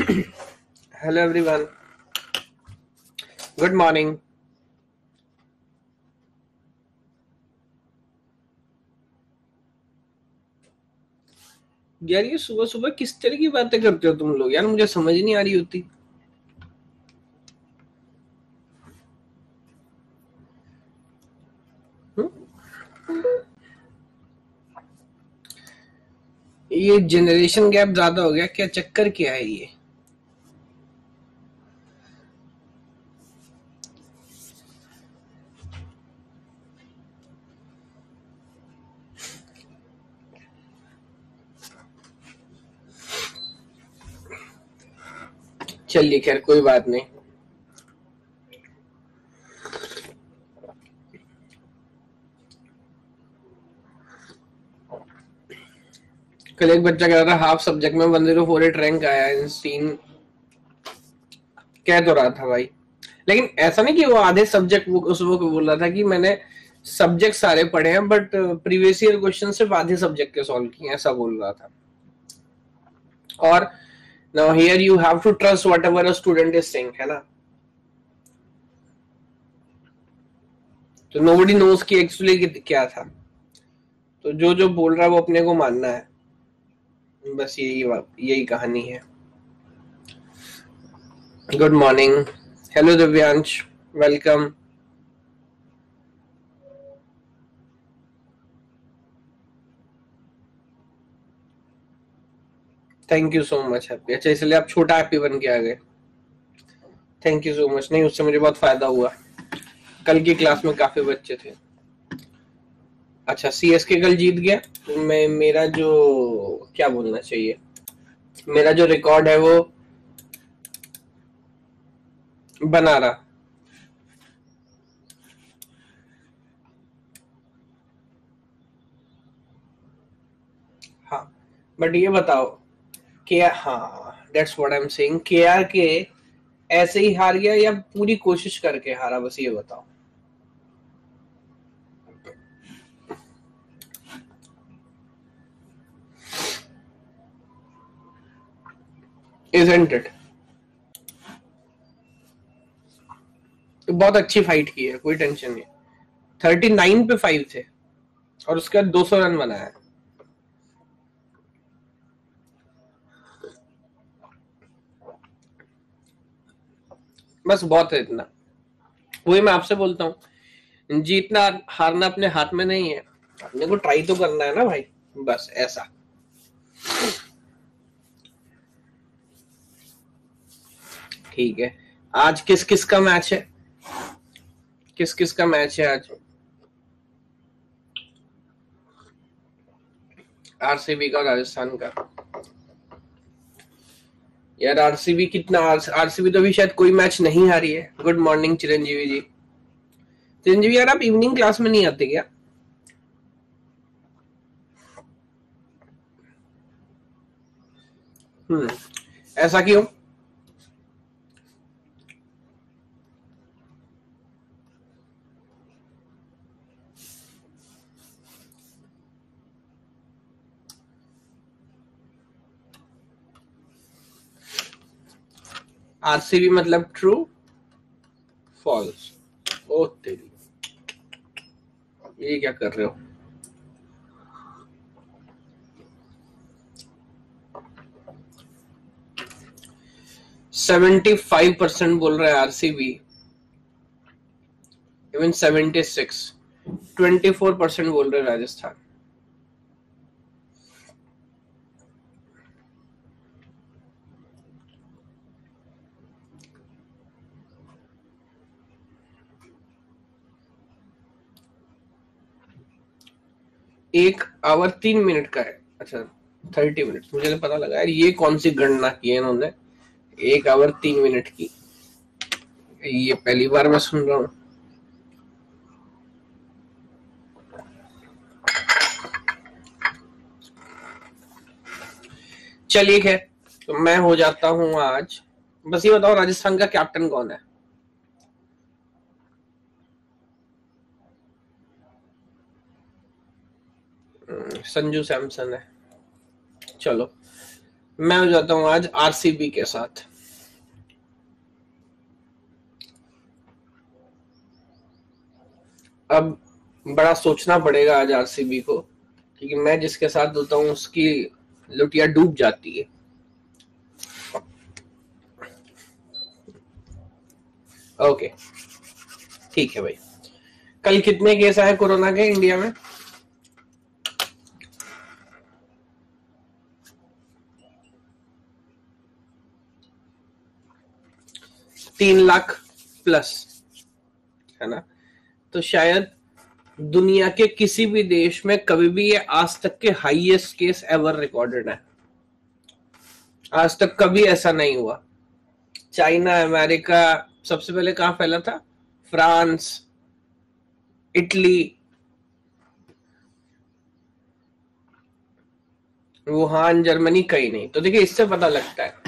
Hello, everyone. Good morning. यार, ये सुबह सुबह किस तरह की बातें करते हो तुम लोग? यार, मुझे समझ नहीं आ रही होती। ये जनरेशन गैप ज़्यादा हो गया। क्या चक्कर क्या है ये? चलिए, खैर, कोई बात नहीं। कल एक बच्चा कह रहा था हाफ़ सब्जेक्ट में one zero four eight rank आया इंस्टीन कह तो रहा था भाई। लेकिन ऐसा नहीं कि वो आधे सब्जेक्ट वो, उस वो बोल रहा था कि मैंने सब्जेक्ट सारे पढ़े हैं बट प्रीवियस ईयर क्वेश्चन सिर्फ़ आधे सब्जेक्ट के सॉल्व किए ऐसा बोल रहा था। और here you have to trust whatever a student is saying है ना? तो नोबडी नोस की एक्चुअली क्या था। तो जो जो बोल रहा है वो अपने को मानना है। बस यही यही कहानी है। Good morning hello Divyansh. Welcome thank you so much happy अच्छा इसलिए आप छोटा हैप्पी बन के आ गए। थैंक यू सो मच नहीं, उससे मुझे बहुत फ़ायदा हुआ। कल की क्लास में काफ़ी बच्चे थे। अच्छा सी एस के कल जीत गया। मैं, मेरा जो, क्या बोलना चाहिए? मेरा जो रिकॉर्ड है वो बना रहा। हाँ बट ये बताओ के हाँ that's what I am saying ऐसे ही हार गया या पूरी कोशिश करके हारा, बस ये बताओ। It? तो बहुत अच्छी फाइट की है, कोई टेंशन नहीं। थर्टी नाइन पे फाइव थे, और उसके बाद दो सौ रन बनाया। बस बहुत है इतना। वही मैं आपसे बोलता हूँ जीतना हारना अपने हाथ में नहीं है। अपने को ट्राई तो करना है ना भाई, बस ऐसा। ठीक है, आज किस किस का मैच है? किस किस का मैच है आज? आरसीबी का, राजस्थान का। यार आरसीबी कितना आरसीबी तो अभी शायद कोई मैच नहीं हारी है। Good morning Chiranjeevi ji. Chiranjeevi, यार आप इवनिंग क्लास में नहीं आते क्या? हम्म ऐसा क्यों? आरसीबी मतलब ट्रू फॉल्स ओ, तेरी। ये क्या कर रहे हो? सेवेंटी फाइव परसेंट बोल रहा है RCB even seventy six twenty four percent बोल रहे राजस्थान। एक आवर तीन मिनट का है। अच्छा थर्टी मिनट मुझे तो पता लगा यार, ये कौन सी गणना की है इन्होंने? एक आवर तीन मिनट की। ये पहली बार मैं सुन रहा हूँ। चलिए खैर तो मैं हो जाता हूँ आज। बस ये बताओ, राजस्थान का कैप्टन कौन है? संजू सैमसन है। चलो, मैं हो जाता हूँ आज आरसीबी के साथ। अब बड़ा सोचना पड़ेगा आज आरसीबी को, क्योंकि मैं जिसके साथ होता हूँ, उसकी लुटिया डूब जाती है। ओके ठीक है भाई। कल कितने केस आए कोरोना के इंडिया में? तीन लाख प्लस है ना? तो शायद दुनिया के किसी भी देश में कभी भी ये आज तक के हाईएस्ट केस एवर रिकॉर्डेड है। आज तक कभी ऐसा नहीं हुआ। चाइना, अमेरिका, सबसे पहले कहाँ फैला था? फ्रांस, इटली, वुहान, जर्मनी, कहीं नहीं। तो देखिए, इससे पता लगता है।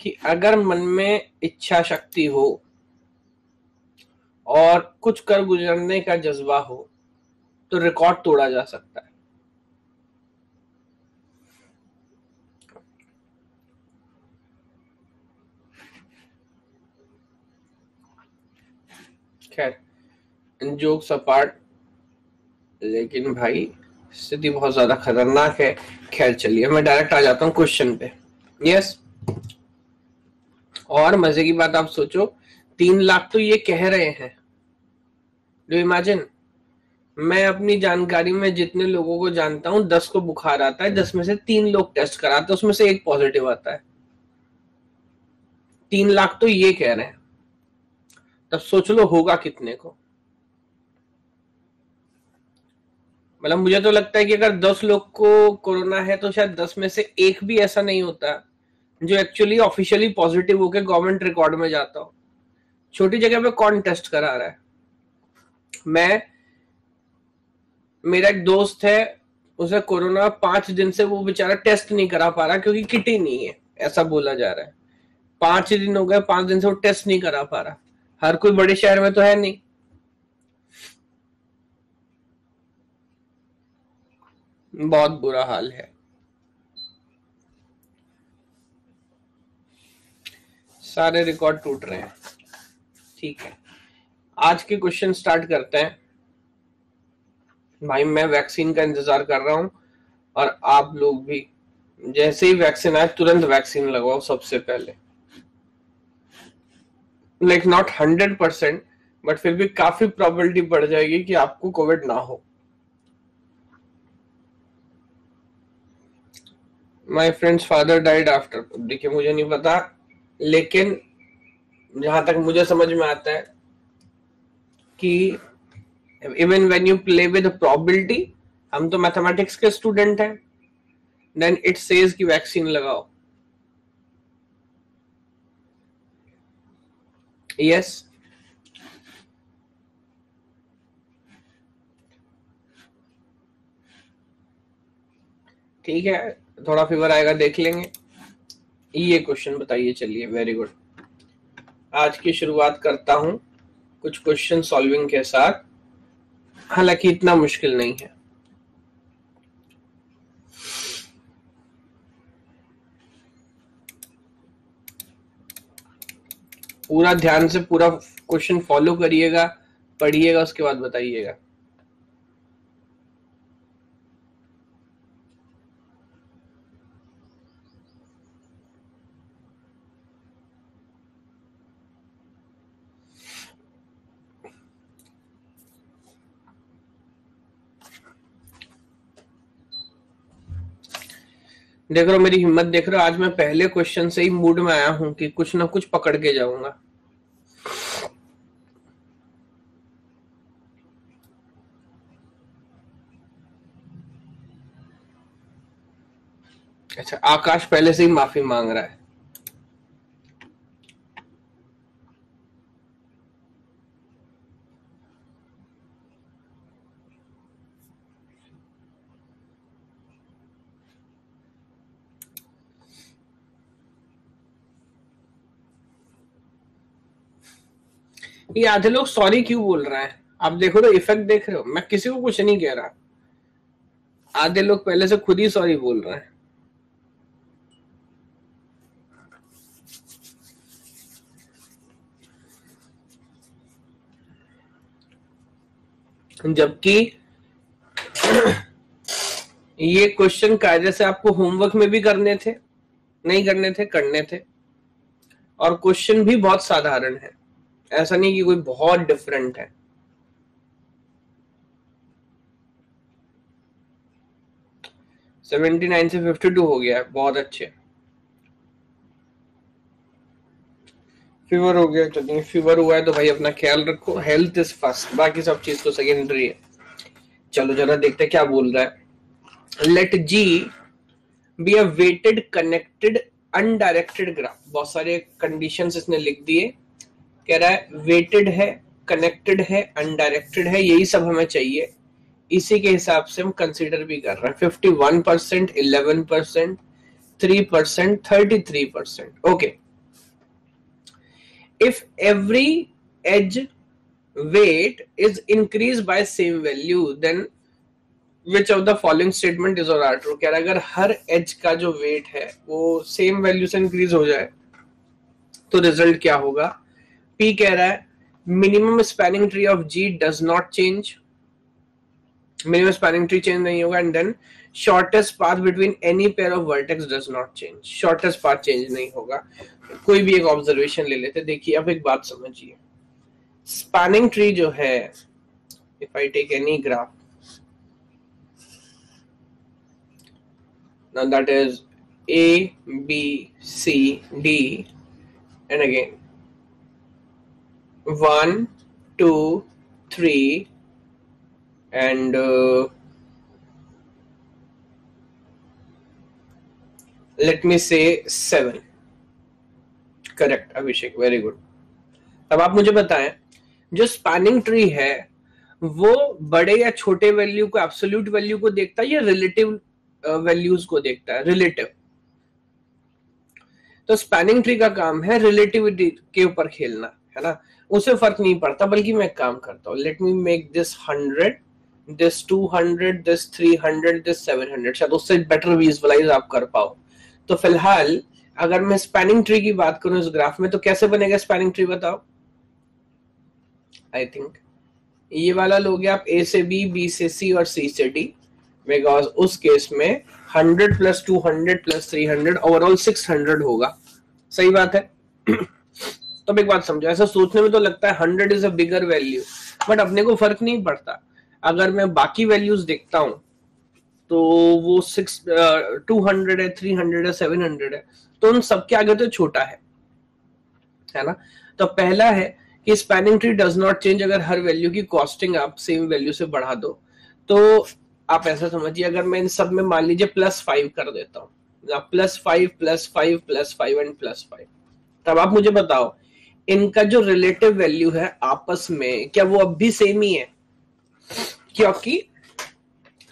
कि अगर मन में इच्छा शक्ति हो और कुछ कर गुजरने का जज्बा हो तो रिकॉर्ड तोड़ा जा सकता है। खैर जोक सपाट लेकिन भाई, स्थिति बहुत ज़्यादा खतरनाक है। खैर, चलिए, मैं डायरेक्ट आ जाता हूँ क्वेश्चन पे। यस और मज़े की बात आप सोचो, तीन लाख तो ये कह रहे हैं। डू इमेजिन मैं अपनी जानकारी में जितने लोगों को जानता हूँ, दस को बुखार आता है, दस में से तीन लोग टेस्ट कराते हैं, उसमें से एक पॉजिटिव आता है। तीन लाख तो ये कह रहे हैं। तब सोच लो होगा कितने को। मतलब मुझे तो लगता है कि अगर दस लोग को कोरोना है तो शायद दस में से एक भी ऐसा नहीं होता। जो एक्चुअली ऑफिशियली पॉजिटिव होकर गवर्नमेंट रिकॉर्ड में जाता हो। छोटी जगह पे कौन टेस्ट करा रहा है। मैं, मेरा एक दोस्त है, उसे कोरोना पाँच दिन से वो बेचारा टेस्ट नहीं करा पा रहा क्योंकि किट ही नहीं है, ऐसा बोला जा रहा है। पाँच दिन हो गए, पाँच दिन से वो टेस्ट नहीं करा पा रहा। हर कोई बड़े शहर में तो है नहीं। बहुत बुरा हाल है। सारे रिकॉर्ड टूट रहे हैं। ठीक है। आज के क्वेश्चन स्टार्ट करते हैं। भाई, मैं वैक्सीन का इंतज़ार कर रहा हूँ और आप लोग भी, जैसे ही वैक्सीन आए, तुरंत वैक्सीन लगवाओ सबसे पहले। Like not hundred percent but फिर भी काफ़ी प्रोबेबिलिटी बढ़ जाएगी कि आपको कोविड ना हो। My friend's father died after देखिए, मुझे नहीं पता लेकिन जहाँ तक मुझे समझ में आता है कि even when you play with probability हम तो मैथमेटिक्स के स्टूडेंट हैं देन इट सेज कि वैक्सीन लगाओ। यस ठीक है, थोड़ा फीवर आएगा, देख लेंगे। ये क्वेश्चन बताइए, चलिए वेरी गुड आज की शुरुआत करता हूँ कुछ क्वेश्चन सॉल्विंग के साथ। हालाँकि इतना मुश्किल नहीं है। पूरा ध्यान से पूरा क्वेश्चन फॉलो करिएगा, पढ़िएगा, उसके बाद बताइएगा। देख रहे हो, मेरी हिम्मत देख रहे हो, आज मैं पहले क्वेश्चन से ही मूड में आया हूँ कि कुछ ना कुछ पकड़ के जाऊँगा। अच्छा आकाश पहले से ही माफ़ी मांग रहा है। ये आधे लोग सॉरी क्यों बोल रहा है? आप देखो तो इफ़ेक्ट देख रहे हो। मैं किसी को कुछ नहीं कह रहा। आधे लोग पहले से खुद ही सॉरी बोल रहे हैं। जबकि ये क्वेश्चन कायदे से आपको होमवर्क में भी करने थे, नहीं करने थे करने थे। और क्वेश्चन भी बहुत साधारण है। ऐसा नहीं कि कोई बहुत डिफरेंट है। सेवेंटी नाइन से फिफ्टी टू हो गया है बहुत अच्छे। फीवर हो गया चलिए फीवर हुआ है तो भाई अपना ख्याल रखो हेल्थ इज़ फ़र्स्ट बाकी सब चीज़ तो सेकेंडरी है। चलो जरा देखते हैं क्या बोल रहा है। Let G be a weighted connected undirected graph बहुत सारे कंडीशंस इसने लिख दिए। कह रहा है वेटेड है कनेक्टेड है अनडायरेक्टेड है, यही सब हमें चाहिए। इसी के हिसाब से हम कंसिडर भी कर रहे हैं। Fifty one percent eleven percent three percent thirty three percent okay every edge weight is increased by same value, then which of the following statement is or are true? कह रहा है, अगर हर एज का जो वेट है, वो same value से increase हो जाए तो रिज़ल्ट क्या होगा? पी कह रहा है minimum spanning tree of G does not change minimum spanning tree change नहीं होगा and then shortest path between any pair of vertex does not change shortest path change नहीं होगा। कोई भी एक ऑब्जर्वेशन ले लेते देखिए, अब एक बात समझिए। स्पैनिंग ट्री जो है if I take any graph now that is a, b, c, d, and again one two three and uh, let me say seven. Correct Abhishek very good अब आप मुझे बताएँ जो स्पैनिंग ट्री है वो बड़े या छोटे वैल्यू को एब्सोल्यूट वैल्यू को देखता है या रिलेटिव वैल्यूज़ को देखता है? रिलेटिव तो स्पैनिंग ट्री का काम है रिलेटिविटी के ऊपर खेलना है ना? उसे फ़र्क नहीं पड़ता, बल्कि मैं काम करता हूँ। Let me make this hundred this two hundred this three hundred this seven hundred शायद उससे बेटर विजुअलाइज आप कर पाओ। तो फ़िलहाल, अगर मैं स्पैनिंग ट्री की बात करूँ इस ग्राफ में तो कैसे बनेगा स्पैनिंग ट्री बताओ? आई थिंक ये वाला लोगे आप ए से बी बी से सी और सी से डी बिकॉज़ उस केस में 100 प्लस 200 प्लस 300 ओवरऑल 600 होगा। सही बात है? तो एक बात समझो, ऐसा सोचने में तो लगता है 100 is a bigger value but अपने को फ़र्क नहीं पड़ता। अगर मैं बाकी वैल्यूज़ देखता हूँ तो वो सिक्स टू हंड्रेड है थ्री हंड्रेड है सेवन हंड्रेड है तो उन सबके आगे तो छोटा है। है ना? तो पहला है कि spanning tree does not change अगर हर वैल्यू की कॉस्टिंग आप सेम वैल्यू से बढ़ा दो। तो आप ऐसा समझिए, अगर मैं इन सब में मान लीजिए प्लस फाइव कर देता हूँ plus five plus five plus five and plus five तब आप मुझे बताओ इनका जो रिलेटिव वैल्यू है आपस में, क्या वो अब भी सेम ही है? क्योंकि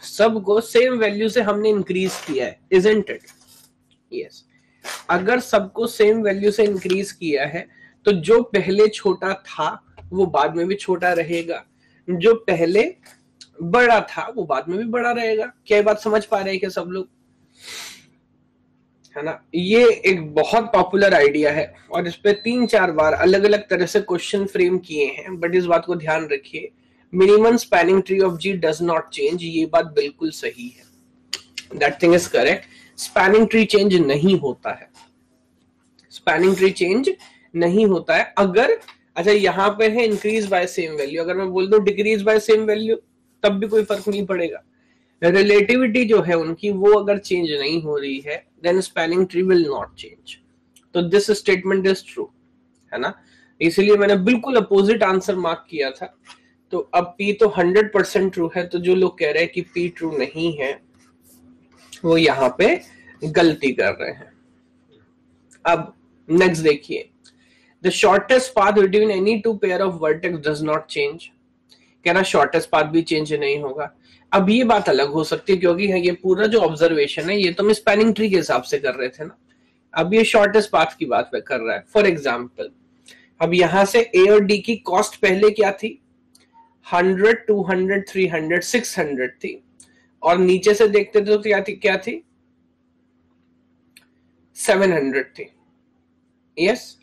सबको सेम वैल्यू से हमने इंक्रीज किया है इजेंट इट यस अगर सबको सेम वैल्यू से इंक्रीज किया है तो जो पहले छोटा था, वो बाद में भी छोटा रहेगा। जो पहले बड़ा था, वो बाद में भी बड़ा रहेगा। क्या बात समझ पा रहे हैं क्या सब लोग? है ना? ये एक बहुत पॉपुलर आइडिया है और इस पर तीन चार बार अलग अलग तरह से क्वेश्चन फ्रेम किए हैं बट इस बात को ध्यान रखिए minimum spanning tree of G does not change ये बात बिल्कुल सही है। That thing is correct spanning tree change नहीं होता है। स्पैनिंग ट्री चेंज नहीं होता है। अगर अच्छा यहाँ पे है इंक्रीज बाय सेम वैल्यू अगर मैं बोल दू डिक्रीज बाय सेम वैल्यू तब भी कोई फ़र्क नहीं पड़ेगा। रिलेटिविटी जो है उनकी, वो अगर चेंज नहीं हो रही है then spanning tree will not change तो दिस स्टेटमेंट इज़ ट्रू है ना? इसलिए मैंने बिल्कुल अपोजिट आंसर मार्क किया था। तो अब पी तो हंड्रेड परसेंट ट्रू है तो जो लोग कह रहे हैं कि पी ट्रू नहीं है, वो यहाँ पे गलती कर रहे हैं। अब नेक्स्ट देखिए। The shortest path between any two pair of vertex does not change कह रहा शॉर्टेस्ट पाथ भी चेंज नहीं होगा। अब ये बात अलग हो सकती है, क्योंकि ये पूरा जो ऑब्जर्वेशन है, ये तो हम स्पैनिंग ट्री के हिसाब से कर रहे थे ना। अब ये शॉर्टेस्ट पाथ की बात पे कर रहा है। फॉर एग्ज़ाम्पल अब यहाँ से ए और डी की कॉस्ट पहले क्या थी? Hundred two hundred three hundred six hundred थी। और नीचे से देखते थे तो क्या थी क्या थी? सेवन हंड्रेड थी। Yes yes?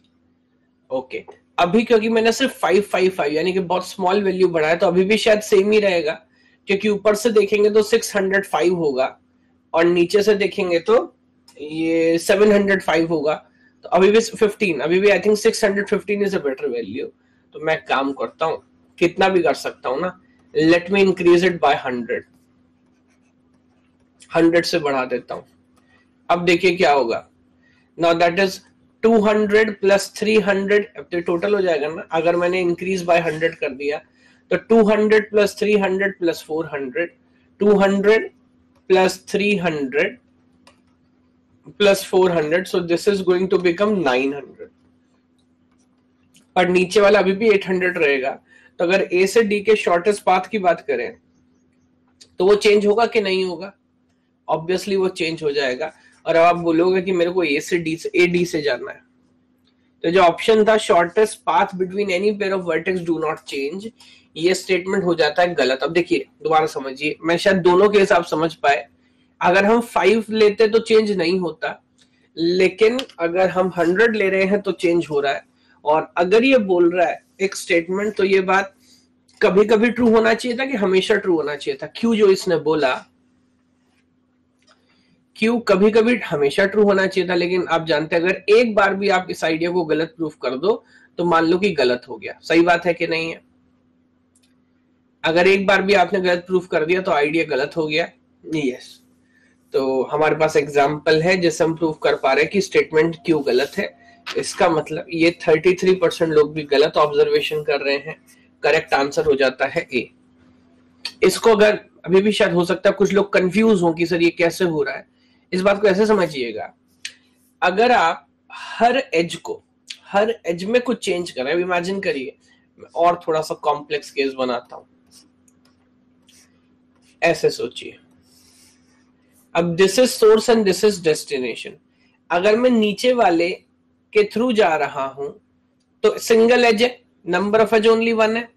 Okay okay. अभी क्योंकि मैंने सिर्फ़ फाइव फाइव फाइव यानी कि बहुत स्मॉल वैल्यू बढ़ाया तो अभी भी शायद सेम ही रहेगा। क्योंकि ऊपर से देखेंगे तो सिक्स हंड्रेड फाइव होगा और नीचे से देखेंगे तो ये सेवन हंड्रेड फाइव होगा। तो अभी भी फिफ्टीन अभी भी I think six hundred fifteen is a better value तो मैं काम करता हूँ, कितना भी कर सकता हूँ ना let me increase it by hundred hundred से बढ़ा देता हूँ। अब देखिए क्या होगा। नाउ दैट इज़ 200 प्लस 300 अब तो टोटल हो जाएगा ना। अगर मैंने इंक्रीज बाय 100 कर दिया तो 200 plus 300 plus 400 200 plus 300 plus 400 so this is going to become 900 पर नीचे वाला अभी भी 800 रहेगा। तो अगर ए से डी के शॉर्टेस्ट पाथ की बात करें तो वो चेंज होगा कि नहीं होगा? ऑब्वियसली वो चेंज हो जाएगा। और अब आप बोलोगे कि मेरे को ए से डी से ए डी से जाना है। तो जो ऑप्शन था shortest path between any pair of vertex do not change ये स्टेटमेंट हो जाता है गलत। अब देखिए, दोबारा समझिए। मैं शायद दोनों के हिसाब समझ पाए। अगर हम फाइव लेते तो चेंज नहीं होता। लेकिन अगर हम हंड्रेड ले रहे हैं तो चेंज हो रहा है। और अगर ये बोल रहा है, एक स्टेटमेंट तो ये बात कभी कभी ट्रू होना चाहिए था कि हमेशा ट्रू होना चाहिए था। क्यों जो इसने बोला? क्यू कभी कभी हमेशा ट्रू होना चाहिए था? लेकिन आप जानते हैं, अगर एक बार भी आप इस आइडिया को गलत प्रूफ कर दो तो मान लो कि गलत हो गया। सही बात है कि नहीं है? अगर एक बार भी आपने गलत प्रूफ कर दिया तो आइडिया गलत हो गया। यस तो हमारे पास एग्ज़ाम्पल है जिससे हम प्रूफ कर पा रहे हैं कि स्टेटमेंट क्यों गलत है। इसका मतलब ये 33 परसेंट लोग भी गलत ऑब्जर्वेशन कर रहे हैं। करेक्ट आंसर हो जाता है ए इसको अगर अभी भी शायद हो सकता है कुछ लोग कंफ्यूज हो कि सर ये कैसे हो रहा है। इस बात को ऐसे समझिएगा। अगर आप हर एज को हर एज में कुछ चेंज करें इमेजिन करिए और थोड़ा सा कॉम्प्लेक्स केस बनाता हूँ। ऐसे सोचिए। अब this is source and this is destination अगर मैं नीचे वाले के थ्रू जा रहा हूँ तो सिंगल एज है number of edge only one है।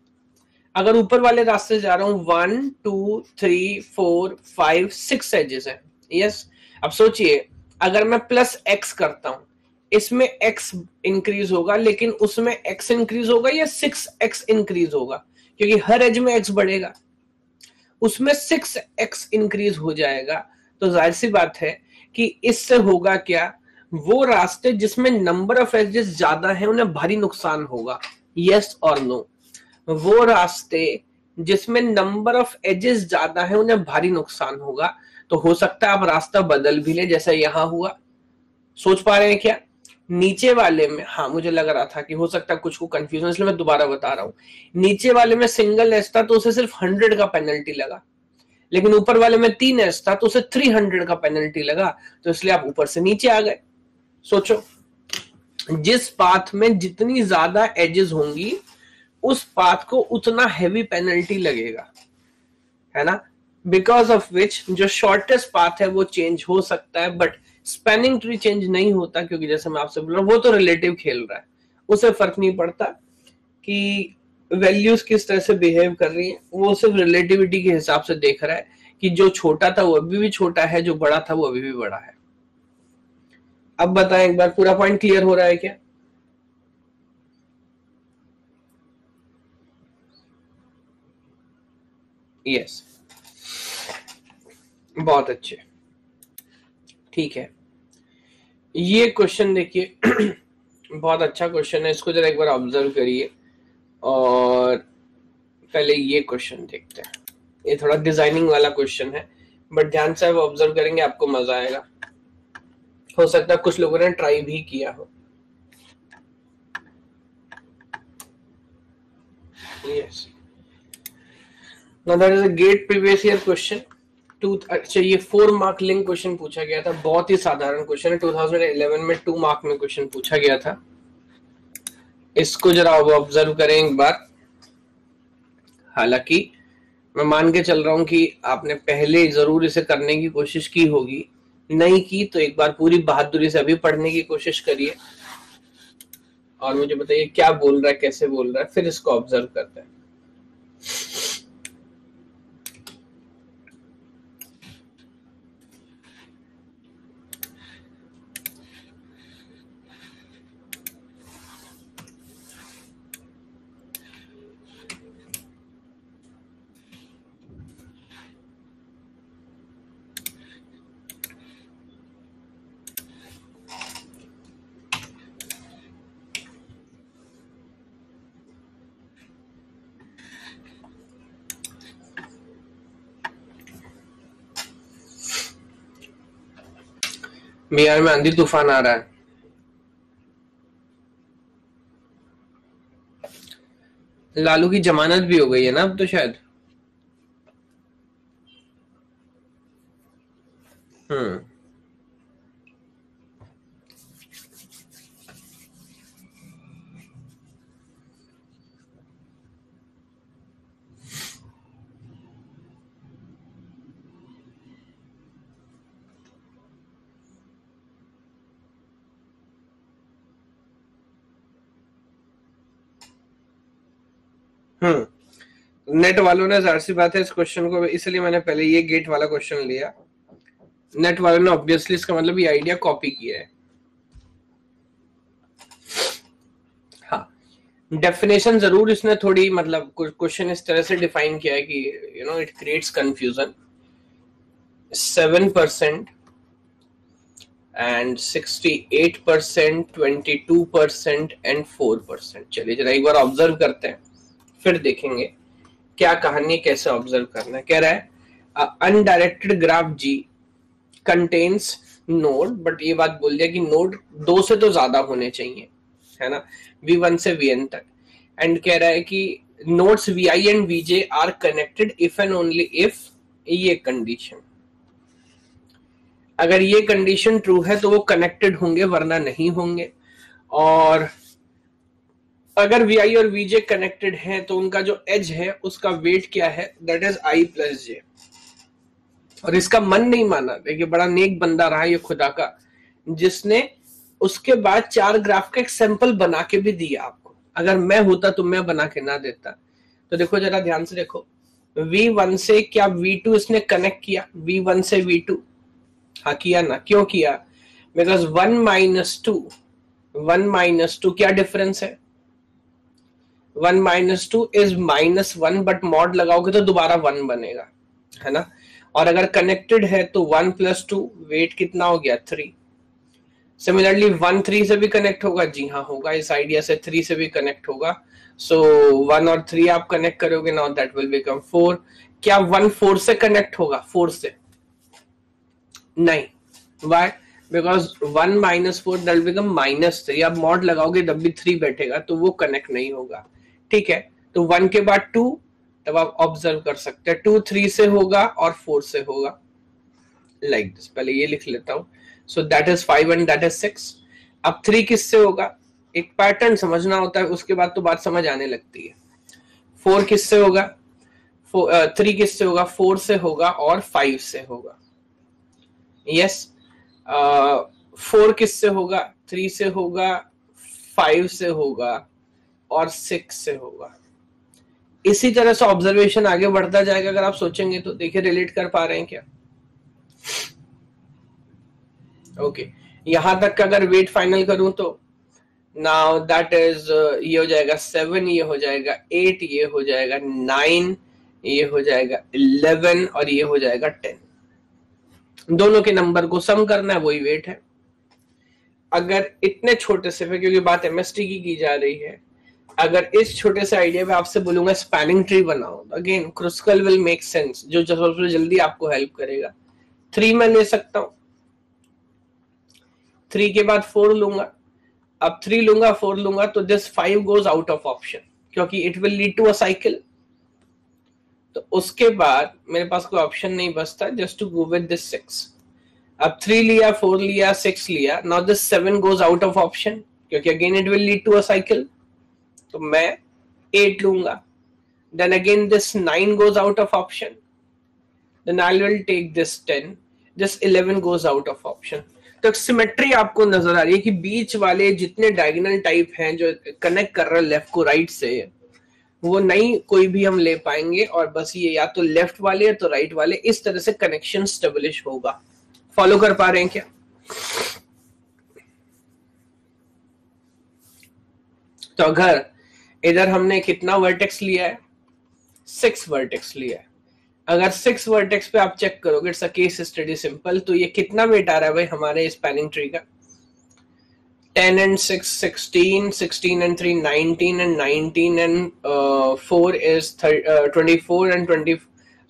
अगर ऊपर वाले रास्ते जा रहा हूँ one two three four five six edges है। Yes yes? अब सोचिए, अगर मैं प्लस एक्स करता हूँ, इसमें एक्स इंक्रीज होगा, लेकिन उसमें एक्स इंक्रीज होगा या सिक्स एक्स इंक्रीज होगा? क्योंकि हर एज में एक्स बढ़ेगा। उसमें सिक्स एक्स इंक्रीज हो जाएगा। तो ज़ाहिर सी बात है कि इससे होगा क्या? वो रास्ते जिसमें नंबर ऑफ़ एजेस ज़्यादा है, उन्हें भारी नुकसान होगा। यस और नो वो रास्ते जिसमें नंबर ऑफ़ एजेस ज़्यादा है, उन्हें भारी नुकसान होगा। तो हो सकता है आप रास्ता बदल भी ले, जैसा यहाँ हुआ। सोच पा रहे हैं क्या? नीचे वाले में हाँ मुझे लग रहा था कि हो सकता है कुछ को कंफ्यूजन इसलिए मैं दोबारा बता रहा हूँ। नीचे वाले में सिंगल एस था तो उसे सिर्फ़ हंड्रेड का पेनल्टी लगा। लेकिन ऊपर वाले में तीन एस था तो उसे थ्री हंड्रेड का पेनल्टी लगा। तो इसलिए आप ऊपर से नीचे आ गए। सोचो, जिस पाथ में जितनी ज़्यादा एजेस होंगी, उस पाथ को उतना हैवी पेनल्टी लगेगा। है ना? बिकॉज़ ऑफ़ विच जो शॉर्टेस्ट पाथ है वो चेंज हो सकता है बट स्पेनिंग ट्री चेंज नहीं होता क्योंकि जैसे मैं आपसे बोल रहा हूँ, वो तो रिलेटिव खेल रहा है। उसे फ़र्क नहीं पड़ता कि वैल्यूज़ किस तरह से बिहेव कर रही है। वो सिर्फ़ रिलेटिविटी के हिसाब से देख रहा है कि जो छोटा था वो अभी भी छोटा है, जो बड़ा था वो अभी भी बड़ा है। अब बताएँ, एक बार पूरा पॉइंट क्लियर हो रहा है क्या? Yes yes. बहुत अच्छे। ठीक है। ये क्वेश्चन देखिए, बहुत अच्छा क्वेश्चन है, इसको जरा एक बार ऑब्ज़र्व करिए। और पहले ये क्वेश्चन देखते हैं। ये थोड़ा डिज़ाइनिंग वाला क्वेश्चन है बट ध्यान से आप ऑब्ज़र्व करेंगे, आपको मज़ा आएगा। हो सकता है कुछ लोगों ने ट्राई भी किया हो। Yes. Now that is a gate previous year question two अच्छा ये फोर मार्क लिंक क्वेश्चन पूछा गया था, बहुत ही साधारण क्वेश्चन है। 2011 में टू मार्क में क्वेश्चन पूछा गया था। इसको जरा ऑब्ज़र्व करें एक बार। हालाँकि, मैं मान के चल रहा हूँ कि आपने पहले ज़रूर इसे करने की कोशिश की होगी। नहीं की तो एक बार पूरी बहादुरी से अभी पढ़ने की कोशिश करिए। और मुझे बताइए, क्या बोल रहा है, कैसे बोल रहा है? फिर इसको ऑब्ज़र्व करते हैं। बिहार में आंधी तूफ़ान आ रहा है लालू की जमानत भी हो गई है ना अब तो शायद हम्म नेट वालों ने ज़ाहिर सी बात है इस क्वेश्चन को, इसलिए मैंने पहले ये गेट वाला क्वेश्चन लिया। नेट वालों ने ऑब्वियसली इसका मतलब ये आइडिया कॉपी किया है। हाँ। डेफिनेशन ज़रूर इसने थोड़ी मतलब क्वेश्चन इस तरह से डिफाइन किया है कि you know it creates confusion seven percent and sixty eight percent twenty two percent and four percent चलिए जरा एक बार ऑब्ज़र्व करते हैं, फिर देखेंगे। क्या कहानी कैसे ऑब्ज़र्व करना कह रहा है undirected graph G contains node but ये बात बोल दिया कि नोड दो से तो ज़्यादा होने चाहिए, है ना? वी वन से वी एन तक. एंड कह रहा है कि nodes V I and V J are connected if and only if ये कंडीशन अगर ये कंडीशन ट्रू है तो वो कनेक्टेड होंगे, वरना नहीं होंगे। और अगर वी आई और वीजे कनेक्टेड है तो उनका जो एज है, उसका वेट क्या है? That is I plus J और इसका मन नहीं माना। देखिए, बड़ा नेक बंदा रहा ये खुदा का, जिसने उसके बाद चार ग्राफ का एक सैंपल बना के भी दिया आपको। अगर मैं होता तो मैं बना के ना देता। तो देखो, जरा ध्यान से देखो। V1 से क्या V2 इसने कनेक्ट किया? V1 से V2 हाँ किया ना। क्यों किया? Because one minus two one minus two क्या डिफरेंस है? One minus two is minus one but mod लगाओगे तो दोबारा वन बनेगा, है ना? और अगर कनेक्टेड है तो वन प्लस टू वेट कितना हो गया? थ्री सिमिलरली वन थ्री से भी कनेक्ट होगा? जी हाँ होगा। इस आइडिया से थ्री से भी कनेक्ट होगा। सो वन और थ्री आप कनेक्ट करोगे now that will become four क्या वन फोर से कनेक्ट होगा? फोर से। नहीं। Why because one minus four that become minus three आप मॉड लगाओगे तब भी थ्री बैठेगा तो वो कनेक्ट नहीं होगा। ठीक है? तो वन के बाद टू तब आप ऑब्ज़र्व कर सकते हैं। टू थ्री से होगा और फोर से होगा। लाइक like दिस पहले ये लिख लेता हूँ। So that is five and that is six अब थ्री किससे होगा? एक पैटर्न समझना होता है उसके बाद तो बात समझ आने लगती है। फोर किससे होगा? थ्री uh, किससे होगा? फोर से होगा और फाइव से होगा। यस फोर किससे होगा? थ्री से होगा फाइव से होगा। और सिक्स से होगा। इसी तरह से ऑब्जर्वेशन आगे बढ़ता जाएगा, अगर आप सोचेंगे तो। देखिए रिलेट कर पा रहे हैं क्या? Okay okay. यहाँ तक का अगर वेट फाइनल करूँ तो नाउ दैट इज़ ये हो जाएगा सेवन ये हो जाएगा एट ये हो जाएगा नाइन ये हो जाएगा इलेवन और ये हो जाएगा टेन दोनों के नंबर को सम करना है, वही वेट है। अगर इतने छोटे से क्योंकि बात एमएसटी की की जा रही है अगर इस छोटे से आइडिया में आपसे बोलूँगा स्पैनिंग ट्री बनाओ। Again Kruskal will make sense जो सबसे जल्दी आपको हेल्प करेगा। थ्री में ले सकता हूँ। थ्री के बाद फोर लूँगा। अब थ्री लूँगा फोर लूँगा तो this five goes out of option क्योंकि it will lead to a cycle तो उसके बाद मेरे पास कोई ऑप्शन नहीं बचता just to go with this six अब थ्री लिया फोर लिया सिक्स लिया now this seven goes out of option क्योंकि again it will lead to a cycle तो मैं एट लूँगा। Then again this nine goes out of option then I will take this ten this eleven goes out of option तो symmetry आपको नज़र आ रही है कि बीच वाले जितने डायगोनल टाइप हैं जो कनेक्ट कर रहे लेफ़्ट को राइट से, वो नहीं कोई भी हम ले पाएँगे और बस ये या तो लेफ़्ट वाले या तो राइट वाले, इस तरह से कनेक्शन स्टेब्लिश होगा। फॉलो कर पा रहे हैं क्या? तो अगर इधर हमने कितना वर्टेक्स लिया है? सिक्स वर्टेक्स लिया है। अगर सिक्स वर्टेक्स पे आप चेक करोगे it's a case study simple तो ये कितना वेट आ रहा है भाई हमारे स्पैनिंग ट्री का? Ten and six sixteen sixteen and three nineteen and nineteen and four is twenty four and twenty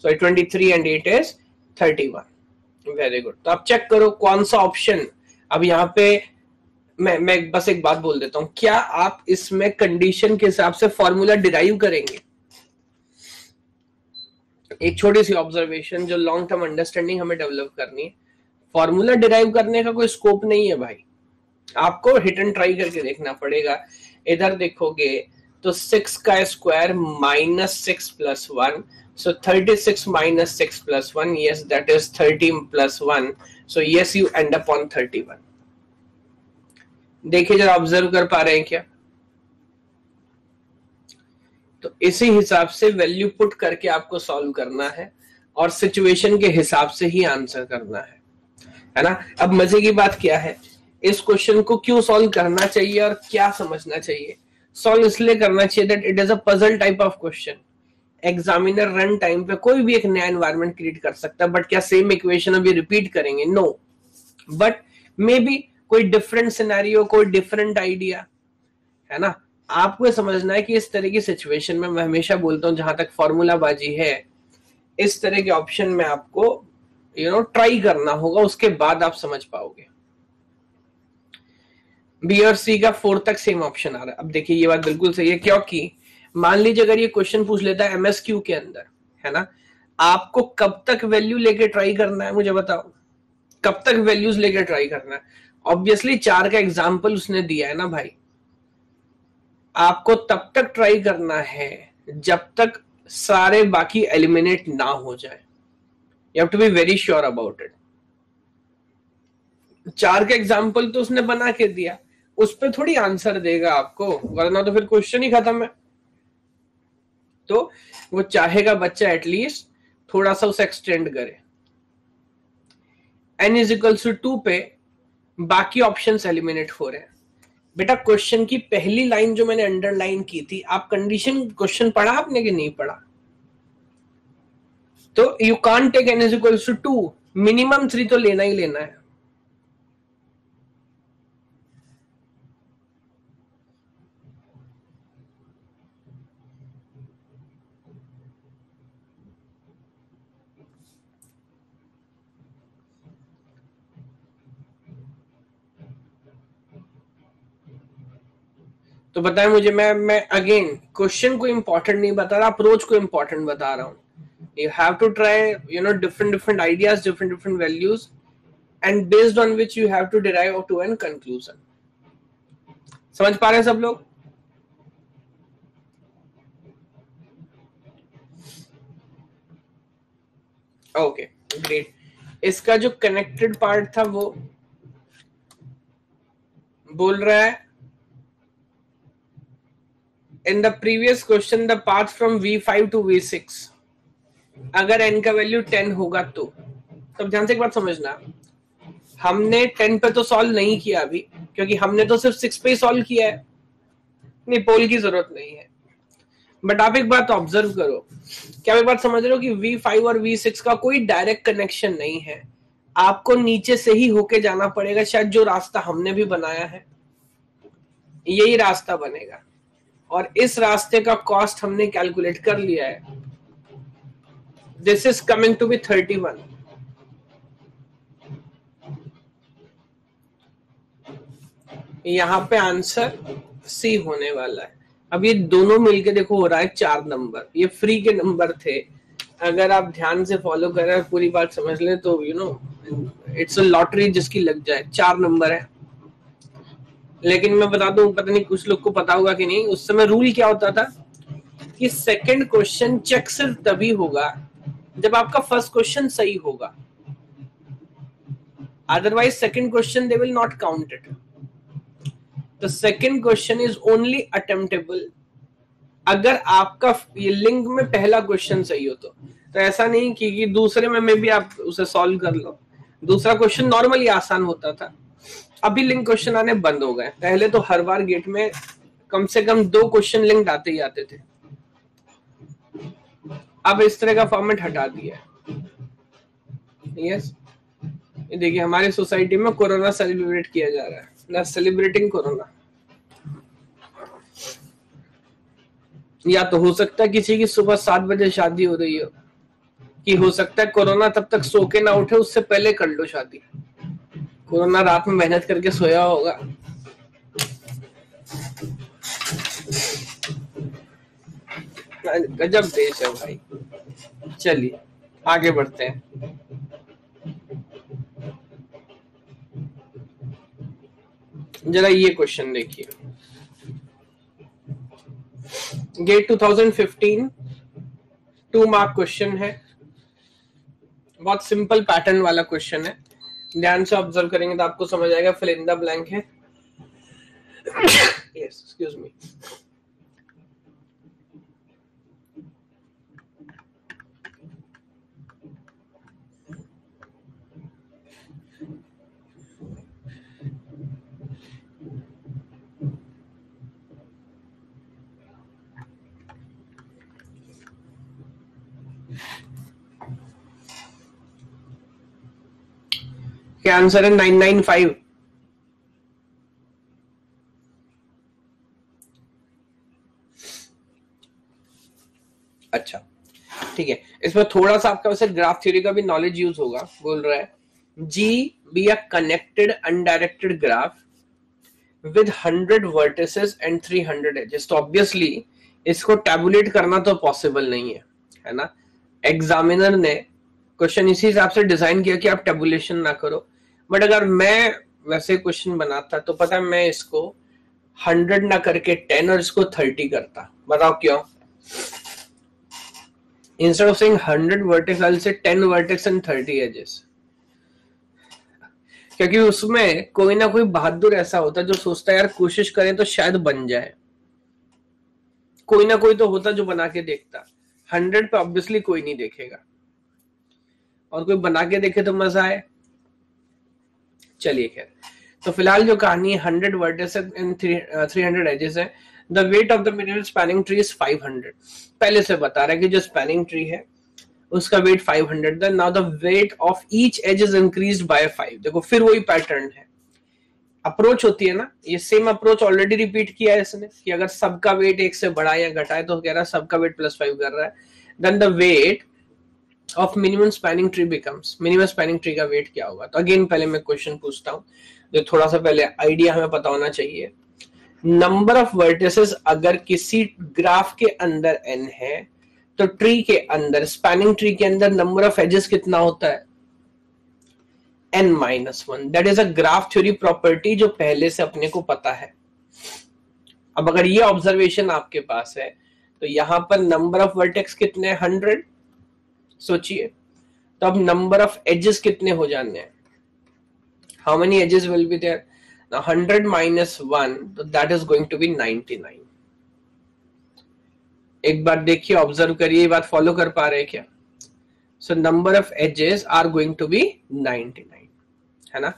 sorry twenty three and eight is thirty one very good तो आप चेक करो कौन सा ऑप्शन अब यहाँ पे मैं मैं बस एक बात बोल देता हूँ। क्या आप इसमें कंडीशन के हिसाब से फॉर्मूला डिराइव करेंगे? एक छोटी सी ऑब्जर्वेशन जो लॉन्ग टर्म अंडरस्टैंडिंग हमें डेवलप करनी है। फॉर्मूला डिराइव करने का कोई स्कोप नहीं है भाई। आपको हिट एंड ट्राई करके देखना पड़ेगा। इधर देखोगे तो सिक्स का square minus six plus one so thirty six minus six plus one yes that is thirty plus one so yes you end up on thirty one देखिए जरा ऑब्ज़र्व कर पा रहे हैं क्या? तो इसी हिसाब से वैल्यू पुट करके आपको सॉल्व करना है और सिचुएशन के हिसाब से ही आंसर करना है। है ना? अब मज़े की बात क्या है? इस क्वेश्चन को क्यों सॉल्व करना चाहिए और क्या समझना चाहिए? सॉल्व इसलिए करना चाहिए that it is a puzzle type of question examiner run time पे कोई भी एक नया एनवायरमेंट क्रिएट कर सकता है बट क्या सेम इक्वेशन अभी रिपीट करेंगे? नो बट मे बी कोई डिफरेंट सिनेरियो कोई डिफरेंट आइडिया है ना? आपको समझना है कि इस तरह की सिचुएशन में मैं हमेशा बोलता हूँ, जहाँ तक फॉर्मूला बाजी है, इस तरह के ऑप्शन में आपको यू नो ट्राई करना होगा, उसके बाद आप समझ पाओगे। बी और सी का फोर तक सेम ऑप्शन आ रहा है। अब देखिए, ये बात बिल्कुल सही है, क्योंकि मान लीजिए अगर ये क्वेश्चन पूछ लेता है एमएसक्यू के अंदर, है ना? आपको कब तक वैल्यू लेके ट्राई करना है, मुझे बताओ। कब तक वैल्यूज़ लेके ट्राई करना है? ऑब्वियसली चार का एग्ज़ाम्पल उसने दिया है ना भाई। आपको तब तक ट्राई करना है जब तक सारे बाकी एलिमिनेट ना हो जाए। You have to be very sure about it चार का एग्ज़ाम्पल तो उसने बना के दिया। उस पर थोड़ी आंसर देगा आपको, वरना तो फिर क्वेश्चन ही खत्म है। तो वो चाहेगा बच्चा एटलीस्ट थोड़ा सा उसे एक्सटेंड करे। एन इज़ इक्वल्स टू पे बाकी ऑप्शंस एलिमिनेट हो रहे हैं। बेटा क्वेश्चन की पहली लाइन जो मैंने अंडरलाइन की थी, आप कंडीशन क्वेश्चन पढ़ा आपने कि नहीं पढ़ा? तो you can take N is equals to two minimum three तो लेना ही लेना है। तो बताएँ मुझे, मैं मैं अगेन क्वेश्चन को इंपॉर्टेंट नहीं बता रहा अप्रोच को इंपॉर्टेंट बता रहा हूँ। You have to try you know different different ideas different different values and based on which you have to derive to an conclusion समझ पा रहे हैं सब लोग? ओके ग्रेट इसका जो कनेक्टेड पार्ट था वो बोल रहा है in the previous question, the path from v5 to v6 अगर n का वैल्यू 10 होगा तो। तब ध्यान से एक बात समझना। हमने 10 पे तो सॉल्व नहीं किया अभी, क्योंकि हमने तो सिर्फ़ 6 पे ही सॉल्व किया है। नहीं, पोल की ज़रूरत नहीं है। बट आप एक बात ऑब्ज़र्व करो। क्या एक बात समझ रहे हो कि V5 और V6 का कोई डायरेक्ट कनेक्शन नहीं है? आपको नीचे से ही होके जाना पड़ेगा, शायद जो रास्ता हमने भी बनाया है। यही रास्ता बनेगा। और इस रास्ते का कॉस्ट हमने कैलकुलेट कर लिया है। This is coming to be thirty one यहाँ पे आंसर सी होने वाला है। अब ये दोनों मिलके देखो हो रहा है चार नंबर ये फ्री के नंबर थे। अगर आप ध्यान से फॉलो करें, पूरी बात समझ लें तो you know it's a lottery जिसकी लग जाए। चार नंबर है। लेकिन मैं बता दूँ पता नहीं कुछ लोग को पता होगा कि नहीं उस समय रूल क्या होता था कि सेकंड क्वेश्चन चेक सिर्फ़ तभी होगा जब आपका फ़र्स्ट क्वेश्चन सही होगा। Otherwise second question they will not count it the second question is only attemptable अगर आपका ये लिंक में पहला क्वेश्चन सही हो तो। तो ऐसा नहीं कि, कि दूसरे में में भी आप उसे सॉल्व कर लो। दूसरा क्वेश्चन नॉर्मली आसान होता था। अभी लिंक क्वेश्चन आने बंद हो गए पहले तो हर बार गेट में कम से कम दो क्वेश्चन लिंक आते ही आते थे। अब इस तरह का फॉर्मेट हटा दिया यस ये देखिए, हमारी सोसाइटी में कोरोना सेलिब्रेट किया जा रहा है। सेलिब्रेटिंग कोरोना या तो हो सकता है किसी की सुबह सात बजे शादी हो रही हो, कि हो सकता है कोरोना तब तक सो के ना उठे, उससे पहले कर लो शादी। कोरोना रात में मेहनत करके सोया होगा। गजब देश है भाई। चलिए, आगे बढ़ते हैं। जरा ये क्वेश्चन देखिए। गेट 2015 टू मार्क क्वेश्चन है। बहुत सिंपल पैटर्न वाला क्वेश्चन है। ध्यान से ऑब्ज़र्व करेंगे तो आपको समझ आएगा फिल इन द ब्लैंक है। यस एक्सक्यूज मी क्या आंसर है नाइन नाइन फाइव अच्छा ठीक है। इसमें थोड़ा सा आपका वैसे ग्राफ थ्योरी का भी नॉलेज यूज़ होगा, बोल रहा है। G be a connected undirected graph with hundred vertices and three hundred edges तो ऑब्वियसली इसको टेबुलेट करना तो पॉसिबल नहीं है है ना? एग्जामिनर ने क्वेश्चन इसी हिसाब से डिज़ाइन किया कि आप टेबुलेशन ना करो। बट अगर मैं वैसे क्वेश्चन बनाता तो पता है मैं इसको हंड्रेड ना करके टेन और इसको थर्टी करता। बताओ क्यों? Instead of saying hundred vertex I say ten vertex and thirty edges क्योंकि उसमें कोई ना कोई बहादुर ऐसा होता जो सोचता है, यार, कोशिश करें तो शायद बन जाए। कोई ना कोई तो होता जो बना के देखता। हंड्रेड पे ऑब्वियसली कोई नहीं देखेगा। और कोई बना के देखे तो मज़ा आए। चलिए खैर। तो फ़िलहाल जो कहानी है hundred vertices in three hundred edges है। The weight of the minimum spanning tree is five hundred पहले से बता रहा है कि जो स्पैनिंग ट्री है, उसका weight 500 then now the weight of each edge is increased by five देखो, फिर वही पैटर्न है। अप्रोच होती है ना, ये सेम अप्रोच ऑलरेडी रिपीट किया है इसने, कि अगर सबका वेट एक से बढ़ा या घटा है तो कह रहा है सबका वेट प्लस फाइव कर रहा है। Then the weight of minimum spanning tree becomes minimum spanning tree का वेट क्या होगा? तो अगेन पहले मैं क्वेश्चन पूछता हूँ। जो थोड़ा सा पहले आइडिया हमें पता होना चाहिए। नंबर ऑफ़ वर्टिसेस अगर किसी ग्राफ के अंदर एन है तो ट्री के अंदर स्पैनिंग ट्री के अंदर नंबर ऑफ़ एजेस कितना होता है? N minus one that is a graph theory property जो पहले से अपने को पता है। अब अगर ये ऑब्जर्वेशन आपके पास है तो यहाँ पर नंबर ऑफ़ वर्टेक्स कितने हंड्रेड सोचिए। तो अब नंबर ऑफ़ एजेस कितने हो जाने हैं? How many edges will be there hundred minus one तो that is going to be ninety nine एक बार देखिए ऑब्ज़र्व करिए, ये बात फॉलो कर पा रहे क्या? So number of edges are going to be 99 है ना?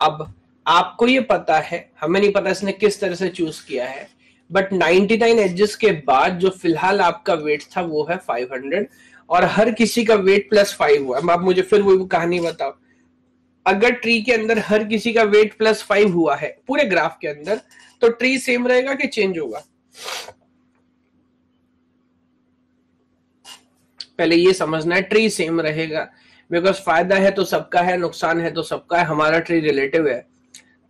अब आपको ये पता है, हमें नहीं पता इसने किस तरह से चूज़ किया है बट 99 एजेस के बाद जो फ़िलहाल आपका वेट था, वो है 500 और हर किसी का वेट प्लस फाइव हुआ। अब आप मुझे फिर वो कहानी बताओ। अगर ट्री के अंदर हर किसी का वेट प्लस फाइव हुआ है, पूरे ग्राफ के अंदर तो ट्री सेम रहेगा कि चेंज होगा? पहले ये समझना है ट्री सेम रहेगा। बिकॉज़ फ़ायदा है तो सबका है, नुकसान है तो सबका है, हमारा ट्री रिलेटिव है।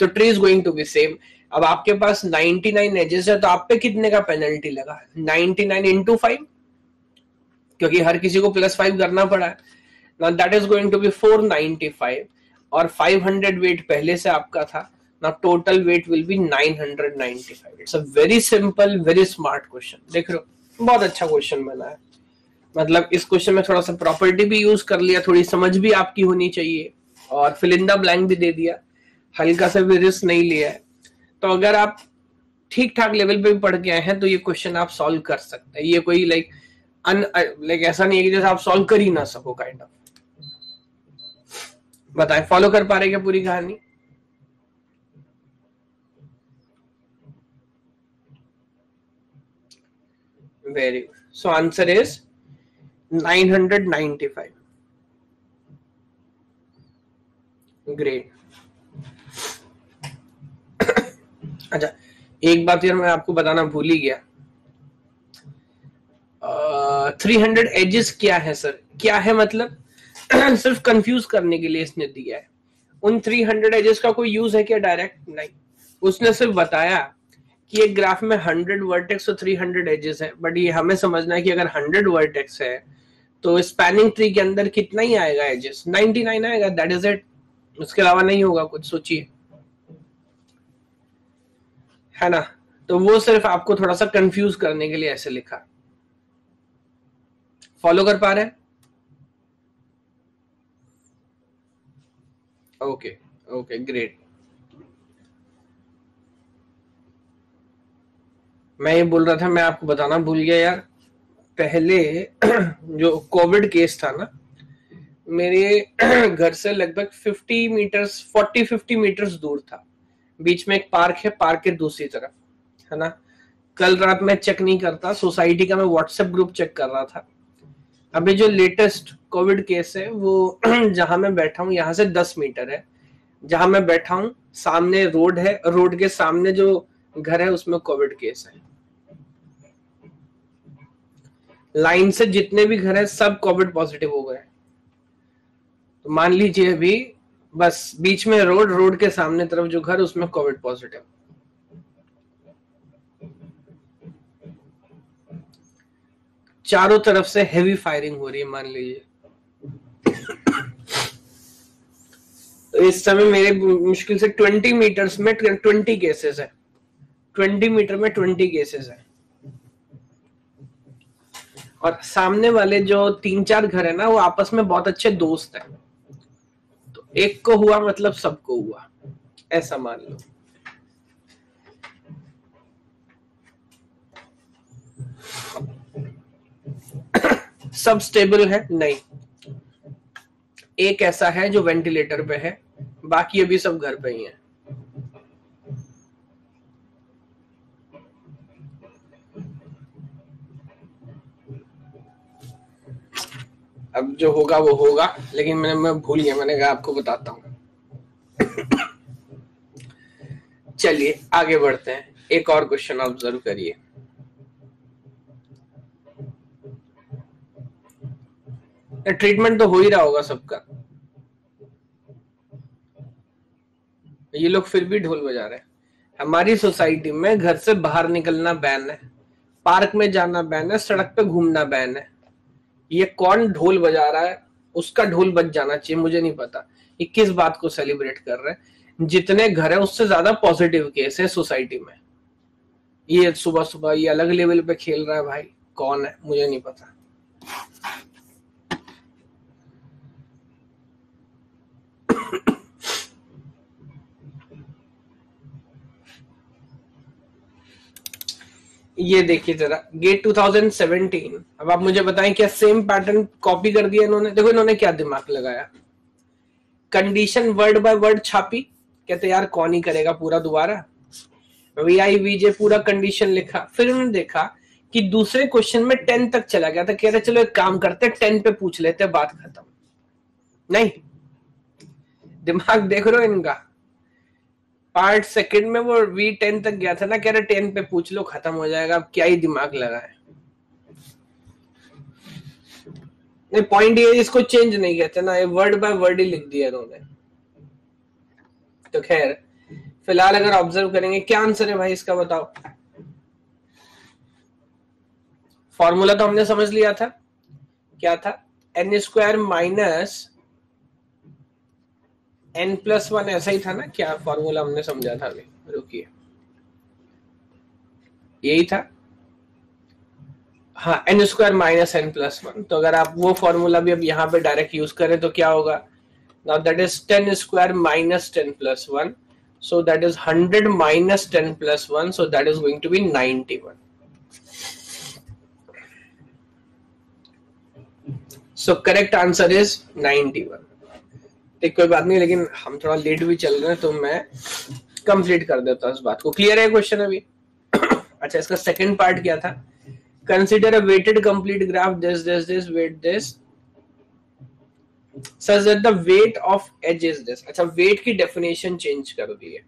तो tree is going to be same अब आपके पास 99 एजेस है तो आप पे कितने का पेनल्टी लगा? 99 नाइन इंटू फाइव क्योंकि हर किसी को प्लस फाइव करना पड़ा है। That is going to be 495 और 500 वेट पहले से आपका था। ना total weight will be 995 it's a very simple very smart question देख रहे हो, बहुत अच्छा क्वेश्चन बना है। मतलब इस क्वेश्चन में थोड़ा सा प्रॉपर्टी भी यूज़ कर लिया, थोड़ी समझ भी आपकी होनी चाहिए और फिलिंदा ब्लैंक भी दे दिया। हल्का सा भी रिस्क नहीं लिया है। तो अगर आप ठीक ठाक लेवल पे पढ़ के आए हैं तो ये क्वेश्चन आप सॉल्व कर सकते हैं। ये कोई लाइक लाइक ऐसा नहीं है कि जैसे आप सॉल्व कर ही ना सको काइंड ऑफ़ बताए फॉलो कर पा रहे क्या पूरी कहानी? Very so answer is 995 great अच्छा एक बात यार मैं आपको बताना भूल ही गया। थ्री हंड्रेड एजेस क्या है सर क्या है मतलब? सिर्फ़ कंफ्यूज करने के लिए इसने दिया है। उन 300 एजेस का कोई यूज़ है क्या डायरेक्ट नहीं। उसने सिर्फ़ बताया कि एक ग्राफ में 100 वर्टेक्स और 300 एजेस है। बट ये हमें समझना है कि अगर 100 वर्टेक्स है तो स्पैनिंग ट्री के अंदर कितना ही आएगा एजेस 99 आएगा दैट इज़ इट उसके अलावा नहीं होगा कुछ, सोचिए। है ना? तो वो सिर्फ़ आपको थोड़ा सा कंफ्यूज करने के लिए ऐसे लिखा। फॉलो कर पा रहे हैं? ओके ओके ग्रेट मैं ये बोल रहा था, मैं आपको बताना भूल गया यार। पहले जो कोविड केस था ना, मेरे घर से लगभग 50 मीटर्स 40 50 मीटर्स दूर था। बीच में एक पार्क है, पार्क के दूसरी तरफ़, है ना? कल रात में चेक नहीं करता सोसाइटी का मैं व्हाट्सएप ग्रुप चेक कर रहा था। अभी जो लेटेस्ट कोविड केस है, वो जहाँ मैं बैठा हूँ, यहाँ से दस मीटर है। जहाँ मैं बैठा हूँ, सामने रोड है, रोड के सामने जो घर है, उसमें कोविड केस है। लाइन से जितने भी घर है, सब कोविड पॉजिटिव हो गए तो मान लीजिए अभी, बस बीच में रोड रोड के सामने तरफ़ जो घर, उसमें कोविड पॉजिटिव चारों तरफ़ से हेवी फायरिंग हो रही है, मान लीजिए। तो इस समय मेरे मुश्किल से 20 मीटर्स में 20 केसेस है। 20 मीटर में 20 केसेस है। और सामने वाले जो तीन चार घर है ना, वो आपस में बहुत अच्छे दोस्त हैं। तो एक को हुआ मतलब सबको हुआ। ऐसा मान लो। सब स्टेबल है? नहीं। एक ऐसा है जो वेंटिलेटर पे है। बाकी अभी सब घर पे ही है। अब जो होगा, वो होगा, लेकिन मैंने, मैं भूल गया, मैंने कहा आपको बताता हूँ। चलिए, आगे बढ़ते हैं। एक और क्वेश्चन ऑब्ज़र्व करिए। ट्रीटमेंट तो हो ही रहा होगा सबका। ये लोग फिर भी ढोल बजा रहे हैं। हमारी सोसाइटी में घर से बाहर निकलना बैन है, पार्क में जाना बैन है, सड़क पे घूमना बैन है। ये कौन ढोल बजा रहा है? उसका ढोल बज जाना चाहिए, मुझे नहीं पता। ये किस बात को सेलिब्रेट कर रहे हैं? जितने घर है, उससे ज़्यादा पॉजिटिव केस है सोसाइटी में। ये सुबह सुबह ये अलग लेवल पे खेल रहा है भाई, कौन है? मुझे नहीं पता। ये देखिए जरा गेट 2017 अब आप मुझे बताएँ क्या सेम पैटर्न कॉपी कर दिया इन्होंने। देखो इन्होंने क्या दिमाग लगाया। कंडीशन वर्ड बाय वर्ड छापी। कहते यार, कौन ही करेगा पूरा दोबारा? वी आई वीजे पूरा कंडीशन लिखा। फिर उन्होंने देखा कि दूसरे क्वेश्चन में टेन तक चला गया था। कह रहे, चलो एक काम करते टेन पे पूछ लेते बात खत्म। नहीं। दिमाग देख रहे हो इनका? पार्ट सेकंड में वो वी टेन तक गया था ना, कह रहे टेन पे पूछ लो, खत्म हो जाएगा, अब क्या ही दिमाग लगा है। नहीं पॉइंट ये इसको चेंज नहीं कहते ना, ये वर्ड बाय वर्ड ही लिख दिया इन्होंने। तो खैर, फ़िलहाल अगर ऑब्ज़र्व करेंगे, क्या आंसर है भाई, इसका बताओ। फॉर्मूला तो हमने समझ लिया था। क्या था? N square minus N plus one ऐसा ही था ना क्या फॉर्मूला हमने समझा था अभी। रुकिए। यही था। हाँ N square minus N plus one तो अगर आप वो फॉर्मूला भी अब यहाँ पे डायरेक्ट यूज़ करें तो क्या होगा? Now that is ten square minus ten plus one so that is 100 minus 10 plus 1 so that is going to one 91 so correct answer is 91 एक कोई बात नहीं, लेकिन हम थोड़ा लेट भी चल रहे हैं तो मैं कंप्लीट कर देता हूँ इस बात को। क्लियर है क्वेश्चन अभी? अच्छा इसका सेकंड पार्ट क्या था? Consider a weighted complete graph this this this weight this such that the weight of edge is this. अच्छा weight की डेफिनेशन चेंज कर दी है।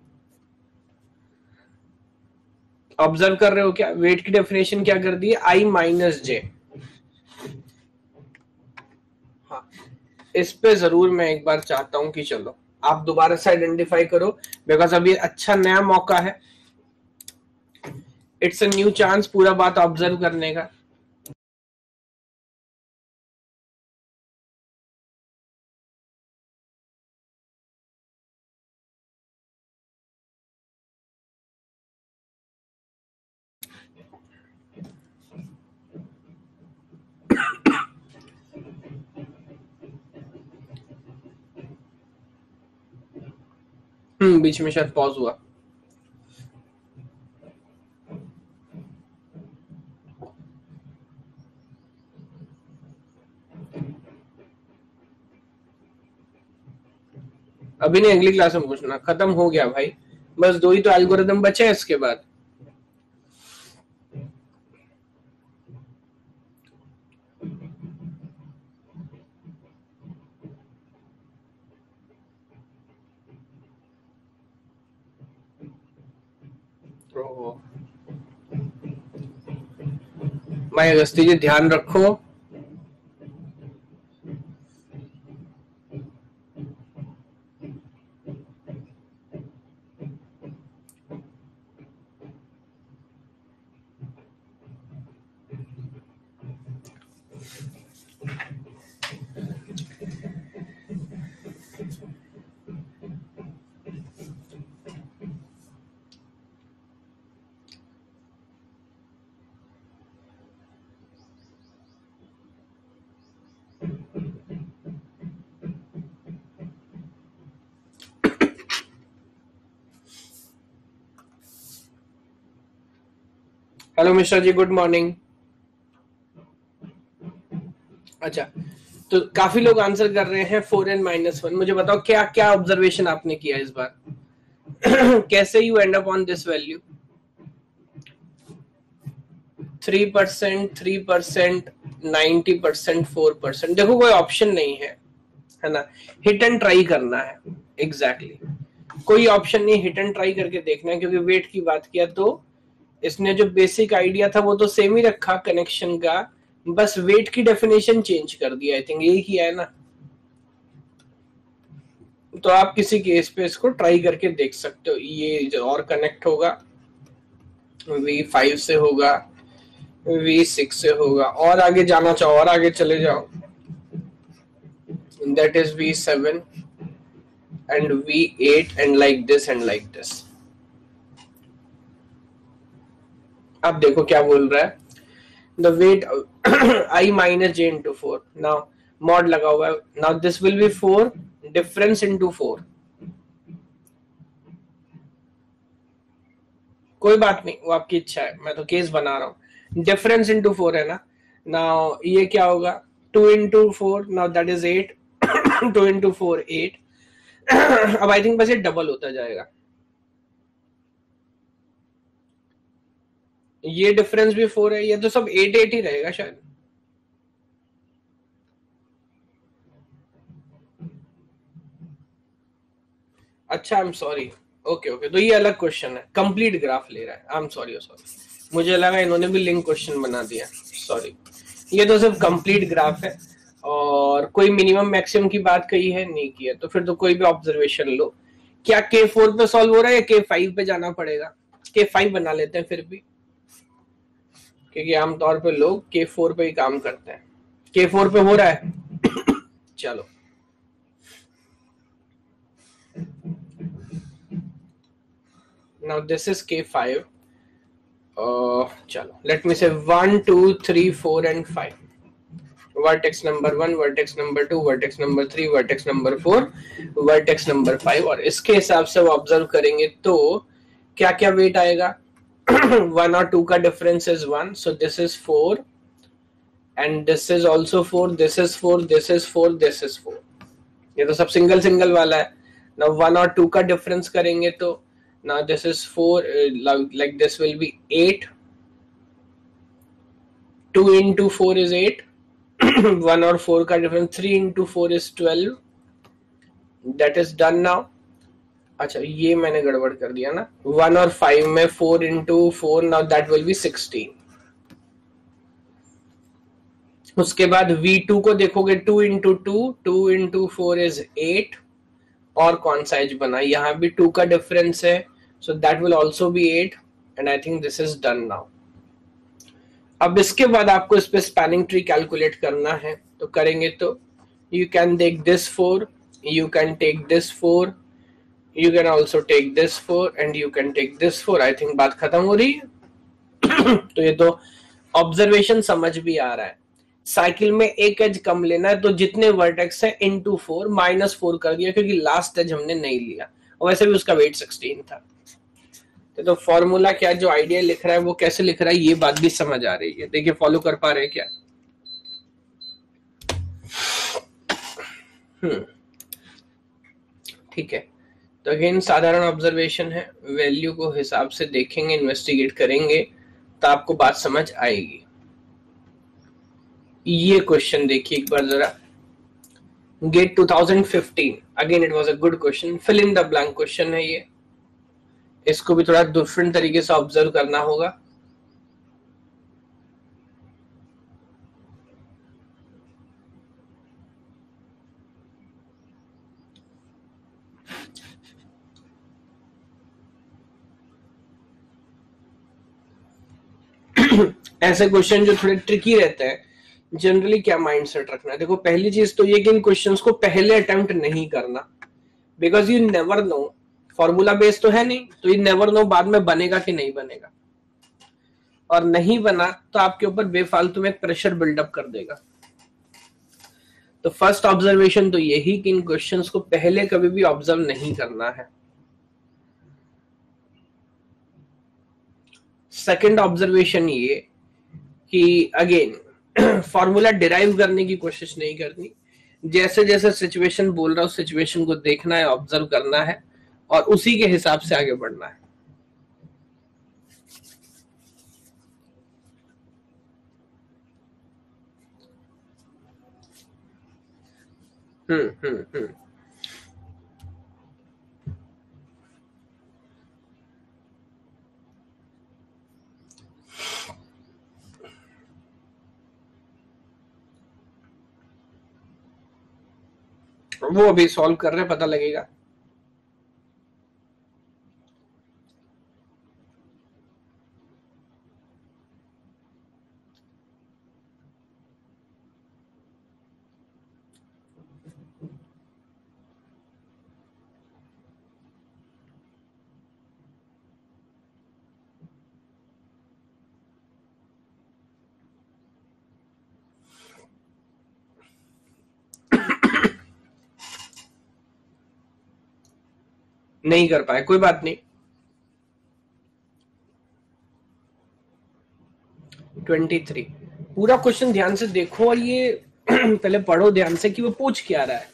ऑब्ज़र्व कर रहे हो क्या? वेट की डेफिनेशन क्या कर दी है? आई माइनस जे इस पे ज़रूर मैं एक बार चाहता हूँ कि चलो, आप दोबारा से आइडेंटिफाई करो बिकॉज़ अभी अच्छा नया मौका है। इट्स अ न्यू चांस पूरा बात ऑब्ज़र्व करने का। बीच में शायद पॉज हुआ। अभी नहीं, अगली क्लास में पूछना। खत्म हो गया भाई। बस दो ही तो एल्गोरिदम बचे हैं इसके बाद। भाई अगस्ती जी ध्यान रखो। Hello Mishra ji good morning अच्छा तो काफ़ी लोग आंसर कर रहे हैं फोर एन माइनस वन मुझे बताओ, क्या क्या ऑब्जर्वेशन आपने किया इस बार? कैसे you end up on this value three percent three percent ninety percent four percent देखो, कोई ऑप्शन नहीं है है ना? हिट एंड ट्राई करना है एग्जैक्टली exactly. कोई ऑप्शन नहीं हिट एंड ट्राई करके देखना है, क्योंकि वेट की बात किया तो इसने जो बेसिक आइडिया था, वो तो सेम ही रखा कनेक्शन का। बस वेट की डेफिनेशन चेंज कर दिया आई थिंक यही किया है ना। तो आप किसी केस पे इसको ट्राई करके देख सकते हो। ये और कनेक्ट होगा वी फाइव से होगा वी सिक्स से होगा, और आगे जाना चाहो, और आगे चले जाओ। That is V seven and V eight and like this अब देखो क्या बोल रहा है। The weight I minus J into four now mod लगा हुआ है। Now this will be four difference into four कोई बात नहीं, वो आपकी इच्छा है। मैं तो केस बना रहा हूँ। डिफरेंस इंटू फोर है ना। नाउ ये क्या होगा? Two into four now that is eight two into four eight अब आई थिंक बस ये डबल होता जाएगा। ये डिफरेंस भी फोर है, ये तो सब एट एट ही रहेगा शायद। अच्छा I am sorry okay okay तो ये अलग क्वेश्चन है। कंप्लीट ग्राफ ले रहा है। आई एम सॉरी सॉरी मुझे लगा इन्होंने भी लिंक क्वेश्चन बना दिया। सॉरी ये तो सिर्फ़ कंप्लीट ग्राफ है। और कोई मिनिमम मैक्सिमम की बात कही है? नहीं की है। तो फिर तो कोई भी ऑब्जर्वेशन लो। क्या के फोर पे सॉल्व हो रहा है या के फाइव पे जाना पड़ेगा? के फाइव बना लेते हैं फिर भी। क्योंकि आमतौर पे लोग K4 पे ही काम करते हैं। K4 पे हो रहा है। चलो। नाउ दिस इज़ K5 चलो। Let me say one two three four and five vertex number one vertex number two vertex number three vertex number four vertex number five और इसके हिसाब से वो ऑब्ज़र्व करेंगे तो क्या क्या वेट आएगा? One or two ka difference is one so this is four and this is also four this is four this is four this is four ये तो सब सिंगल सिंगल वाला है now one or two का difference करेंगे तो now this is four uh, like this will be eight two into four is eight one or four का difference three into four is twelve that is done now अच्छा ये मैंने गड़बड़ कर दिया ना। वन और फाइव में four into four now that will be sixteen उसके बाद V2 को देखोगे two into two two into four is eight और कौन सा एज बना? यहाँ भी टू का डिफरेंस है so that will also be eight and I think this is done now अब इसके बाद आपको इस पे स्पैनिंग ट्री कैलकुलेट करना है तो करेंगे तो you can take this four you can take this four you can also take this four and you can take this four I think बात खत्म हो रही है। तो ये तो ऑब्जर्वेशन समझ भी आ रहा है। साइकिल में एक एज कम लेना है तो जितने वर्टेक्स है into four minus four कर दिया क्योंकि लास्ट एज हमने नहीं लिया। और वैसे भी उसका वेट सिक्सटीन था। तो, तो फॉर्मूला क्या जो आइडिया लिख रहा है वो कैसे लिख रहा है ये बात भी समझ आ रही है। देखिए फॉलो कर पा रहे हैं क्या? हम्म। ठीक है। तो अगेन साधारण ऑब्जर्वेशन है। वैल्यू को हिसाब से देखेंगे इन्वेस्टिगेट करेंगे तो आपको बात समझ आएगी। ये क्वेश्चन देखिए एक बार जरा। GATE 2015 again it was a good question fill in the blank question है ये। इसको भी थोड़ा डिफरेंट तरीके से ऑब्ज़र्व करना होगा। ऐसे क्वेश्चन जो थोड़े ट्रिकी रहते हैं जनरली क्या माइंड सेट रखना है? देखो, पहली चीज़ तो ये कि इन क्वेश्चंस को पहले अटेम्प्ट नहीं करना। Because you never know formula base तो है नहीं तो यू नेवर नो बाद में बनेगा कि नहीं बनेगा। और नहीं बना तो आपके ऊपर बेफालतू में प्रेशर बिल्डअप कर देगा। तो फ़र्स्ट ऑब्जर्वेशन तो यही कि इन क्वेश्चंस को पहले कभी भी ऑब्ज़र्व नहीं करना है। सेकंड ऑब्जर्वेशन ये कि अगेन फॉर्मूला डिराइव करने की कोशिश नहीं करनी। जैसे जैसे सिचुएशन बोल रहा हूँ सिचुएशन को देखना है ऑब्ज़र्व करना है, और उसी के हिसाब से आगे बढ़ना है। हम्म हम्म हम्म। वो अभी सॉल्व कर रहे हैं पता लगेगा। नहीं कर पाए, कोई बात नहीं। ट्वेंटी थ्री पूरा क्वेश्चन ध्यान से देखो और ये पहले पढ़ो ध्यान से कि वो पूछ क्या रहा है।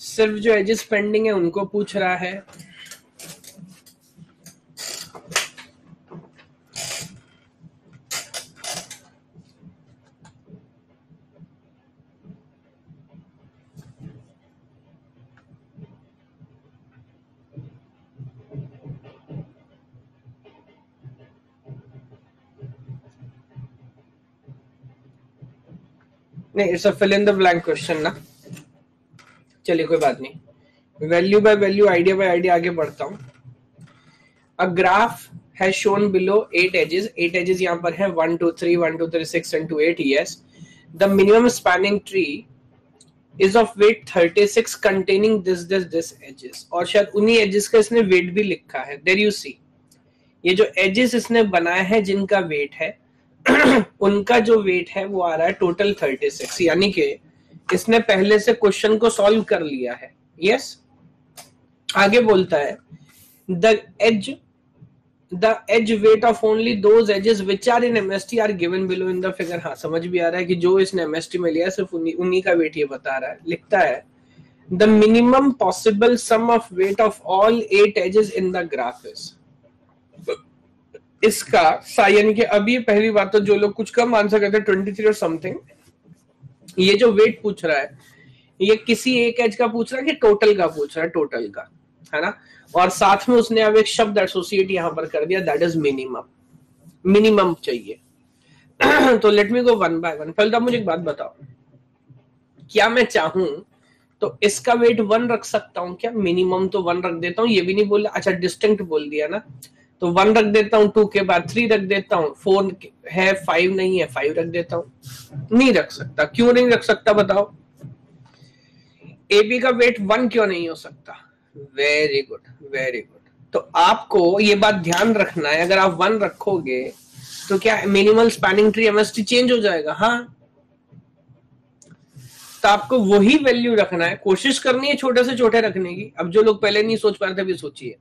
सिर्फ़ जो एजेस पेंडिंग है, उनको पूछ रहा है। नहीं it's a fill in the blank question ना। चलिए, कोई बात नहीं। Value by value idea by idea आगे बढ़ता हूँ। A graph has shown below eight edges eight edges यहाँ पर है। One two three one two three six and two eight yes the minimum spanning tree is of weight 36 containing this this this edges और शायद उन्हीं edges का इसने wait भी लिखा है। देर यू सी ये जो एजेस इसने बनाए हैं, जिनका वेट है उनका जो वेट है वो आ रहा है टोटल थर्टी सिक्स यानी कि इसने पहले से क्वेश्चन को सॉल्व कर लिया है। Yes yes? आगे बोलता है the edge the edge weight of only those edges which are in MST are given below in the figure हाँ समझ भी आ रहा है कि जो इसने एमएसटी में लिया सिर्फ़ उन्हीं का वेट ये बता रहा है। लिखता है the minimum possible sum of weight of all eight edges in the graph is इसका यानी कि अभी पहली बात तो जो लोग कुछ कम आंसर करते हैं ट्वेंटी थ्री और समथिंग ये जो वेट पूछ रहा है, ये किसी एक एज का पूछ रहा है कि टोटल का पूछ रहा है टोटल का, है ना? और साथ में उसने अब एक शब्द एसोसिएट यहाँ पर कर दिया दैट इज़ मिनिमम मिनिमम चाहिए। तो let me go one by one पहले तो मुझे एक बात बताओ। क्या मैं चाहूँ तो इसका वेट वन रख सकता हूँ क्या? मिनिमम तो वन रख देता हूँ, ये भी नहीं बोला अच्छा डिस्टिंक्ट बोल दिया ना। तो वन रख देता हूँ टू के बाद थ्री रख देता हूँ फोर है फाइव नहीं है फाइव रख देता हूँ। नहीं रख सकता। क्यों नहीं रख सकता बताओ? ए बी का वेट वन क्यों नहीं हो सकता? वेरी गुड वेरी गुड तो आपको ये बात ध्यान रखना है। अगर आप वन रखोगे तो क्या minimal spanning tree MST change हो जाएगा? हाँ। तो आपको वही वैल्यू रखना है। कोशिश करनी है छोटे से छोटे रखने की। अब जो लोग पहले नहीं सोच पा रहे थे, अभी सोचिए।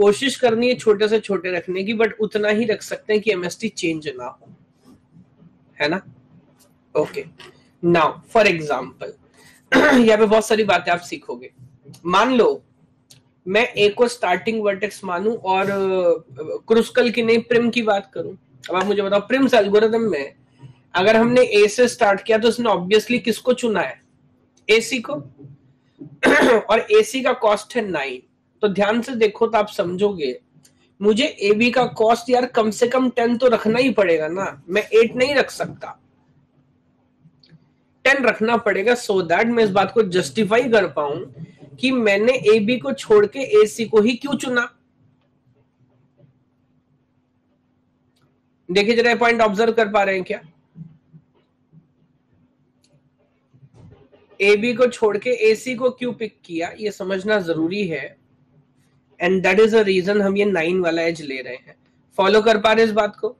कोशिश करनी है छोटे से छोटे रखने की बट उतना ही रख सकते हैं कि एमएसटी चेंज ना हो। है ना? ओके नाउ फॉर एग्ज़ाम्पल यहाँ पे बहुत सारी बातें आप सीखोगे। मान लो, मैं ए को स्टार्टिंग वर्टेक्स मानू और क्रुस्कल की नहीं प्रिम की बात करूँ। अब आप मुझे बताओ प्रिम्स एल्गोरिदम में अगर हमने ए से स्टार्ट किया तो उसने ऑब्वियसली किसको चुना है? एसी को? और एसी का कॉस्ट है नाइन तो ध्यान से देखो तो आप समझोगे। मुझे ए बी का कॉस्ट यार कम से कम टेन तो रखना ही पड़ेगा ना। मैं एट नहीं रख सकता। टेन रखना पड़ेगा सो so दैट मैं इस बात को जस्टिफाई कर पाऊँ कि मैंने ए बी को छोड़ के ए सी को ही क्यों चुना। देखिए जरा पॉइंट ऑब्ज़र्व कर पा रहे हैं क्या? ए बी को छोड़ के ए सी को क्यों पिक किया? ये समझना ज़रूरी है। And that is a reason हम ये नाइन वाला एज ले रहे हैं। फॉलो कर पा रहे इस बात को?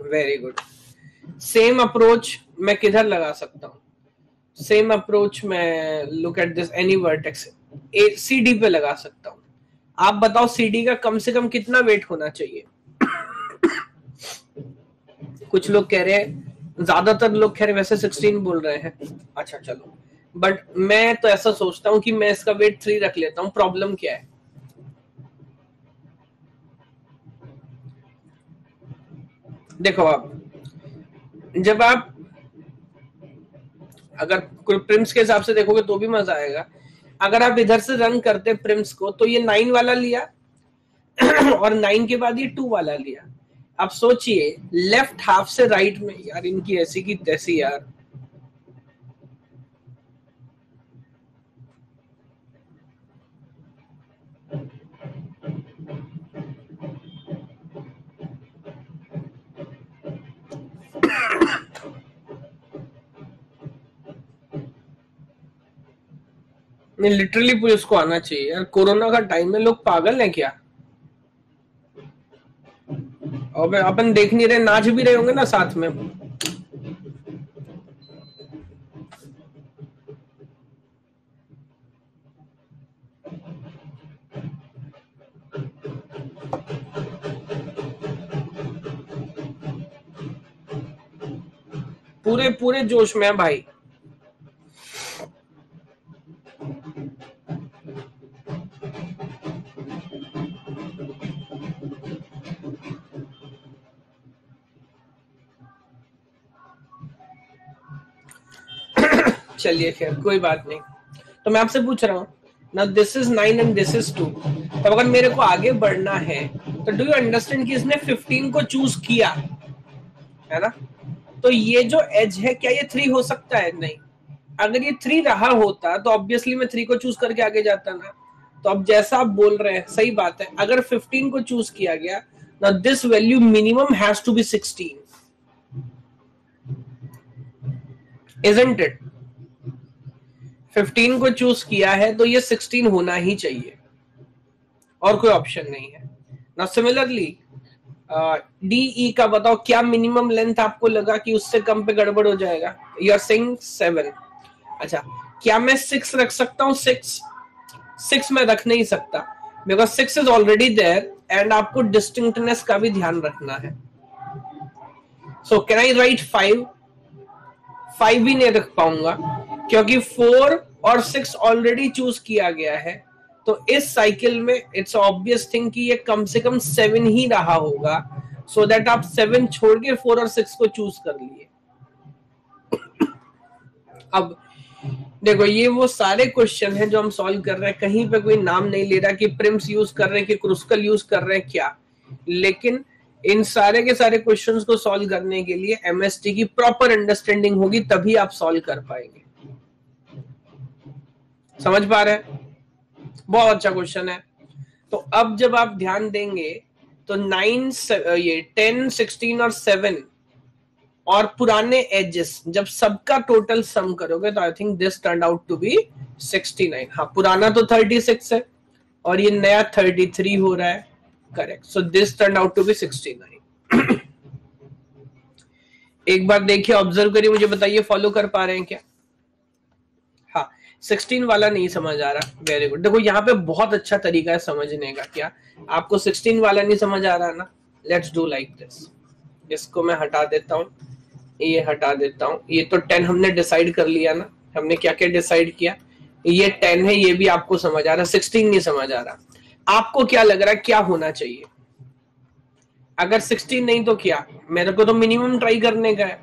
वेरी गुड सेम अप्रोच मैं किधर लगा सकता हूँ? सेम अप्रोच मैं look at this any vertex C D पे लगा सकता हूँ। आप बताओ सी डी का कम से कम कितना वेट होना चाहिए? कुछ लोग कह रहे हैं ज़्यादातर लोग रहे वैसे सिक्सटीन बोल रहे हैं। अच्छा चलो। बट मैं तो ऐसा सोचता हूँ कि मैं इसका वेट थ्री रख लेता हूँ। प्रॉब्लम क्या है? देखो आप जब आप अगर प्रिंस के हिसाब से देखोगे तो भी मज़ा आएगा। अगर आप इधर से रन करते प्रिम्स को तो ये नाइन वाला लिया और नाइन के बाद ये टू वाला लिया। अब सोचिए लेफ़्ट हाफ़ से राइट में यार इनकी ऐसी की तैसी यार। नहीं लिटरली पुलिस को आना चाहिए यार। कोरोना का टाइम में लोग पागल हैं क्या? और अपन देख नहीं रहे, नाच भी रहे होंगे ना साथ में। पूरे पूरे जोश में है भाई। चलिए खैर, कोई बात नहीं। तो मैं आपसे पूछ रहा हूँ ना this is nine and this is two तो अगर मेरे को आगे बढ़ना है तो डू यू अंडरस्टैंड कि इसने फिफ्टीन को चूज़ किया? है ना? तो ये जो एज है, क्या ये थ्री हो सकता है? नहीं। अगर ये थ्री रहा होता तो ऑब्वियसली मैं थ्री को चूज़ करके आगे जाता ना। तो अब जैसा आप बोल रहे हैं, सही बात है। अगर फिफ्टीन को चूज़ किया गया ना this value minimum has to be sixteen isn't it 15 को चूज़ किया है तो ये 16 होना ही चाहिए। और कोई ऑप्शन नहीं है। ना सिमिलरली डीई का बताओ, क्या मिनिमम लेंथ आपको लगा कि उससे कम पे गड़बड़ हो जाएगा? यू आर सिंग सेवन अच्छा क्या मैं सिक्स रख सकता हूँ? सिक्स सिक्स में रख नहीं सकता। Because six is already there and आपको डिस्टिंक्टनेस का भी ध्यान रखना है। So can I write five five भी नहीं रख पाऊँगा, क्योंकि फोर और सिक्स ऑलरेडी चूज़ किया गया है। तो इस साइकिल में इट्स ऑब्वियस थिंग कि ये कम से कम सेवन ही रहा होगा सो so दैट आप सेवन छोड़ के फोर और सिक्स को चूज़ कर लिए। अब देखो, ये वो सारे क्वेश्चन हैं जो हम सॉल्व कर रहे हैं, कहीं पे कोई नाम नहीं ले रहा कि प्रिम्स यूज़ कर रहे हैं कि क्रुस्कल यूज़ कर रहे हैं, क्या? लेकिन इन सारे के सारे क्वेश्चन को सॉल्व करने के लिए एमएसटी की प्रॉपर अंडरस्टैंडिंग होगी, तभी आप सॉल्व कर पाएँगे। समझ पा रहे बहुत अच्छा क्वेश्चन है। तो अब जब आप ध्यान देंगे तो नाइन ये टेन सिक्सटीन और सेवन और पुराने एजेस जब सबका टोटल सम करोगे तो I think this turn out to be sixty nine हाँ पुराना तो थर्टी सिक्स है और ये नया थर्टी थ्री हो रहा है। Correct so this turn out to be sixty nine एक बार देखिए ऑब्ज़र्व करिए, मुझे बताइए फॉलो कर पा रहे हैं क्या? हाँ सिक्सटीन वाला नहीं समझ आ रहा। वेरी गुड देखो, यहाँ पे बहुत अच्छा तरीका है समझने का क्या? आपको सिक्सटीन वाला नहीं समझ आ रहा ना? लेट्स डू लाइक दिस इसको मैं हटा देता हूँ। ये हटा देता हूँ। ये तो टेन हमने डिसाइड कर लिया ना? हमने क्या क्या डिसाइड किया? ये टेन है, ये भी आपको समझ आ रहा। सिक्सटीन नहीं समझ आ रहा। आपको क्या लग रहा है, क्या होना चाहिए? अगर सिक्सटीन नहीं तो क्या? मेरे को तो मिनिमम ट्राई करने का है।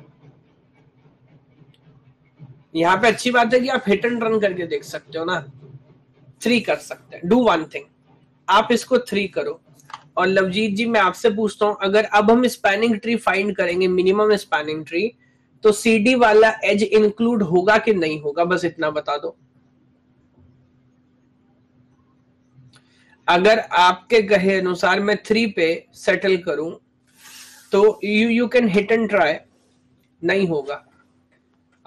यहाँ पे अच्छी बात है कि आप हिट एंड रन करके देख सकते हो ना। थ्री कर सकते हैं। डू वन थिंग आप इसको थ्री करो। और लवजीत जी, मैं आपसे पूछता हूँ, अगर अब हम स्पैनिंग ट्री फाइंड करेंगे मिनिमम स्पैनिंग ट्री तो सीडी वाला एज इंक्लूड होगा कि नहीं होगा? बस इतना बता दो। अगर आपके कहे अनुसार मैं थ्री पे सेटल करूँ तो you you can hit and try नहीं होगा।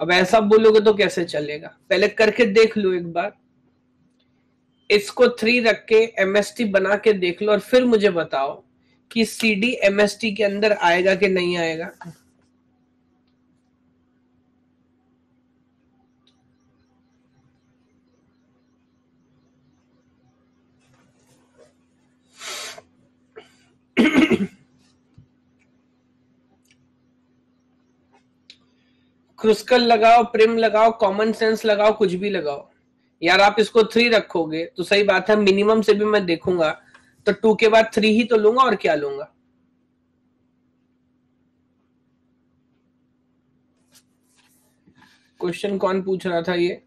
अब ऐसा बोलोगे तो कैसे चलेगा? पहले करके देख लो एक बार। इसको थ्री रख के एमएसटी बना के देख लो और फिर मुझे बताओ कि सी डी एमएसटी के अंदर आएगा कि नहीं आएगा। क्रुस्कल लगाओ प्रिम लगाओ कॉमन सेंस लगाओ, कुछ भी लगाओ। यार, आप इसको थ्री रखोगे तो सही बात है मिनिमम से भी मैं देखूँगा। तो टू के बाद थ्री ही तो लूँगा और क्या लूँगा? क्वेश्चन कौन पूछ रहा था ये?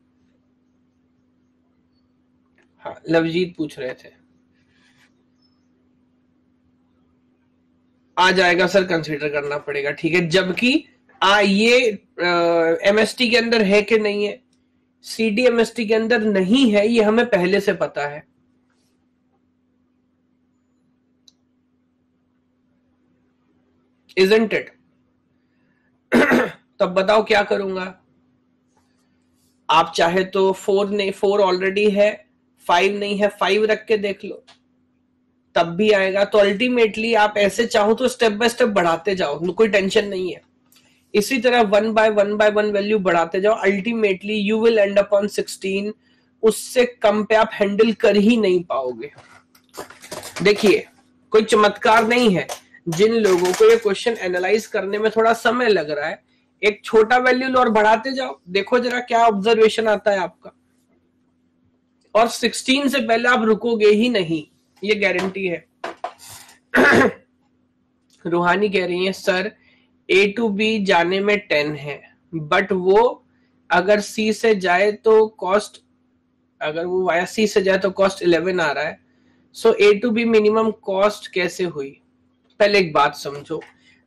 हाँ लवजीत पूछ रहे थे। आ जाएगा सर कंसीडर करना पड़ेगा, ठीक है? जबकि, आ, ये एमएसटी के अंदर है कि नहीं है? सीडीएमएसटी के अंदर नहीं है, ये हमें पहले से पता है। इजेंट इट तब बताओ क्या करूँगा? आप चाहे तो फोर नहीं फोर ऑलरेडी है फाइव नहीं है फाइव रख के देख लो। तब भी आएगा। तो अल्टीमेटली आप ऐसे चाहो तो स्टेप बाय स्टेप बढ़ाते जाओ। कोई टेंशन नहीं है। इसी तरह one by one by one value बढ़ाते जाओ। Ultimately you will end up on sixteen उससे कम पे आप हैंडल कर ही नहीं पाओगे। देखिए, कोई चमत्कार नहीं है। जिन लोगों को ये क्वेश्चन एनालाइज करने में थोड़ा समय लग रहा है, एक छोटा वैल्यू और बढ़ाते जाओ। देखो जरा क्या ऑब्जर्वेशन आता है आपका। और 16 से पहले आप रुकोगे ही नहीं। ये गारंटी है। रूहानी कह रही है, सर ए टू बी जाने में टेन है बट वो अगर सी से जाए तो कॉस्ट अगर वो वाया सी से जाए तो कॉस्ट इलेवन आ रहा है। So A to B minimum cost कैसे हुई? पहले एक बात समझो।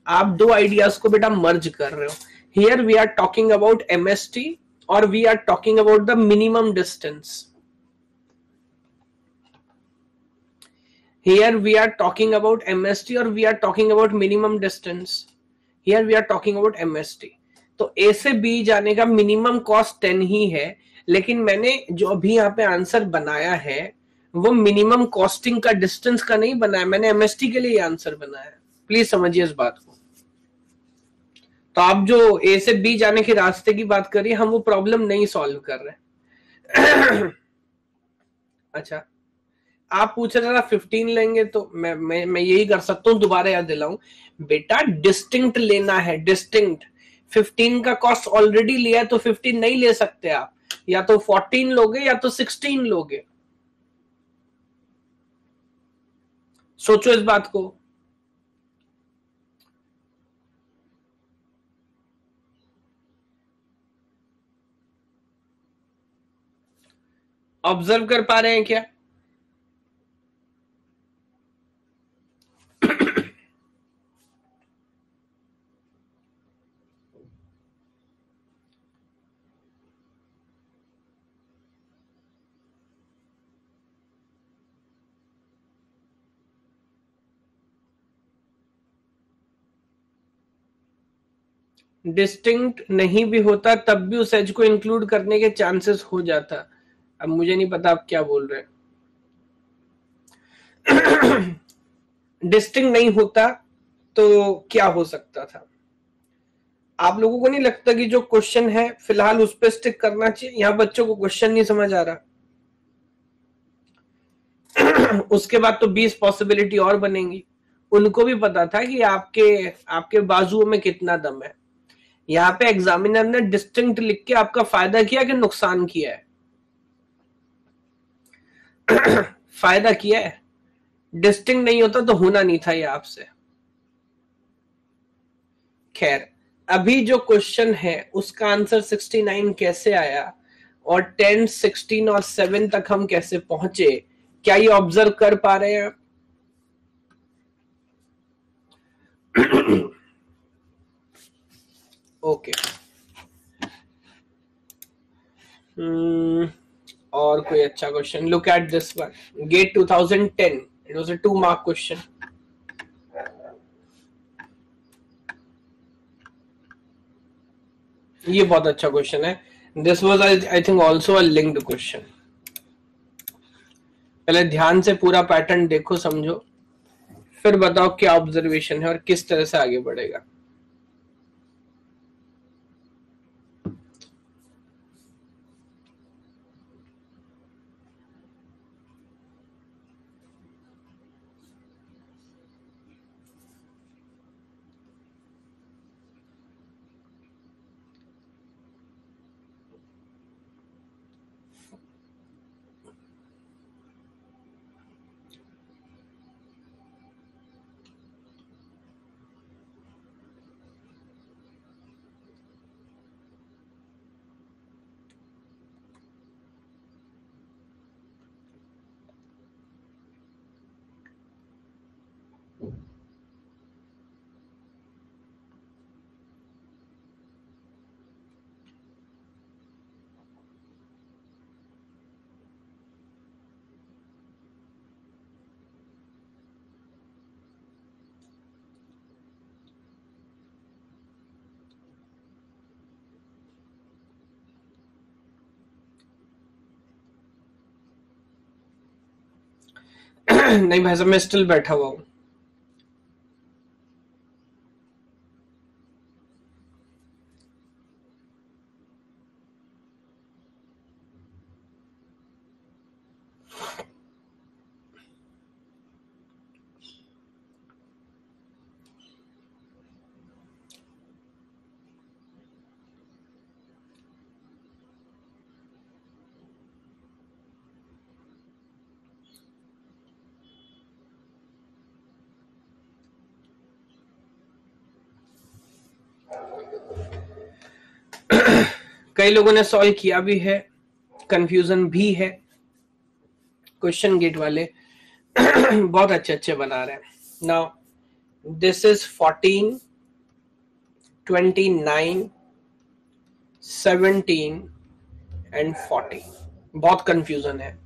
आप दो आइडियाज़ को बेटा मर्ज कर रहे हो। Here we are talking about MST और we are talking about the minimum distance here we are talking about mst or we are talking about minimum distance. Here we are talking about MST तो A से B जाने का minimum cost ten ही है, लेकिन मैंने जो अभी यहाँ पे आंसर बनाया है, वो मिनिमम कॉस्टिंग का डिस्टेंस का नहीं बनाया, मैंने एमएसटी के लिए आंसर बनाया। प्लीज़ समझिए इस बात को। तो आप जो ए से बी जाने के रास्ते की बात करिए हम वो प्रॉब्लम नहीं सॉल्व कर रहे अच्छा। आप पूछ रहे था फिफ्टीन लेंगे तो मैं मैं मैं यही कर सकता हूँ, दोबारा याद दिलाऊं। बेटा डिस्टिंक्ट लेना है डिस्टिंक्ट फिफ्टीन का कॉस्ट ऑलरेडी लिया है तो फिफ्टीन नहीं ले सकते आप। या तो फोर्टीन लोगे, या तो सिक्सटीन लोगे। सोचो इस बात को। ऑब्ज़र्व कर पा रहे हैं क्या? डिस्टिंक्ट नहीं भी होता, तब भी उस एज को इंक्लूड करने के चांसेस हो जाता। अब मुझे नहीं पता आप क्या बोल रहे हैं। डिस्टिंग नहीं होता तो क्या हो सकता था? आप लोगों को नहीं लगता कि जो क्वेश्चन है, फ़िलहाल उस पर स्टिक करना चाहिए? यहाँ बच्चों को क्वेश्चन नहीं समझ आ रहा। उसके बाद तो 20 पॉसिबिलिटी और बनेंगी। उनको भी पता था कि आपके आपके बाजुओं में कितना दम है। यहाँ पे एग्जामिनर ने डिस्टिंक्ट लिख के आपका फ़ायदा किया कि नुकसान किया है? फ़ायदा किया है? डिस्टिंग नहीं होता तो होना नहीं था ये आपसे। खैर अभी जो क्वेश्चन है उसका आंसर 69 कैसे आया? और 10, 16 और 7 तक हम कैसे पहुँचे? क्या ये ऑब्ज़र्व कर पा रहे हैं? आप ओके। hmm, और कोई अच्छा question look at this one GATE 2010 it was a two mark question ये बहुत अच्छा क्वेश्चन है। This was I think also a linked question पहले ध्यान से पूरा पैटर्न देखो समझो। फिर बताओ क्या ऑब्जर्वेशन है और किस तरह से आगे बढ़ेगा। नहीं भाई साहब मैं स्टिल बैठा हुआ हूँ। कई लोगों ने सॉल्व किया भी है कंफ्यूजन भी है। क्वेश्चन गेट वाले बहुत अच्छे अच्छे बना रहे हैं। Now this is fourteen twenty nine seventeen and forty बहुत कंफ्यूजन है।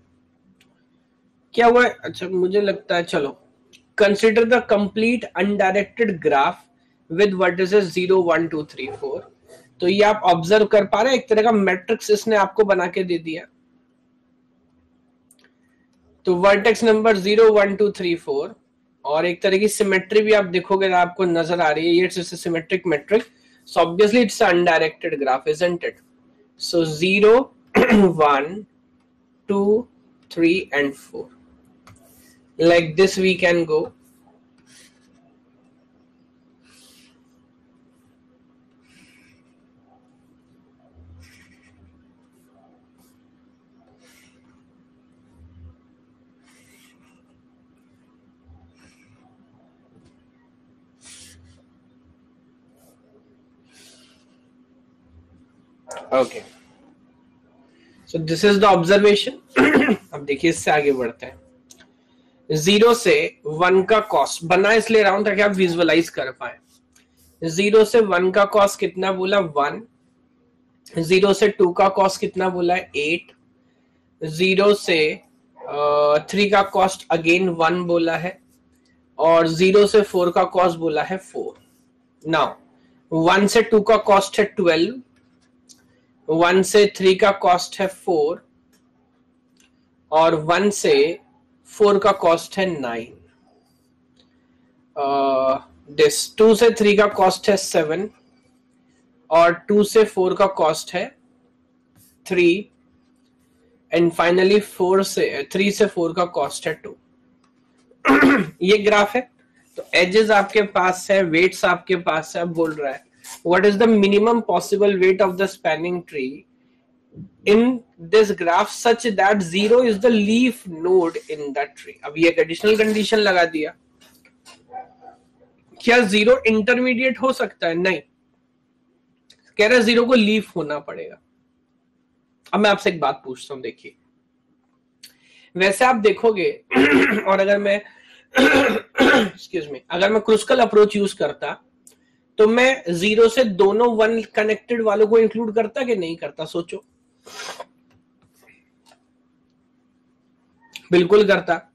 क्या हुआ? अच्छा मुझे लगता है, चलो। Consider the complete undirected graph with vertices zero one two three four तो ये आप ऑब्ज़र्व कर पा रहे हैं, एक तरह का मैट्रिक्स इसने आपको बना के दे दिया। तो vertex number zero one two three four और एक तरह की सिमेट्री भी आप देखोगे आपको नज़र आ रही है, ये it's symmetric matrix so obviously it's undirected graph isn't it so zero one two three and four like this we can go. Okay. So, this is the observation. अब देखिए, इससे आगे बढ़ते हैं। ज़ीरो से वन का कॉस्ट बना इसलिए रहा हूँ ताकि आप विजुअलाइज कर पाए। ज़ीरो से वन का कॉस्ट कितना बोला? वन ज़ीरो से टू का कॉस्ट कितना बोला? है एट ज़ीरो से थ्री का कॉस्ट अगेन वन बोला है। और ज़ीरो से फोर का कॉस्ट बोला है फोर नाउ वन से टू का कॉस्ट है ट्वेल्व वन से थ्री का कॉस्ट है फोर और वन से फोर का कॉस्ट है नाइन। दिस टू से थ्री का कॉस्ट है सेवन और टू से फोर का कॉस्ट है थ्री। एंड फाइनली फोर से थ्री से फोर का कॉस्ट है टू ये ग्राफ है। तो एजेस आपके पास है वेट्स आपके पास है, बोल रहा है। What is the minimum possible weight of the spanning tree in this graph such that zero is the leaf node in the tree अब ये एडिशनल कंडीशन लगा दिया। क्या ज़ीरो इंटरमीडिएट हो सकता है? नहीं। कह रहा है ज़ीरो को लीफ होना पड़ेगा। अब मैं आपसे एक बात पूछता हूँ, देखिए। वैसे आप देखोगे, और अगर मैं एक्सक्यूज मी अगर मैं क्रुस्कल अप्रोच यूज़ करता तो मैं ज़ीरो से दोनों वन कनेक्टेड वालों को इंक्लूड करता कि नहीं करता, सोचो। बिल्कुल करता।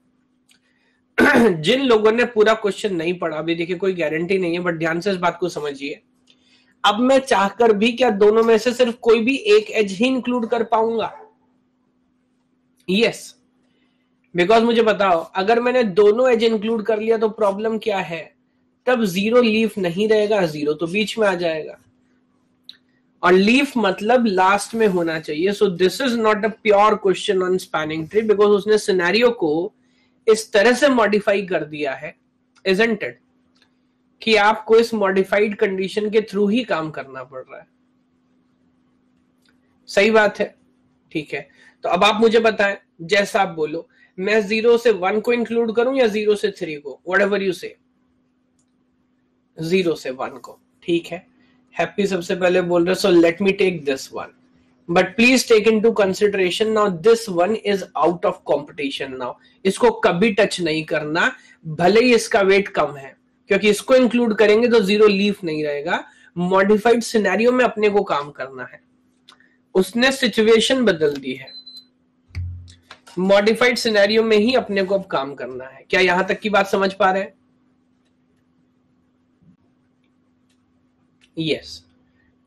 जिन लोगों ने पूरा क्वेश्चन नहीं पढ़ा, अभी देखिए कोई गारंटी नहीं है बट ध्यान से इस बात को समझिए। अब मैं चाहकर भी क्या दोनों में से सिर्फ़ कोई भी एक एज ही इंक्लूड कर पाऊँगा? यस बिकॉज़ मुझे बताओ, अगर मैंने दोनों एज इंक्लूड कर लिया तो प्रॉब्लम क्या है? तब ज़ीरो लीफ नहीं रहेगा, ज़ीरो तो बीच में आ जाएगा। और लीफ मतलब लास्ट में होना चाहिए। So this is not a pure question on spanning tree because उसने सिनेरियो को इस तरह से मॉडिफाई कर दिया है इजेंट इट कि आपको इस मॉडिफाइड कंडीशन के थ्रू ही काम करना पड़ रहा है। सही बात है, ठीक है। तो अब आप मुझे बताएँ, जैसा आप बोलो, मैं ज़ीरो से वन को इंक्लूड करूँ या ज़ीरो से थ्री को? Whatever you say zero से वन को, ठीक है? हैप्पी सबसे पहले बोल रहे so let me take this one but please take into consideration now this one is out of competition now इसको कभी टच नहीं करना, भले ही इसका वेट कम है, क्योंकि इसको इंक्लूड करेंगे तो ज़ीरो लीफ नहीं रहेगा। मॉडिफाइड सिनेरियो में अपने को काम करना है। उसने सिचुएशन बदल दी है। मॉडिफाइड सिनेरियो में ही अपने को अब काम करना है। क्या यहाँ तक की बात समझ पा रहे हैं? यस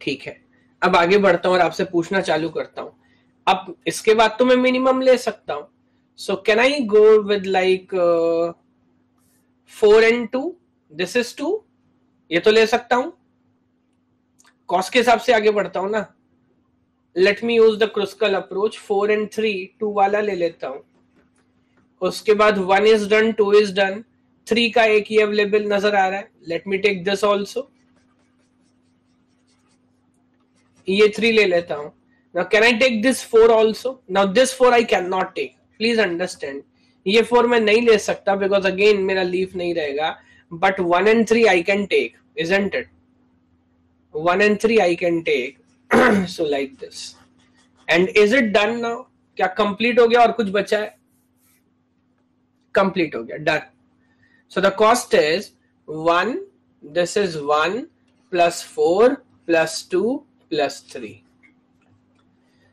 ठीक है। अब आगे बढ़ता हूँ और आपसे पूछना चालू करता हूँ। अब इसके बाद तो मैं मिनिमम ले सकता हूँ। So can I go with like four and two this is two ये तो ले सकता हूँ। कॉस्ट के हिसाब से आगे बढ़ता हूँ ना। Let me use the Kruskal approach four and three two वाला ले लेता हूँ। उसके बाद one is done two is done three का एक ही अवेलेबल नज़र आ रहा है। Let me take this also ये थ्री ले लेता हूँ now can I take this four also now this four I can not take please understand ये फोर मैं नहीं ले सकता बिकॉज़ अगेन मेरा लीफ नहीं रहेगा but 1 and 3 I can take, isn't it? 1 and 3 I can take. so like this. And is it done now? क्या complete हो गया और कुछ बचा है कंप्लीट हो गया done so the cost is one this is one plus four plus two plus three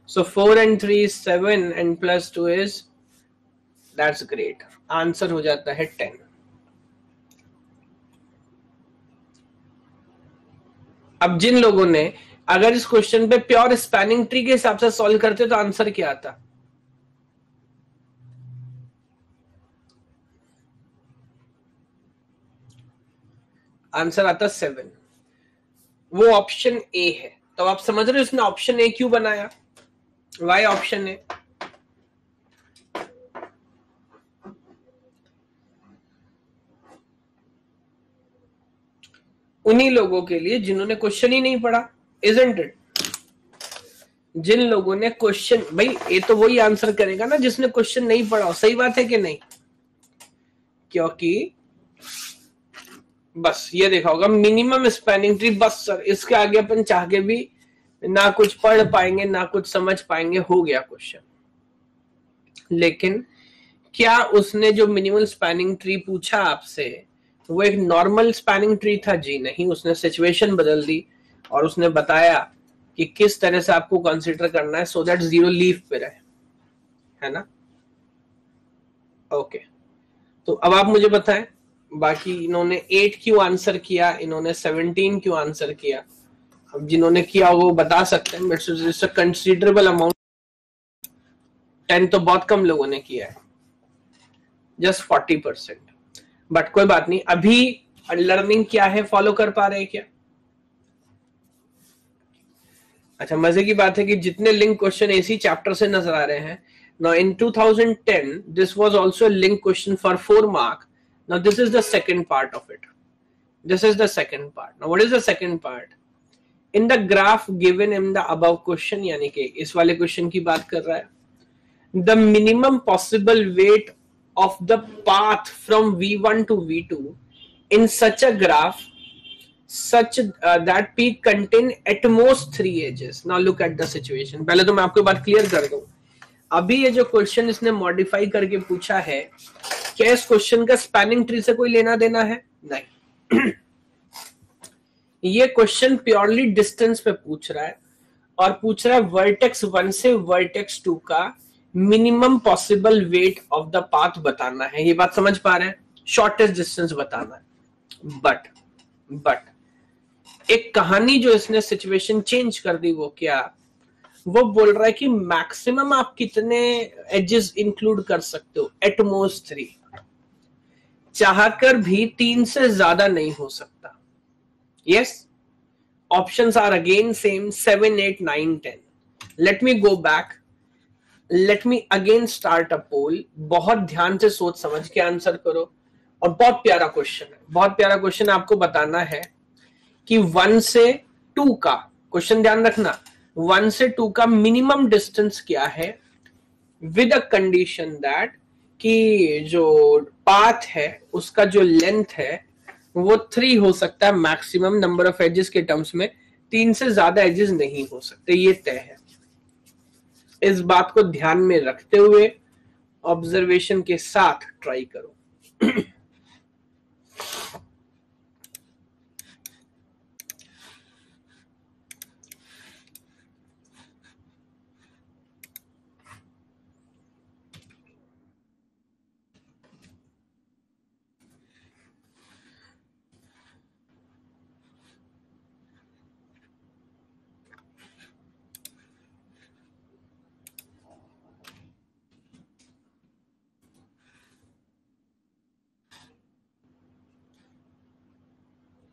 so 4 and 3 is 7 and plus 2 is, that's great. Answer हो जाता है 10 अब जिन लोगों ने, अगर इस क्वेश्चन पे प्योर स्पैनिंग ट्री के हिसाब से सॉल्व करते तो आंसर क्या आता? आंसर आता सेवन वो ऑप्शन ए है. तो आप समझ रहे हो उसने ऑप्शन ए क्यों बनाया? वाई ऑप्शन ए उन्हीं लोगों के लिए जिन्होंने क्वेश्चन ही नहीं पढ़ा इजेंट इट जिन लोगों ने क्वेश्चन भाई ये तो वही आंसर करेगा ना जिसने क्वेश्चन नहीं पढ़ा सही बात है कि नहीं? क्योंकि बस, ये देखा होगा मिनिमम स्पेनिंग ट्री बस सर इसके आगे अपन चाह के भी ना कुछ पढ़ पाएँगे, ना कुछ समझ पाएँगे, हो गया क्वेश्चन लेकिन, क्या उसने जो मिनिमल स्पैनिंग ट्री पूछा आपसे, वो एक नॉर्मल स्पैनिंग ट्री था? जी नहीं, उसने सिचुएशन बदल दी और उसने बताया कि किस तरह से आपको कंसिडर करना है सो दैट ज़ीरो लीफ पे रहे. है ना? Okay okay. तो अब आप मुझे बताएँ बाकी इन्होंने एट क्यों आंसर किया, इन्होंने सेवनटीन क्यों आंसर किया? अब जिन्होंने किया वो बता सकते हैं but it's considerable amount ten तो बहुत कम लोगों ने किया है। जस्ट फोर्टी परसेंट बट कोई बात नहीं, अभी लर्निंग क्या है फॉलो कर पा रहे हैं क्या? अच्छा मज़े की बात है कि जितने लिंक क्वेश्चन इसी चैप्टर से नज़र आ रहे हैं। Now, in 2010 this was also a link question for 4 mark. Now this is the second part of it this is the second part now what is the second part in the graph given in the above question yani कि इस वाले question की बात कर रहा है the minimum possible weight of the path from v1 to v2 in such a graph such uh, that peak contain at most three edges now look at the situation पहले तो मैं आपको बात क्लियर कर दूँ अभी ये जो क्वेश्चन इसने मॉडिफाई करके पूछा है क्या इस क्वेश्चन का स्पैनिंग ट्री से कोई लेना देना है? नहीं। ये क्वेश्चन प्योरली डिस्टेंस पे पूछ रहा है और पूछ रहा है वर्टेक्स वन से वर्टेक्स टू का minimum possible weight of the path बताना है। ये बात समझ पा रहे हैं? शॉर्टेस्ट डिस्टेंस बताना है। बट बट एक कहानी जो इसने सिचुएशन चेंज कर दी वो क्या? वो बोल रहा है कि मैक्सिमम आप कितने एजेस इंक्लूड कर सकते हो? एटमोस्ट थ्री चाहकर भी तीन से ज़्यादा नहीं हो सकता। Yes options are again same seven eight nine ten let me go back let me again start a poll बहुत ध्यान से सोच समझ के आंसर करो। और बहुत प्यारा क्वेश्चन है। बहुत प्यारा क्वेश्चन आपको बताना है कि वन से टू का क्वेश्चन ध्यान रखना वन से टू का मिनिमम डिस्टेंस क्या है? विद अ कंडीशन दैट कि जो पाथ है, उसका जो लेंथ है, वो थ्री हो सकता है मैक्सिमम नंबर ऑफ़ एजेस के टर्म्स में। तीन से ज़्यादा एजेस नहीं हो सकते, ये तय है। इस बात को ध्यान में रखते हुए ऑब्जर्वेशन के साथ ट्राई करो।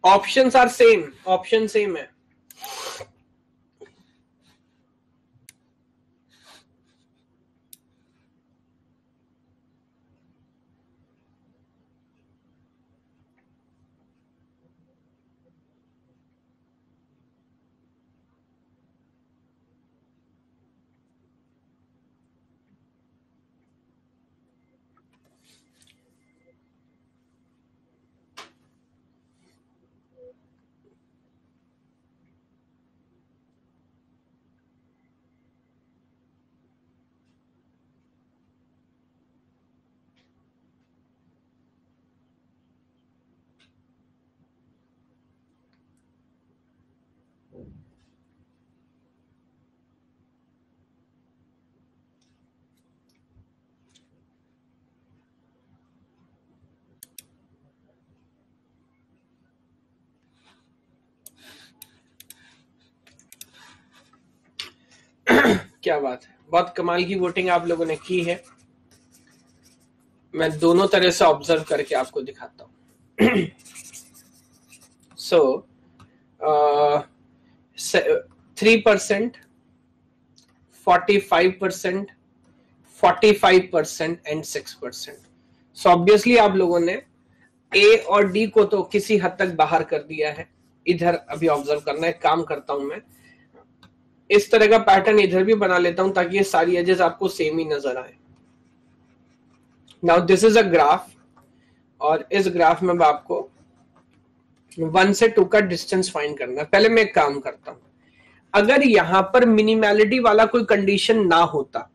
Options are same option same है. क्या बात है। बहुत कमाल की वोटिंग आप लोगों ने की है। मैं दोनों तरह से ऑब्ज़र्व करके आपको दिखाता हूँ। So three percent forty five percent forty five percent and six percent so obviously आप लोगों ने ए और डी को तो किसी हद तक बाहर कर दिया है। इधर अभी ऑब्ज़र्व करना है, काम करता हूँ मैं। इस तरह का पैटर्न इधर भी बना लेता हूँ ताकि ये सारी एजेस आपको सेम ही नज़र आए। Now this is a graph और इस ग्राफ में आपको वन से टू का डिस्टेंस फाइंड करना है। पहले मैं एक काम करता हूँ। अगर यहाँ पर मिनिमैलिटी वाला कोई कंडीशन ना होता,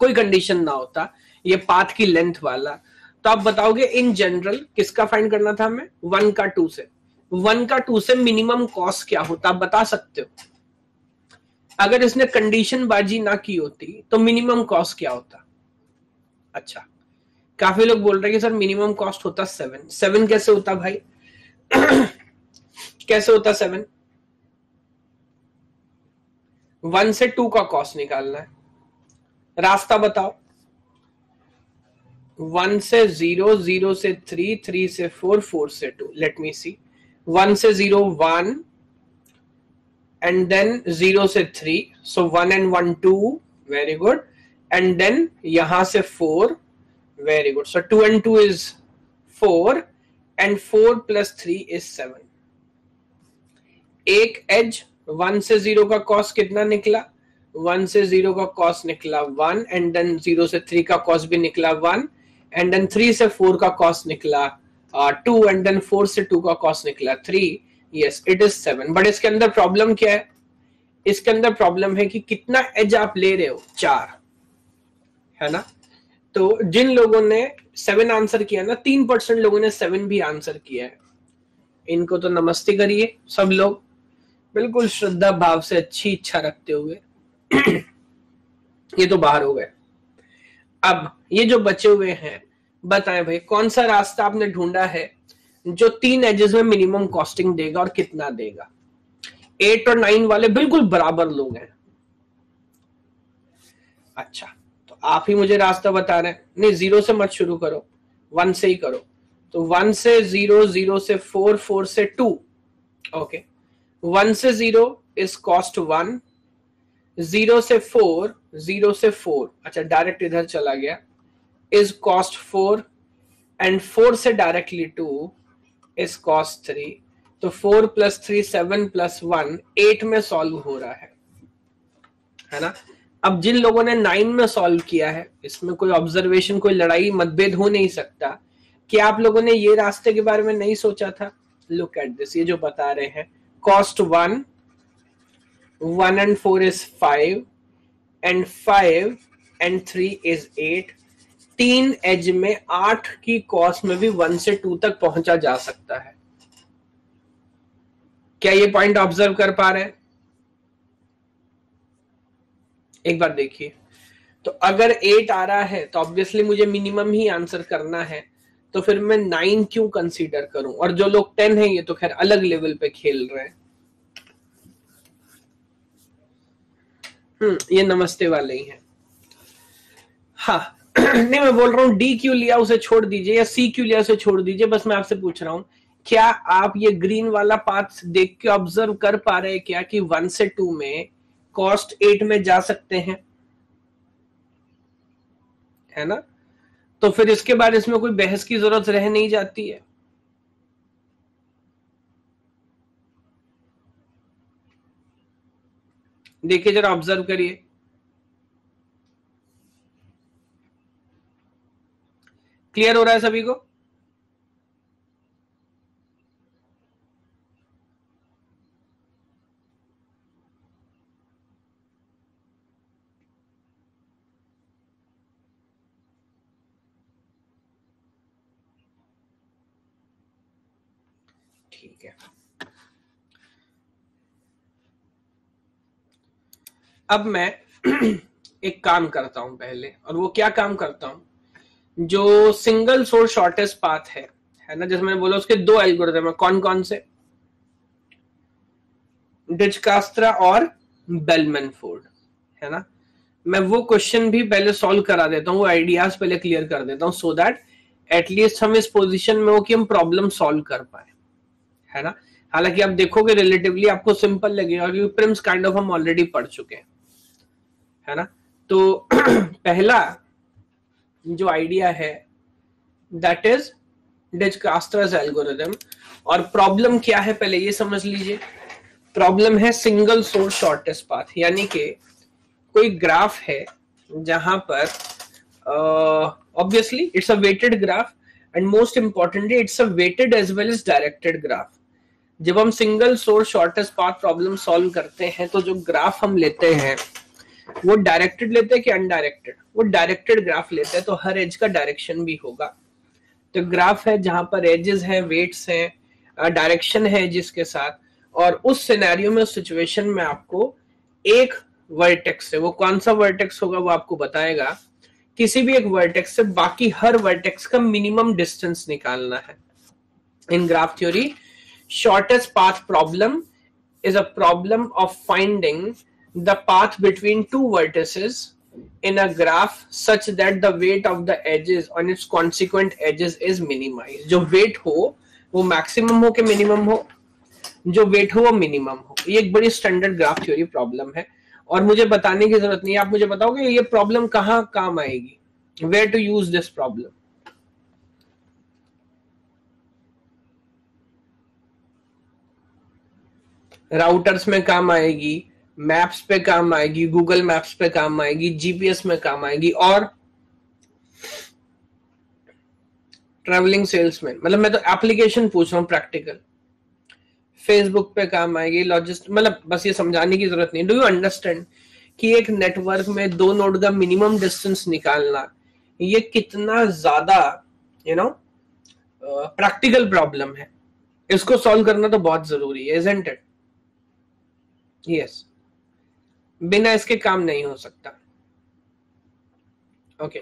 कोई कंडीशन ना होता, ये पाथ की लेंथ वाला तो आप बताओगे इन जनरल किसका फाइंड करना था हमें? वन का टू से। वन का टू से मिनिमम कॉस्ट क्या होता? आप बता सकते हो। अगर इसने कंडीशन बाजी ना की होती तो मिनिमम कॉस्ट क्या होता? अच्छा काफ़ी लोग बोल रहे हैं कि सर मिनिमम कॉस्ट होता सेवन सेवन कैसे होता भाई? कैसे होता सेवन वन से टू का कॉस्ट निकालना है। रास्ता बताओ। वन से ज़ीरो ज़ीरो से थ्री थ्री से फोर फोर से two let me see one से zero one and then zero से three so one and one two very good and then यहाँ से four very good so two and two is four and four plus three is seven एक edge one से zero का cost कितना निकला? One से zero का cost निकला वन एंड देन ज़ीरो से थ्री का कॉस्ट भी निकला वन एंड देन थ्री से फोर का कॉस्ट निकला टू एंड देन फोर से टू का कॉस्ट निकला three yes it is seven but इसके अंदर प्रॉब्लम क्या है? इसके अंदर प्रॉब्लम है कि कितना एज आप ले रहे हो? चार. है ना? तो जिन लोगों ने सेवन आंसर किया ना, तीन परसेंट लोगों ने सेवन भी आंसर किया है. इनको तो नमस्ते करिए सब लोग. बिल्कुल श्रद्धा भाव से अच्छी इच्छा रखते हुए. ये तो बाहर हो गए. अब ये जो बचे हुए हैं, बताएँ भाई, कौन सा रास्ता आपने ढूंढा है? जो तीन एजेस में मिनिमम कॉस्टिंग देगा और कितना देगा। एट और नाइन वाले बिल्कुल बराबर लोग हैं। अच्छा तो आप ही मुझे रास्ता बता रहे हैं। नहीं ज़ीरो से मत शुरू करो। वन से ही करो। तो वन से ज़ीरो ज़ीरो से फोर फोर से टू ओके वन से zero is cost one zero से फोर ज़ीरो से फोर अच्छा डायरेक्ट इधर चला गया। Is cost four and four से directly to is cost three तो four plus three seven plus one eight में सॉल्व हो रहा है। है ना? अब जिन लोगों ने नाइन में सॉल्व किया है, इसमें कोई ऑब्जर्वेशन कोई लड़ाई, मतभेद हो नहीं सकता। कि आप लोगों ने ये रास्ते के बारे में नहीं सोचा था? लुक एट दिस ये जो बता रहे हैं। Cost one one and four is five and five and three is eight तीन एज में आठ की कॉस्ट में भी वन से टू तक पहुँचा जा सकता है। क्या ये पॉइंट ऑब्ज़र्व कर पा रहे हैं? एक बार देखिए। तो अगर एट आ रहा है तो ऑब्वियसली मुझे मिनिमम ही आंसर करना है। तो फिर मैं नाइन क्यों कंसीडर करूँ? और जो लोग टेन है, ये तो खैर अलग लेवल पे खेल रहे हैं। हम्म ये नमस्ते वाले ही हैं। हाँ नहीं, मैं बोल रहा हूँ डी क्यू लिया उसे छोड़ दीजिए या सी क्यू लिया उसे छोड़ दीजिए, बस मैं आपसे पूछ रहा हूँ, क्या आप ये ग्रीन वाला पाथ देख के ऑब्ज़र्व कर पा रहे हैं क्या कि वन से टू में कॉस्ट एट में जा सकते हैं? है ना? तो फिर इसके बाद इसमें कोई बहस की ज़रूरत रह नहीं जाती है। देखिए जरा ऑब्ज़र्व करिए। क्लियर हो रहा है सभी को? ठीक है। अब मैं एक काम करता हूँ पहले, और वो क्या काम करता हूँ? जो सिंगल सोर्स शॉर्टेस्ट पाथ है। है ना? जैसे मैंने बोला, उसके दो एल्गोरिदम है। कौन कौन से? डिचकास्त्रा और बेलमैन फोर्ड है ना? मैं वो क्वेश्चन भी पहले सॉल्व करा देता हूँ, वो आइडियाज़ पहले क्लियर कर देता हूँ सो दैट एटलीस्ट हम इस पोजीशन में हो कि हम प्रॉब्लम सॉल्व कर पाए। है ना? हालाँकि आप देखोगे रिलेटिवली आपको सिंपल लगेगा क्योंकि प्रिम्स काइंड ऑफ़ हम ऑलरेडी पढ़ चुके हैं। है ना? तो पहला जो आइडिया है दैट इज़ डिजकास्टर्स एल्गोरिदम और प्रॉब्लम क्या है पहले ये समझ लीजिए। प्रॉब्लम है सिंगल सोर्स शॉर्टेस्ट पाथ यानी कि कोई ग्राफ है जहाँ पर obviously it's a weighted graph and most importantly it's a weighted as well as directed graph जब हम single source shortest path problem solve करते हैं तो जो ग्राफ हम लेते हैं वो डायरेक्टेड लेते हैं कि अनडायरेक्टेड वो डायरेक्टेड ग्राफ लेते हैं तो हर एज का डायरेक्शन भी होगा। तो ग्राफ है जहाँ पर एजेस हैं वेट्स हैं डायरेक्शन है जिसके साथ। और उस सिनेरियो में सिचुएशन में आपको एक वर्टेक्स से वो कौन सा वर्टेक्स होगा, वो आपको बताएगा। किसी भी एक वर्टेक्स से बाकी हर वर्टेक्स का मिनिमम डिस्टेंस निकालना है। In graph theory shortest path problem is a problem of finding the path between two vertices in a graph such that the weight of the edges on its consequent edges is minimized. जो weight हो, वो maximum हो के minimum हो? जो weight हो, वो minimum हो। ये एक बड़ी स्टैंडर्ड ग्राफ थ्योरी प्रॉब्लम है। और मुझे बताने की ज़रूरत नहीं है। आप मुझे बताओगे ये प्रॉब्लम कहाँ काम आएगी? Where to use this problem routers में काम आएगी। मैप्स पे काम आएगी गूगल मैप्स पे काम आएगी जीपीएस में काम आएगी और ट्रेवलिंग सेल्समैन मतलब मैं तो एप्लीकेशन पूछ रहा हूँ प्रैक्टिकल फेसबुक पे काम आएगी लॉजिस्ट मतलब बस ये समझाने की ज़रूरत नहीं डू यू अंडरस्टैंड कि एक नेटवर्क में दो नोड का मिनिमम डिस्टेंस निकालना, ये कितना ज़्यादा यू नो प्रैक्टिकल प्रॉब्लम है। इसको सॉल्व करना तो बहुत ज़रूरी है इजेंट इट यस बिना इसके काम नहीं हो सकता। ओके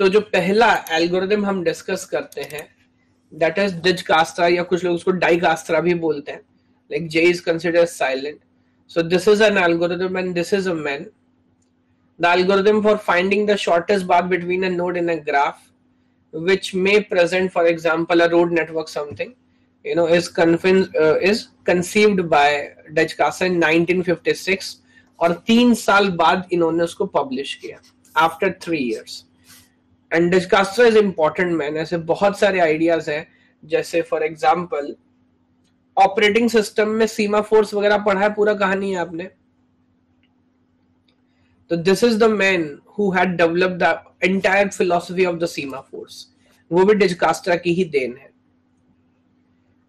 तो जो पहला एल्गोरिदम हम डिस्कस करते हैं दैट इज़ डिज कास्त्रा या कुछ लोग उसको डाई कास्त्रा भी बोलते हैं like J is consider silent so this is an algorithm and this is a the algorithm for finding the shortest path between a node in a graph which may present for example a road network something you know is confuse is conceived by Dutch cast in nineteen और तीन साल बाद इन्होंने उसको publish किया after three years and Dijkstra is important man ऐसे बहुत सारे आइडियाज़ हैं, जैसे फॉर एग्ज़ाम्पल ऑपरेटिंग सिस्टम में सीमा फोर्स वगैरह पढ़ा है, पूरा कहानी है आपने? तो this is the man who had develop the entire philosophy of the semaphores वो भी डिजकास्ट्रा की ही देन है।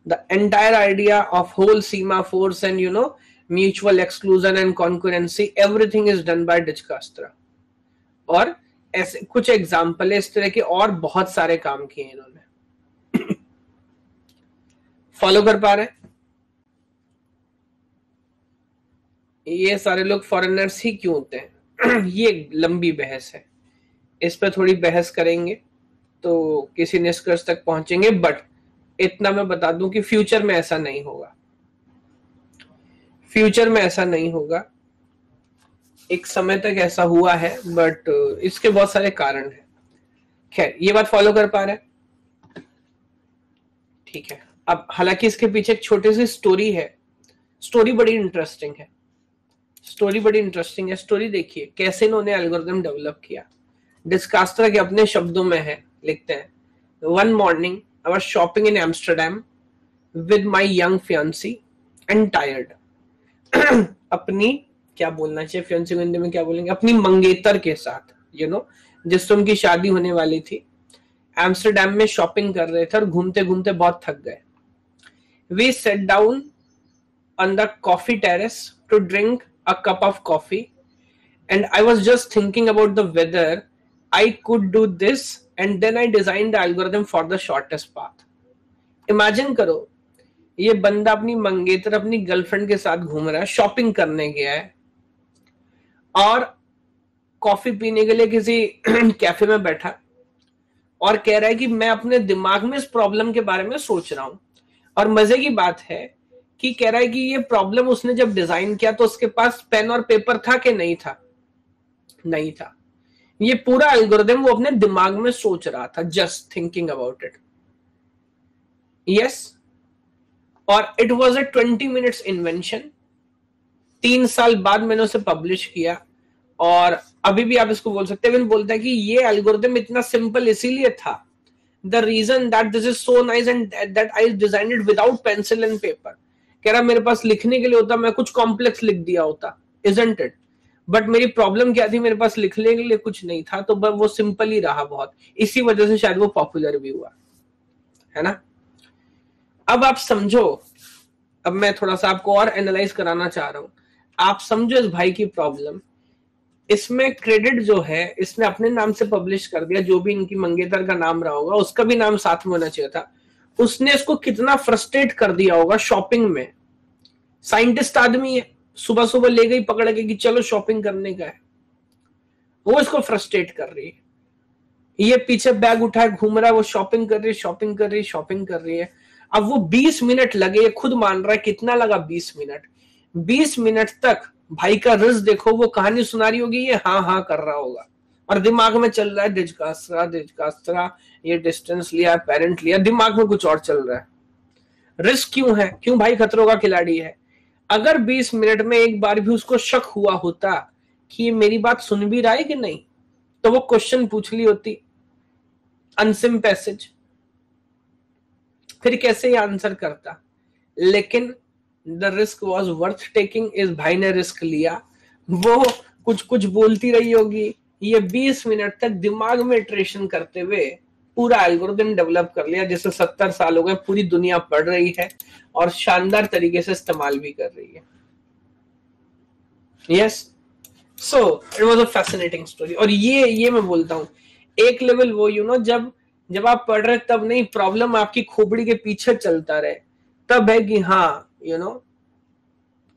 The entire idea of whole semaphores and you know mutual exclusion and concurrency everything is done by Dijkstra और ऐसे कुछ example है इस तरह के और बहुत सारे काम किए इन्होंने। फॉलो कर पा रहे ये सारे लोग फॉरेनर्स ही क्यों होते हैं? ये एक लंबी बहस है। इस पर थोड़ी बहस करेंगे तो किसी निष्कर्ष तक पहुँचेंगे बट इतना मैं बता दूँ कि फ्यूचर में ऐसा नहीं होगा। फ्यूचर में ऐसा नहीं होगा। एक समय तक ऐसा हुआ है बट इसके बहुत सारे कारण हैं। खैर, ये बात फॉलो कर पा रहे ठीक है। अब, हालाँकि इसके पीछे एक छोटी सी स्टोरी है। स्टोरी बड़ी इंटरेस्टिंग है। स्टोरी बड़ी इंटरेस्टिंग है। स्टोरी देखिए, कैसे इन्होंने एल्गोरिदम डेवलप किया। डिस्कास्टर के अपने शब्दों में है, लिखते हैं। One morning I was shopping in Amsterdam with my young fiancee and tired अपनी, क्या बोलना चाहिए फ्रेंसिंग हिंदी में क्या बोलेंगे, अपनी मंगेतर के साथ यू नो जिससे उनकी शादी होने वाली थी एम्स्टरडेम में शॉपिंग कर रहे थे और घूमते घूमते बहुत थक गए। We set down on the coffee terrace to drink a cup of coffee and I was just thinking about the whether I could do this and then I design the algorithm for the shortest path imagine करो ये बंदा अपनी मंगेतर अपनी girlfriend के साथ घूम रहा है शॉपिंग करने गया है। और कॉफ़ी पीने के लिए किसी कैफ़े में बैठा और कह रहा है कि मैं अपने दिमाग में इस प्रॉब्लम के बारे में सोच रहा हूँ। और मज़े की बात है कि कह रहा है कि ये प्रॉब्लम उसने जब डिज़ाइन किया तो उसके पास पेन और पेपर था कि नहीं था? नहीं था। ये पूरा एल्गोरिदम वो अपने दिमाग में सोच रहा था just thinking about it yes और it was a twenty minutes invention तीन साल बाद मैंने उसे पब्लिश किया और अभी भी आप इसको बोल सकते हैं। बोलता है कि ये एल्गोरिदम इतना सिंपल इसीलिए था। The reason that this is so nice and that I designed it without pencil and paper. कह रहा, मेरे पास लिखने के लिए होता, मैं कुछ कॉम्प्लेक्स लिख दिया होता। इजेंट इट बट मेरी प्रॉब्लम क्या थी? मेरे पास लिखने के लिए कुछ नहीं था तो वो सिंपल ही रहा बहुत। इसी वजह से शायद वो पॉपुलर भी हुआ। है ना? अब आप समझो, अब मैं थोड़ा सा आपको और एनालाइज कराना चाह रहा हूँ। आप समझो इस भाई की प्रॉब्लम इसमें क्रेडिट जो है, इसने अपने नाम से पब्लिश कर दिया, जो भी इनकी मंगेतर का नाम रहा होगा, उसका भी नाम साथ में होना चाहिए था। उसने इसको कितना फ्रस्ट्रेट कर दिया होगा शॉपिंग में। साइंटिस्ट आदमी है सुबह सुबह ले गई, पकड़ के कि चलो शॉपिंग करने का है। वो इसको फ्रस्ट्रेट कर रही है। ये पीछे बैग उठाए घूम रहा है, वो शॉपिंग कर रही है शॉपिंग कर रही है शॉपिंग कर रही है। अब वो 20 मिनट लगे खुद मान रहा है कितना लगा 20 मिनट। 20 मिनट तक भाई का रिज देखो, वो कहानी सुना रही होगी, ये हाँ हाँ कर रहा होगा। और दिमाग में चल रहा है डिजकास्त्रा डिजकास्त्रा ये डिस्टेंस लिया पेरेंट लिया। दिमाग में कुछ और चल रहा है। रिस्क क्यों है? क्यों भाई खतरों का खिलाड़ी है? अगर 20 मिनट में एक बार भी उसको शक हुआ होता कि ये मेरी बात सुन भी रहा है कि नहीं तो वो क्वेश्चन पूछ ली होती। अनसिम पैसेज फिर कैसे ये आंसर करता? लेकिन the risk was worth taking इस भाई ने रिस्क लिया। वो कुछ कुछ बोलती रही होगी। ये 20 मिनट तक दिमाग में ट्रेशन करते हुए पूरा एल्गोरिदम डेवलप कर लिया जिसे 70 साल हो गए पूरी दुनिया पढ़ रही है और शानदार तरीके से इस्तेमाल भी कर रही है। Yes so it was a fascinating story और ये ये मैं बोलता हूँ। एक लेवल वो यू you नो know, जब जब आप पढ़ रहे तब नहीं प्रॉब्लम आपकी खोपड़ी के पीछे चलता रहे। तब है कि हाँ यू नो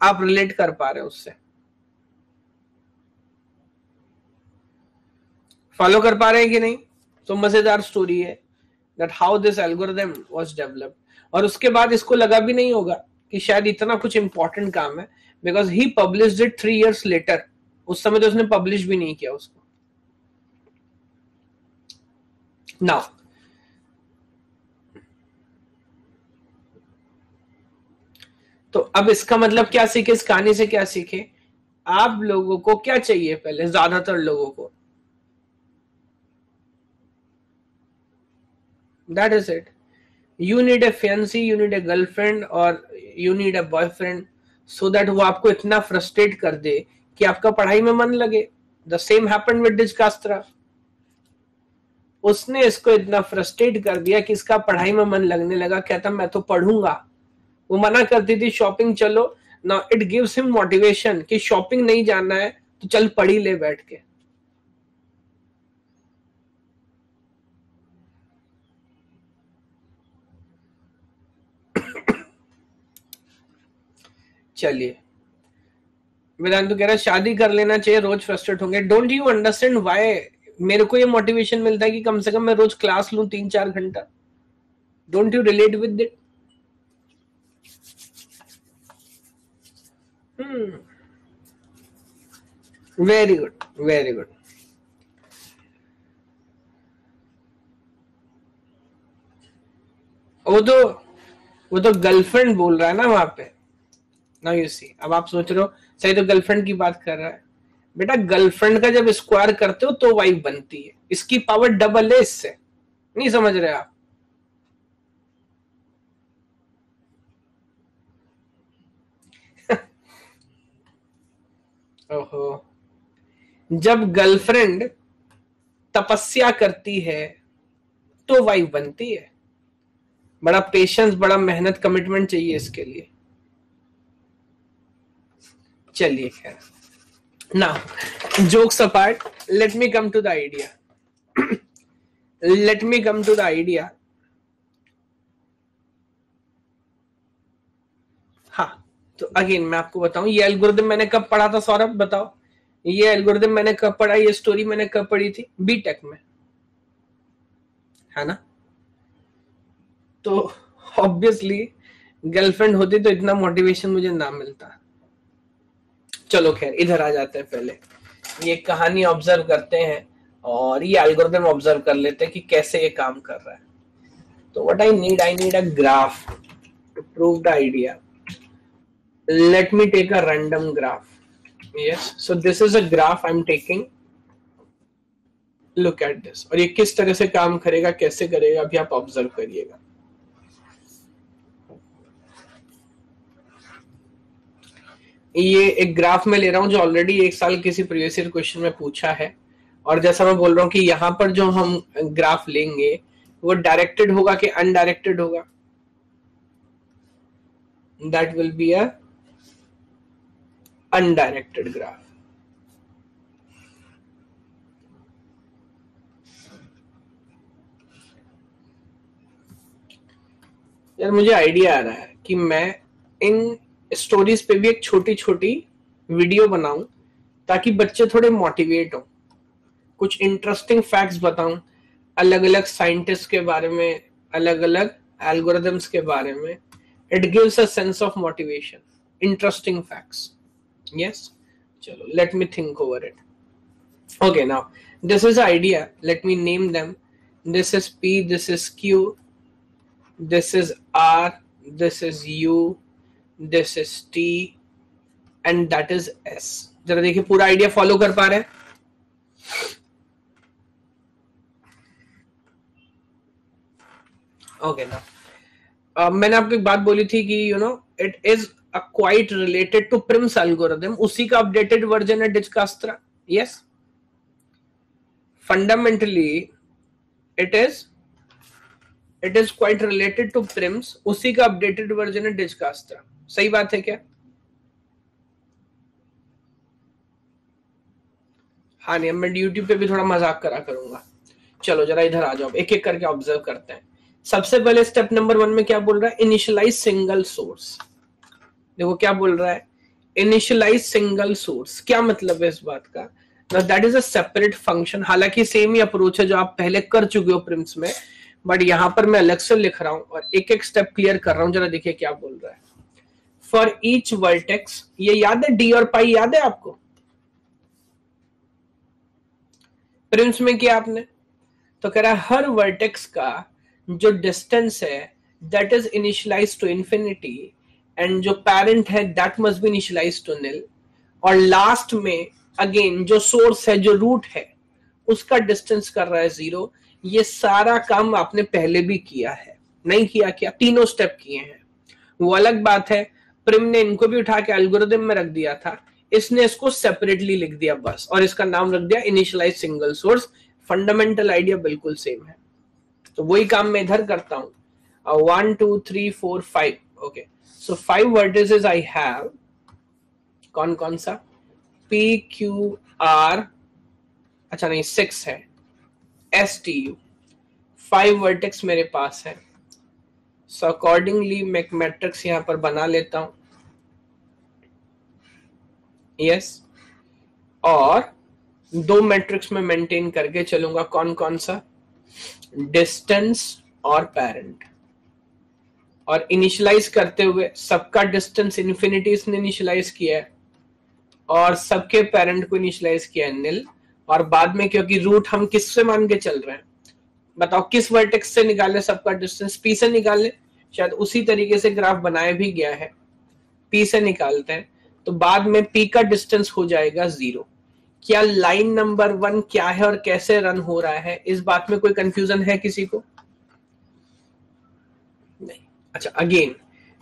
आप रिलेट कर पा रहे उससे। फॉलो कर पा रहे हैं कि नहीं? तो मज़ेदार स्टोरी है that how this algorithm was developed और उसके बाद इसको लगा भी नहीं होगा कि शायद इतना कुछ इंपॉर्टेंट काम है because he publish it three years later उस समय तो उसने पब्लिश भी नहीं किया उसको। नाउ तो अब इसका मतलब क्या सीखे? इस कहानी से क्या सीखे? आप लोगों को क्या चाहिए पहले? ज़्यादातर लोगों को। That is it you need a fancy you need a girlfriend और you need a boyfriend so that वो आपको इतना फ्रस्ट्रेट कर दे कि आपका पढ़ाई में मन लगे। The same happen with Dijkstra उसने इसको इतना फ्रस्ट्रेट कर दिया कि इसका पढ़ाई में मन लगने लगा, कहता, मैं तो पढ़ूँगा। वो मना करती थी शॉपिंग चलो। ना इट गिव्स हिम मोटिवेशन कि शॉपिंग नहीं जाना है तो चल पढ़ी ले बैठ के। चलिए। वेदांत कह रहा है, शादी कर लेना चाहिए, रोज फ्रस्ट्रेट होंगे। डोंट यू अंडरस्टैंड वाई मेरे को ये मोटिवेशन मिलता है कि कम से कम मैं रोज क्लास लू तीन चार घंटा don't you relate with it very good very good वो तो वो तो गर्लफ्रेंड बोल रहा है ना वहाँ पे। ना यू सी अब आप सोच रहे हो, सही तो गर्लफ्रेंड की बात कर रहा है। बेटा गर्लफ्रेंड का जब स्क्वायर करते हो तो वाइफ बनती है। इसकी पावर डबल है इससे। नहीं समझ रहे आप? ओहो। जब गर्लफ्रेंड तपस्या करती है तो वाइफ बनती है। बड़ा पेशेंस बड़ा मेहनत कमिटमेंट चाहिए इसके लिए। चलिए खैर। Now jokes apart let me come to the idea let me come to the idea हाँ तो अगेन मैं आपको बताऊँ, ये एल्गोरिदम मैंने कब पढ़ा था सौरभ, बताओ। ये एल्गोरिदम मैंने कब पढ़ा, ये स्टोरी मैंने कब पढ़ी थी? बीटेक में। है ना? तो ऑब्वियसली गर्लफ्रेंड होती तो इतना मोटिवेशन मुझे ना मिलता। चलो खैर, इधर आ जाते हैं पहले। ये कहानी ऑब्ज़र्व करते हैं और ये एल्गोरिदम ऑब्ज़र्व कर लेते हैं कि कैसे ये काम कर रहा है। तो what I need I need a graph to prove the idea let me take a random graph. Yes, so this is a graph i'm taking. Look at this. और ये किस तरह से काम करेगा, कैसे करेगा, अभी आप ऑब्ज़र्व करिएगा। ये एक ग्राफ में ले रहा हूँ जो ऑलरेडी एक साल किसी प्रीवियस ईयर क्वेश्चन में पूछा है। और जैसा मैं बोल रहा हूँ कि यहाँ पर जो हम ग्राफ लेंगे, वो डायरेक्टेड होगा कि अनडायरेक्टेड होगा? That will be a undirected graph यार मुझे आइडिया आ रहा है कि मैं इन स्टोरीज पे भी एक छोटी छोटी वीडियो बनाऊँ, ताकि बच्चे थोड़े मोटिवेट हो। कुछ इंटरेस्टिंग फैक्ट्स बताऊँ अलग अलग साइंटिस्ट के बारे में अलग अलग एल्गोरिदम्स के बारे में। It gives a sense of motivation interesting facts yes चलो let me think over it okay now this is idea let me name them this is p, this is q, this is r, this is u this is t and that is s. जरा देखिए, पूरा idea follow कर पा रहे okay ना मैंने आपको एक बात बोली थी कि you know it is quite related to Prim's algorithm उसी का अपडेटेड वर्जन है Dijkstra yes fundamentally it is it is quite related to Prim's उसी का अपडेटेड वर्जन है डिस्कास्त्रा सही बात है क्या? हाँ नहीं मैं यूट्यूब पे भी थोड़ा मज़ाक करा करूँगा। चलो, जरा इधर आ जाओ। एक एक करके ऑब्ज़र्व करते हैं। सबसे पहले स्टेप नंबर वन में क्या बोल रहा है? इनिशियलाइज सिंगल सोर्स देखो, क्या बोल रहा है? इनिशियलाइज सिंगल सोर्स क्या मतलब है इस बात का? That is a separate function हालाँकि सेम ही अप्रोच है जो आप पहले कर चुके हो प्रिम्स में बट यहाँ पर मैं अलग से लिख रहा हूँ और एक एक स्टेप क्लियर कर रहा हूँ। जरा देखिए क्या बोल रहा है। फॉर ईच वर्टेक्स ये याद है? डी और पाई याद है आपको? प्रिम्स में किया आपने? तो कह रहा है, हर वर्टेक्स का जो डिस्टेंस है that is initialize to infinity and जो पेरेंट है that must be initialize to nil और लास्ट में अगेन जो सोर्स है, जो रूट है, उसका डिस्टेंस कर रहा है ज़ीरो ये सारा काम आपने पहले भी किया है। नहीं किया क्या? तीनों स्टेप किए हैं। वो अलग बात है प्रिम ने इनको भी उठा के एल्गोरिदम में रख दिया था। इसने इसको सेपरेटली लिख दिया बस, और इसका नाम रख दिया initialize single source fundamental idea बिल्कुल सेम है। तो वही काम मैं इधर करता हूँ। One two three four five okay so five vertices I have कौन कौन सा? पी क्यू आर अच्छा नहीं सिक्स है। S T U five vertex मेरे पास है। सो अकॉर्डिंगली मैं एक मैट्रिक्स यहाँ पर बना लेता हूँ। Yes yes. और दो मैट्रिक्स में मेंटेन करके चलूँगा। कौन कौन सा? डिस्टेंस और पेरेंट और इनिशियलाइज करते हुए सबका डिस्टेंस इन्फिनिटी इसने इनिशियलाइज किया है। और सबके पेरेंट को इनिशियलाइज किया है निल और बाद में क्योंकि रूट हम किससे मान के चल रहे हैं? बताओ, किस वर्टेक्स से निकाले सबका डिस्टेंस पी से निकाले। शायद उसी तरीके से ग्राफ बनाया भी गया है। पी से निकालते हैं तो बाद में पी का डिस्टेंस हो जाएगा ज़ीरो क्या लाइन नंबर वन क्या है और कैसे रन हो रहा है? इस बात में कोई कंफ्यूजन है किसी को? नहीं। अच्छा अगेन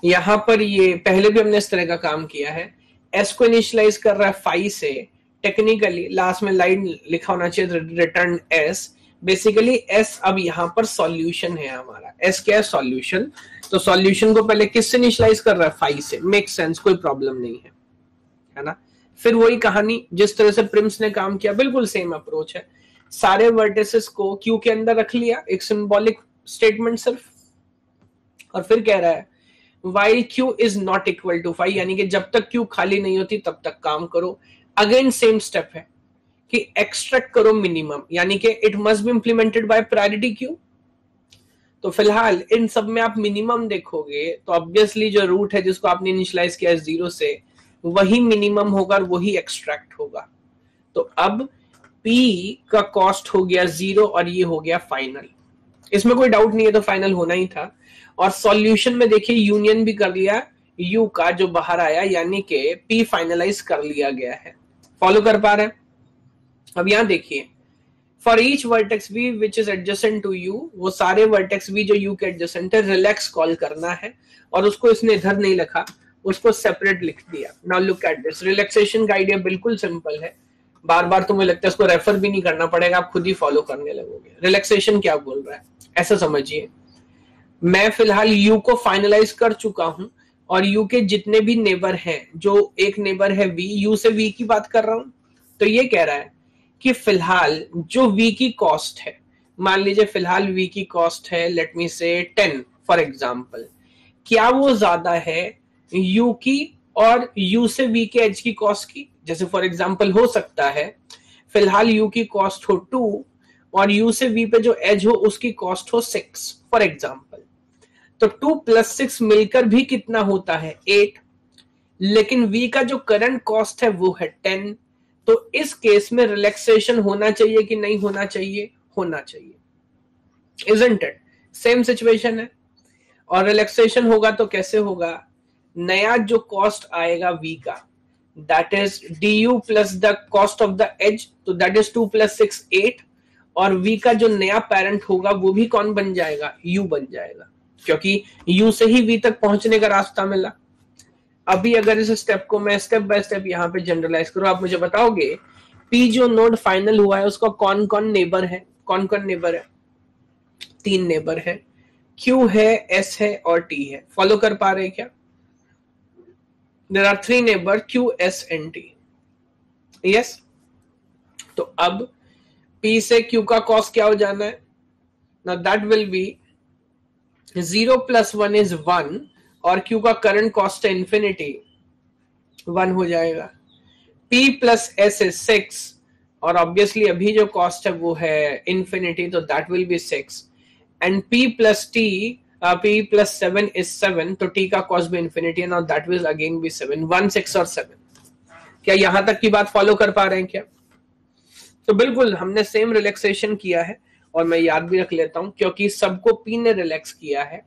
यहाँ पर ये, पहले भी हमने इस तरह का काम किया है। एस को इनिशियलाइज कर रहा है फाइव से। टेक्निकली लास्ट में लाइन लिखा होना चाहिए रिटर्न एस बेसिकली एस अब यहाँ पर सॉल्यूशन है हमारा। एस क्या है? सॉल्यूशन तो सॉल्यूशन को पहले किससे इनिशियलाइज कर रहा है? फाइव से। मेक सेंस कोई प्रॉब्लम नहीं है। है ना? फिर वही कहानी, जिस तरह से प्रिम्स ने काम किया, बिल्कुल सेम अप्रोच है। सारे वर्टिसेस को क्यू के अंदर रख लिया, एक सिंबॉलिक स्टेटमेंट सिर्फ़। और फिर कह रहा है while Q is not equal to five यानी कि जब तक क्यू खाली नहीं होती, तब तक काम करो। अगेन सेम स्टेप है कि एक्सट्रैक्ट करो मिनिमम यानी कि it must be implemented by priority queue तो फ़िलहाल, इन सब में आप मिनिमम देखोगे तो ऑब्वियसली जो रूट है जिसको आपने इनिशियलाइज किया है ज़ीरो से, वही मिनिमम होगा और वही एक्सट्रैक्ट होगा। तो अब P का कॉस्ट हो गया ज़ीरो और ये हो गया फाइनल इसमें कोई डाउट नहीं है तो फाइनल होना ही था। और सॉल्यूशन में देखिए यूनियन भी कर लिया, U का जो बाहर आया, यानी कि P फाइनलाइज कर लिया गया है। फॉलो कर पा रहे हैं? अब यहाँ देखिए for each vertex V which is adjacent to U वो सारे वर्टेक्स वी जो यू के एडजस्टेंट है रिलैक्स कॉल करना है और उसको इसने इधर नहीं लिखा उसको सेपरेट लिख दिया। Now look at this relaxation का आइडिया बिल्कुल सिंपल है। बार बार तुम्हें लगता है इसको रेफर भी नहीं करना पड़ेगा, आप खुद ही फॉलो करने लगोगे। रिलैक्सेशन क्या बोल रहा है? ऐसा समझिए। मैं फ़िलहाल यू को फाइनलाइज कर चुका हूँ और यू के जितने भी नेबर हैं, जो एक नेबर है वी यू से वी की बात कर रहा हूँ तो ये कह रहा है कि फ़िलहाल जो वी की कॉस्ट है, मान लीजिए फ़िलहाल वी की कॉस्ट है लेट मी से टेन फॉर एग्ज़ाम्पल क्या वो ज़्यादा है यू की और यू से वी के एज की कॉस्ट की? जैसे फॉर एग्ज़ाम्पल हो सकता है, फ़िलहाल यू की कॉस्ट हो टू और यू से वी पे जो एज हो, उसकी कॉस्ट हो सिक्स फॉर एग्ज़ाम्पल तो टू प्लस सिक्स मिलकर भी कितना होता है? एट लेकिन वी का जो करंट कॉस्ट है, वो है टेन तो इस केस में रिलैक्सेशन होना चाहिए कि नहीं होना चाहिए? होना चाहिए। इजेंट इट सेम सिचुएशन है। और रिलैक्सेशन होगा तो कैसे होगा? नया जो कॉस्ट आएगा वी का that is D U plus the cost of the edge तो that is two plus six eight और वी का जो नया पेरेंट होगा, वो भी कौन बन जाएगा? यू बन जाएगा। क्योंकि यू से ही वी तक पहुँचने का रास्ता मिला। अभी अगर इस स्टेप को मैं स्टेप बाय स्टेप यहाँ पे जनरलाइज करूँ, आप मुझे बताओगे पी जो नोड फाइनल हुआ है, उसका कौन कौन नेबर है? कौन कौन नेबर है? तीन नेबर है। क्यू है एस है और टी है। फॉलो कर पा रहे क्या? There are three neighbour Q S and T yes तो अब पी से क्यू का कॉस्ट क्या हो जाना है? ना that will be zero plus one is one और क्यू का करंट कॉस्ट है इंफिनिटी वन हो जाएगा. P plus S is six और ऑब्वियसली अभी जो कॉस्ट है वो है इंफिनिटी तो that will be six and P plus T P plus seven is seven तो टी का कॉस्ट भी इंफिनिटी है that will again be seven one six और सेवन क्या यहाँ तक की बात फॉलो कर पा रहे हैं क्या? तो बिल्कुल हमने सेम रिलैक्सेशन किया है और मैं याद भी रख लेता हूँ, क्योंकि सबको पी ने रिलैक्स किया है।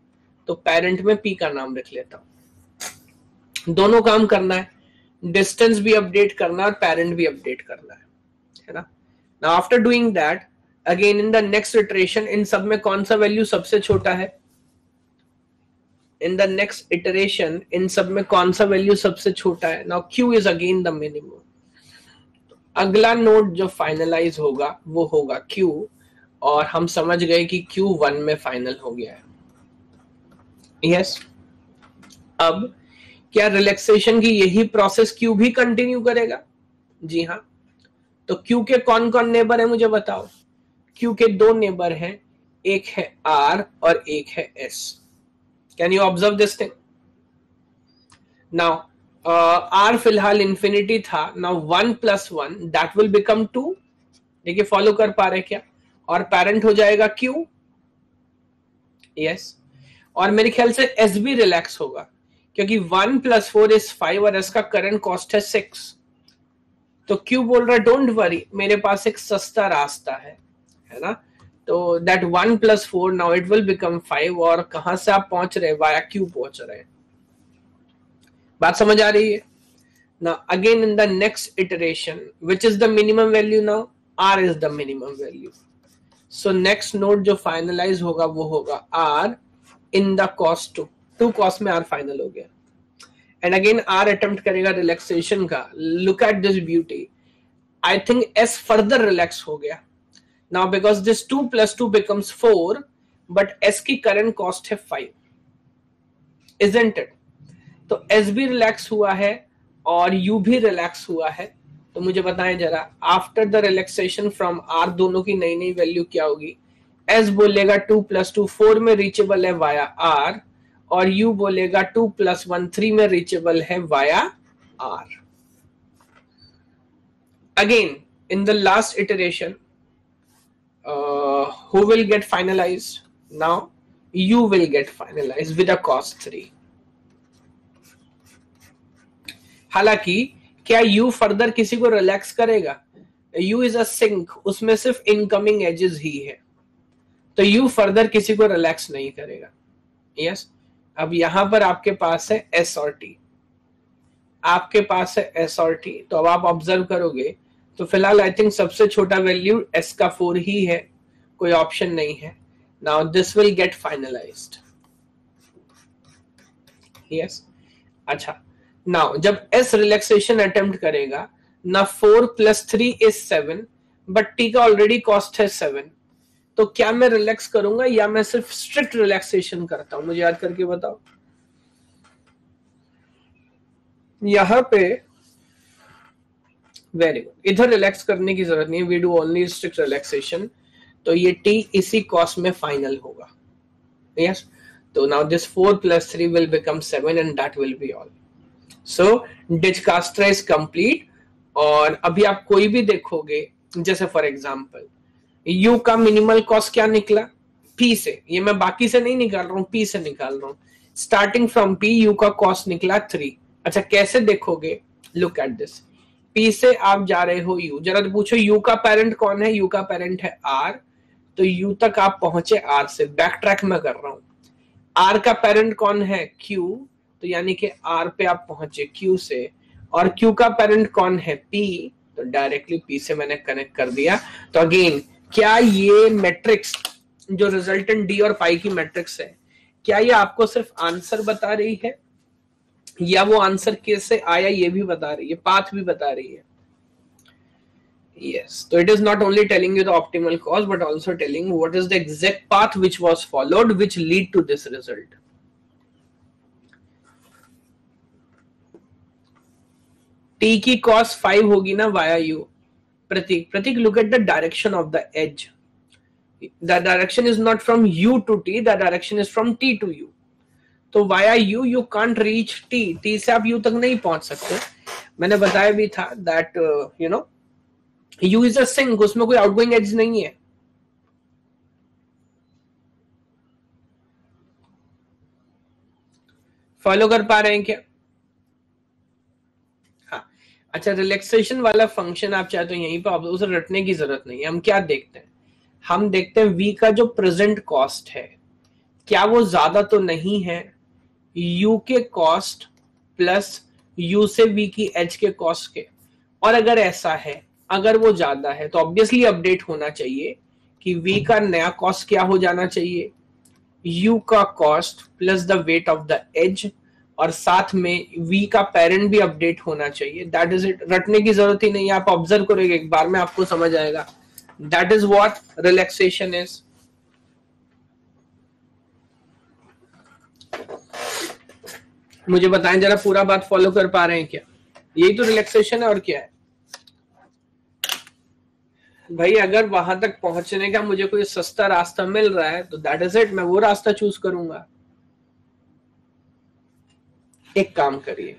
तो पेरेंट में पी का नाम रख लेता हूँ। दोनों काम करना है डिस्टेंस भी अपडेट करना है और पेरेंट भी अपडेट करना है है ना? ना after doing that again in the next iteration इन सब में कौन सा वैल्यू सबसे छोटा है? इन द नेक्स्ट इटरेशन इन सब में कौन सा वैल्यू सबसे छोटा है? Now Q is again the minimum अगला नोड जो फाइनलाइज होगा, वो होगा क्यू और हम समझ गए कि क्यू वन में फाइनल हो गया है। Yes yes. अब क्या रिलैक्सेशन की यही प्रोसेस क्यू भी कंटिन्यू करेगा? जी हाँ। तो क्यू के कौन कौन नेबर है मुझे बताओ? क्यू के दो नेबर हैं। एक है आर और एक है S can you observe this thing now R फ़िलहाल इंफिनिटी था। Now one plus one that will become two देखिए फॉलो कर पा रहे क्या? और पेरेंट हो जाएगा क्यू यस और मेरे ख्याल से एस भी रिलैक्स होगा, क्योंकि one plus four is five और एस का करंट कॉस्ट है सिक्स तो क्यू बोल रहा है? डोंट वरी मेरे पास एक सस्ता रास्ता है है ना? तो that one plus four now it will become five और कहाँ से आप पहुँच रहे वाया क्यू पहुँच रहे बात समझ आ रही है? ना again in the next iteration which is the minimum value now? R is the minimum value. So next node जो फाइनलाइज होगा, वो होगा r. In the cost two two cost में आर फाइनल हो गया एंड अगेन आर अटेम्प्ट करेगा relaxation का look at this beauty I think S further relax हो गया now because this two plus two becomes four but S की current cost है five isn't it तो S भी रिलैक्स हुआ है और यू भी रिलैक्स हुआ है। तो मुझे बताएँ जरा after the relaxation from R दोनों की नई नई वैल्यू क्या होगी? एस बोलेगा टू प्लस टू फोर में रीचेबल है वाया आर और यू बोलेगा टू प्लस वन थ्री में रीचेबल है via R again in the last iteration who will get finalise now U will get finalise with a cost three हालाँकि, क्या you further किसी को relax करेगा? You is a sink उसमें सिर्फ़ incoming edges ही है। तो यू फर्दर किसी को रिलैक्स नहीं करेगा। Yes yes? अब यहाँ पर आपके पास है एस और टी आपके पास है एस और टी तो अब आप ऑब्ज़र्व करोगे तो फ़िलहाल आई थिंक सबसे छोटा वैल्यू एस का फोर ही है। कोई ऑप्शन नहीं है। Now this will get finalised yes अच्छा। नाउ जब एस रिलैक्सेशन अटेम्प्ट करेगा, ना four plus three is seven but T का ऑलरेडी कॉस्ट है सेवन तो क्या मैं रिलैक्स करूँगा या मैं सिर्फ़ स्ट्रिक्ट रिलैक्सेशन करता हूँ? मुझे याद करके बताओ। यहाँ पे वेरी गुड इधर रिलैक्स करने की ज़रूरत नहीं है। We do only strict relaxation तो ये टी इसी कॉस्ट में फाइनल होगा। Yes So now this 4 plus 3 will become 7 and that will be all. So Dijkastra is complete और अभी आप कोई भी देखोगे, जैसे फॉर एग्ज़ाम्पल यू का मिनिमल कॉस्ट क्या निकला? पी से। ये मैं बाकी से नहीं निकाल रहा हूँ पी से निकाल रहा हूँ। स्टार्टिंग फ्रॉम पी यू का कॉस्ट निकला थ्री अच्छा कैसे देखोगे? लुक एट दिस पी से आप जा रहे हो यू जरा तो पूछो यू का पेरेंट कौन है? यू का पेरेंट है आर तो यू तक आप पहुँचे आर से। बैक ट्रैक में कर रहा हूँ। आर का पेरेंट कौन है? क्यू तो यानी कि आर पे आप पहुँचे क्यू से। और क्यू का पेरेंट कौन है? पी तो डायरेक्टली पी से मैंने कनेक्ट कर दिया। तो अगेन क्या ये मैट्रिक्स जो रिजल्टेंट डी और फाइव की मैट्रिक्स है, क्या ये आपको सिर्फ़ आंसर बता रही है? या वो आंसर कैसे आया ये भी बता रही है पाथ भी बता रही है? यस तो it is not only telling you the optimal cost but also telling what is the exact path which was followed which lead to this result T की कॉस्ट फाइव होगी ना via U pratik pratik look at the direction of the edge the direction is not from u to t the direction is from t to u तो via U U can't reach T T से आप you तक नहीं पहुँच सकते मैंने बताया भी था that you know U is a sink उसमें कोई आउटगोइंग एज नहीं है फॉलो कर पा रहे हैं क्या हाँ अच्छा रिलैक्सेशन वाला फ़ंक्शन आप चाहे तो यहीं पर उसे रटने की ज़रूरत नहीं है। हम क्या देखते हैं? हम देखते हैं वी का जो प्रेजेंट कॉस्ट है, क्या वो ज़्यादा तो नहीं है? यू के कॉस्ट प्लस यू से वी की एच के कॉस्ट के। और अगर ऐसा है, अगर वो ज़्यादा है तो ऑब्वियसली अपडेट होना चाहिए कि वी का नया कॉस्ट क्या हो जाना चाहिए। यू का cost plus the weight of the edge और साथ में वी का पेरेंट भी अपडेट होना चाहिए। दैट इज़ इट रटने की ज़रूरत ही नहीं है। आप ऑब्ज़र्व करोगे, एक बार में आपको समझ आएगा। That is what relaxation is मुझे बताएँ, जरा पूरा बात फॉलो कर पा रहे हैं क्या? यही तो रिलैक्सेशन है और क्या है? भाई, अगर वहाँ तक पहुँचने का मुझे कोई सस्ता रास्ता मिल रहा है तो दैट इज़ इट मैं वो रास्ता चूज़ करूँगा। एक काम करिए।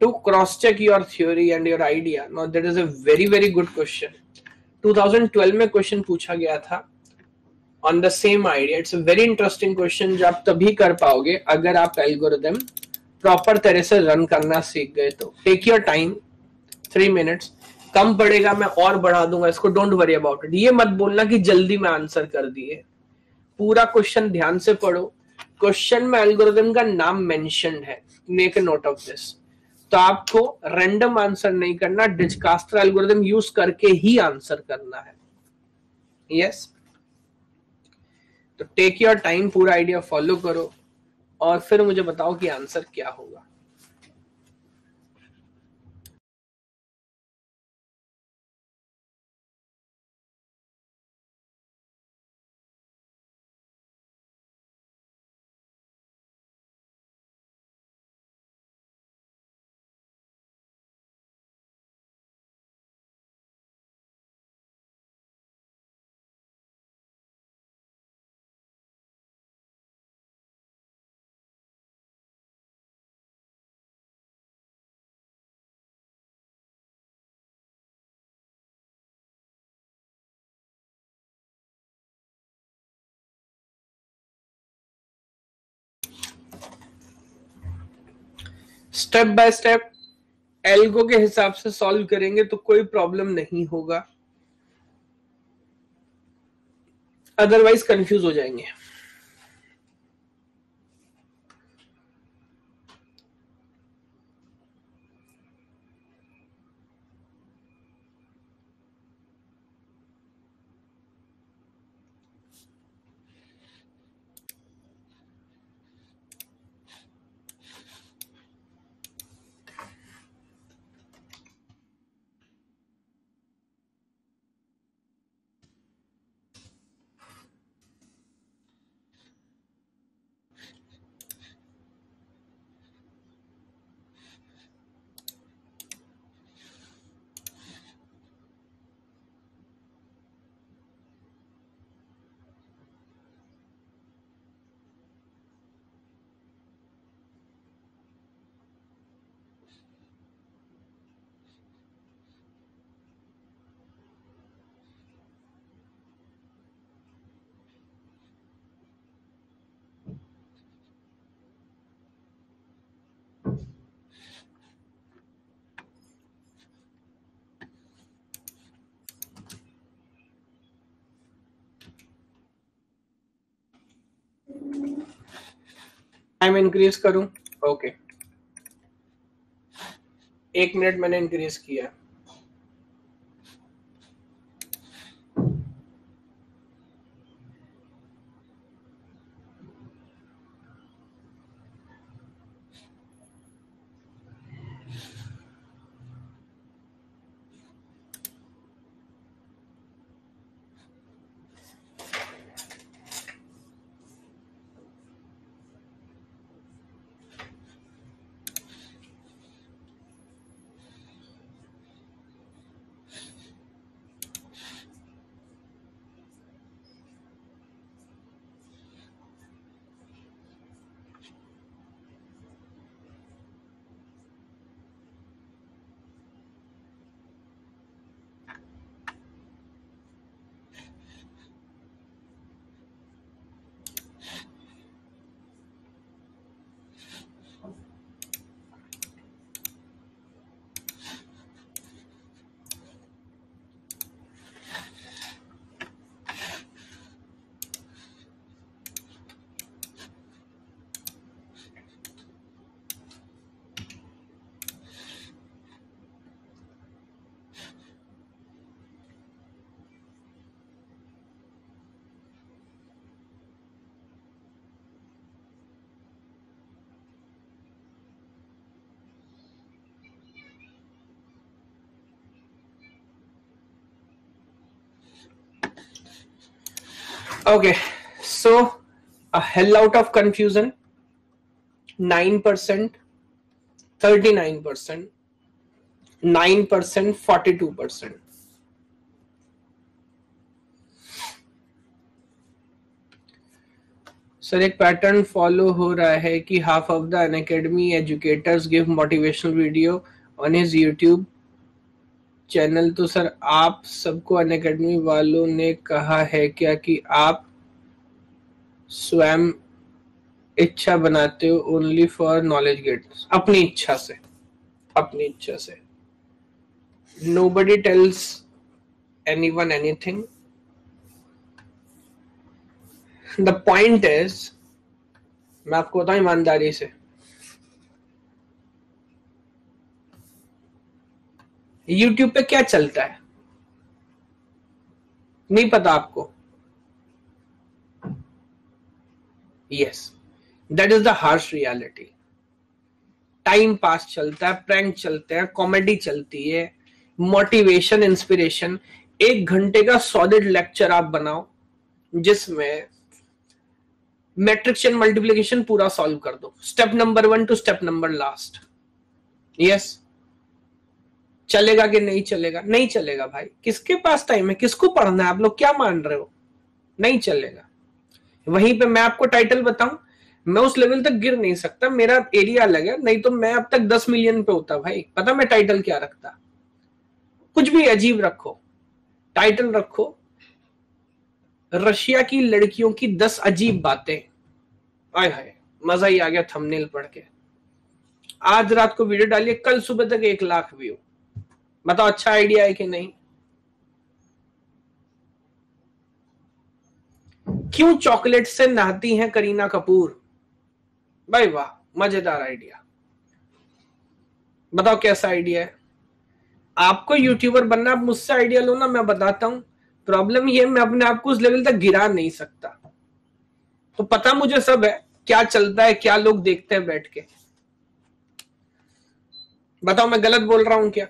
To cross check your theory and your idea no that is a very very good question 2012 में क्वेश्चन पूछा गया था on the same idea it's a very interesting question जो आप तभी कर पाओगे अगर आप एल्गोरिदम प्रॉपर तरह से रन करना सीख गए तो। Take your time three minutes कम पड़ेगा, मैं और बढ़ा दूँगा, इसको डोंट वरी अबाउट इट ये मत बोलना कि जल्दी में आंसर कर दिए। पूरा क्वेश्चन ध्यान से पढ़ो। क्वेश्चन में एल्गोरिदम का नाम मेंशन है. Make a note of this तो आपको रैंडम आंसर नहीं करना डिजकास्टर एल्गोरिदम यूज़ करके ही आंसर करना है. यस? तो टेक योर टाइम पूरा आइडिया फॉलो करो और फिर मुझे बताओ कि आंसर क्या होगा. स्टेप बाय स्टेप एल्गो के हिसाब से सॉल्व करेंगे तो कोई प्रॉब्लम नहीं होगा। अदरवाइज़ कंफ्यूज हो जाएँगे। टाइम इंक्रीज करूँ? ओके एक मिनट मैंने इंक्रीज किया। Okay, so a hell out of confusion 9%, 39%, 9%, 42%. Sir एक पैटर्न फॉलो हो रहा है कि half of the Unacademy educators give motivational video on his YouTube channel तो सर आप सबको अन अकेडमी वालों ने कहा है क्या कि आप स्वयं इच्छा बनाते हो ओनली फॉर नॉलेज गेट अपनी इच्छा से, अपनी इच्छा से। Nobody tells anyone anything the point is मैं आपको बताऊँ ईमानदारी से यूट्यूब पे क्या चलता है? नहीं पता आपको? Yes that is the harsh reality time pass चलता है प्रैंक चलते हैं कॉमेडी चलती है मोटिवेशन इंस्पिरेशन एक घंटे का सॉलिड लेक्चर आप बनाओ, जिसमें मैट्रिक्स एंड मल्टीप्लीकेशन पूरा सॉल्व कर दो। Step number one to step number last yes चलेगा कि नहीं चलेगा? नहीं चलेगा भाई। किसके पास टाइम है? किसको पढ़ना है? आप लोग क्या मान रहे हो? नहीं चलेगा। वहीं पे मैं आपको टाइटल बताऊँ। मैं उस लेवल तक गिर नहीं सकता। मेरा एरिया अलग है। नहीं तो मैं अब तक दस मिलियन पे होता भाई। पता मैं टाइटल क्या रखता? कुछ भी अजीब रखो। टाइटल रखो। रशिया की लड़कियों की दस अजीब बातें। आय हाय, मज़ा ही आ गया थंबनेल पढ़ के। आज रात को वीडियो डालिए, कल सुबह तक एक लाख व्यू बताओ अच्छा आइडिया है कि नहीं? क्यों चॉकलेट से नहाती हैं करीना कपूर? भाई वाह, मज़ेदार आइडिया बताओ कैसा आइडिया है? आपको यूट्यूबर बनना, आप मुझसे आइडिया लो ना, मैं बताता हूँ. प्रॉब्लम ये, मैं अपने आप को उस लेवल तक गिरा नहीं सकता. तो पता मुझे सब है, क्या चलता है, क्या लोग देखते हैं बैठ के. बताओ, मैं गलत बोल रहा हूँ क्या?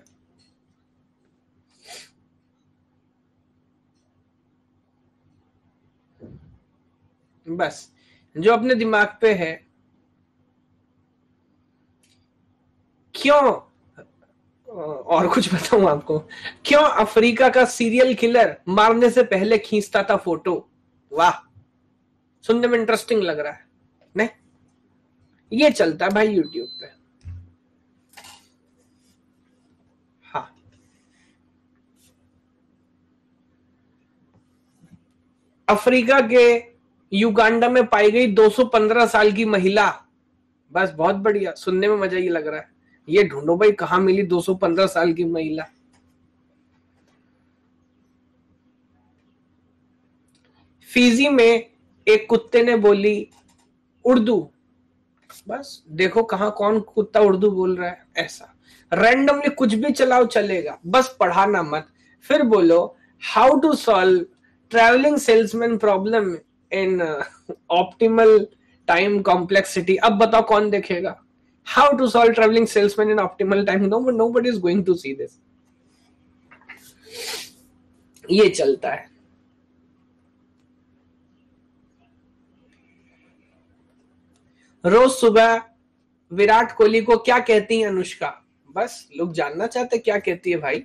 बस, जो अपने दिमाग पे है, क्यों और कुछ बताऊँ आपको? क्यों अफ्रीका का सीरियल किलर मारने से पहले खींचता था फ़ोटो वाह, सुनने में इंटरेस्टिंग लग रहा है, नहीं? ये चलता है भाई यूट्यूब पे। हाँ। अफ्रीका के युगांडा में पाई गई 215 साल की महिला। बस बहुत बढ़िया, सुनने में मज़ा ही लग रहा है। ये ढूंढो भाई, कहा मिली 215 साल की महिला? फीजी में एक कुत्ते ने बोली, उर्दू। बस, देखो कहा कौन कुत्ता उर्दू बोल रहा है, ऐसा। रैंडमली कुछ भी चलाओ, चलेगा। बस पढ़ाना मत। फिर बोलो how to solve travelling salesman problem in optimal time complexity अब बताओ कौन देखेगा? How to solve travelling salesman in optimal time no no but is going to see this ये चलता है। रोज सुबह विराट कोहली को क्या कहती है अनुष्का? बस, लोग जानना चाहते क्या कहती है भाई।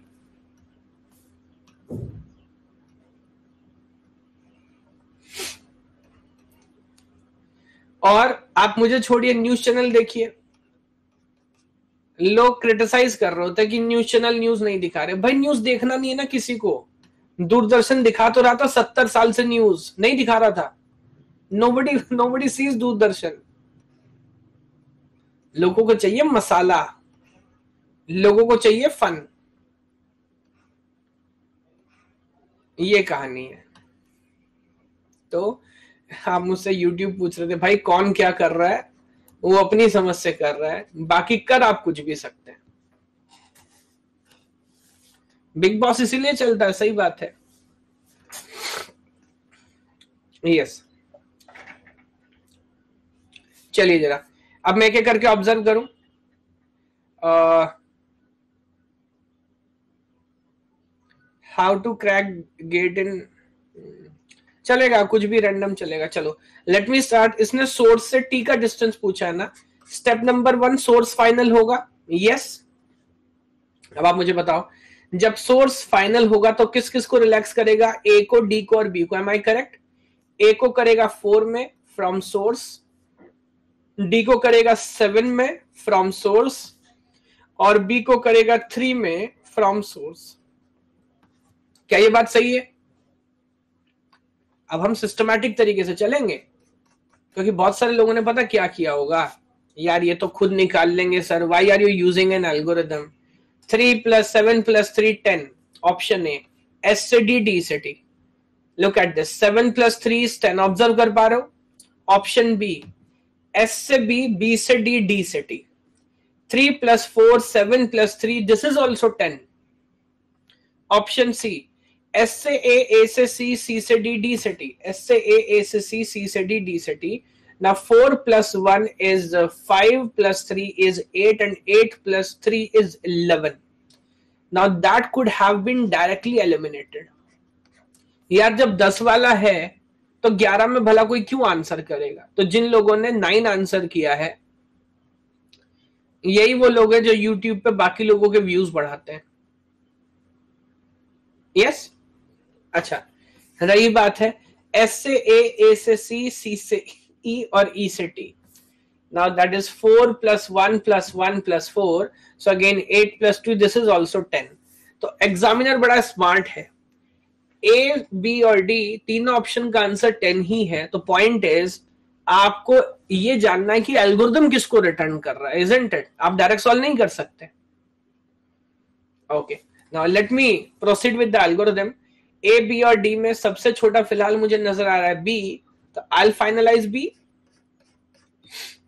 और आप मुझे छोड़िए न्यूज़ चैनल देखिए। लोग क्रिटिसाइज कर रहे होते कि न्यूज़ चैनल न्यूज़ नहीं दिखा रहे। भाई न्यूज़ देखना नहीं है ना किसी को। दूरदर्शन दिखा तो रहा था, सत्तर साल से न्यूज़ नहीं दिखा रहा था। Nobody nobody sees Doordarshan. लोगों को चाहिए मसाला। लोगों को चाहिए फन ये कहानी है। तो आप मुझसे YouTube पूछ रहे थे, भाई, कौन क्या कर रहा है? वो अपनी समझ से कर रहा है। बाकी कर आप कुछ भी सकते हैं। बिग बॉस इसीलिए चलता है, सही बात है। यस चलिए जरा, अब मैं क्या करके ऑब्ज़र्व करूँ? How to crack GATE in चलेगा, कुछ भी रैंडम चलेगा। चलो लेट मी स्टार्ट इसने सोर्स से टी का डिस्टेंस पूछा है ना। Step number one source final होगा। यस अब आप मुझे बताओ, जब सोर्स फाइनल होगा तो किस किस को रिलैक्स करेगा? ए को डी को और बी को। एम आई करेक्ट ए को करेगा फोर में फ्रॉम सोर्स डी को करेगा सेवन में फ्रॉम सोर्स और बी को करेगा थ्री में फ्रॉम सोर्स क्या ये बात सही है? अब हम सिस्टमैटिक तरीके से चलेंगे। क्योंकि बहुत सारे लोगों ने पता क्या किया होगा? यार, ये तो खुद निकाल लेंगे sir why are you using an algorithm three plus seven plus three ten option A S से डी डी से T look at this seven plus three is ten observe कर पा रहे हो? ऑप्शन बी एस से B B से D D से T three plus four seven plus three this is also ten option C S से A A से C C से डी डी से टी एस से ए ए से C C से डी डी से T 4 plus 1 is uh, 5 plus 3 is 8 and 8 plus 3 is 11 now that could have been directly eliminated. यार जब 10 वाला है तो 11 में भला कोई क्यों आंसर करेगा? तो जिन लोगों ने 9 आंसर किया है यही वो लोग हैं जो YouTube पे बाकी लोगों के व्यूज़ बढ़ाते हैं। यस अच्छा रही बात है एस से ए ए से सी सी से ई और ई से T now that is 4 plus 1 plus 1 plus 4 so again 8 plus 2 this is also 10 तो एग्जामिनर बड़ा स्मार्ट है। ए बी और डी तीनों ऑप्शन का आंसर 10 ही है। तो पॉइंट इज़ आपको ये जानना है कि एल्गोरिदम किसको रिटर्न कर रहा है इजेंट इट आप डायरेक्ट सॉल्व नहीं कर सकते। Okay now let me proceed with the algorithm A B और डी में सबसे छोटा फ़िलहाल मुझे नज़र आ रहा है बी तो आई फाइनलाइज बी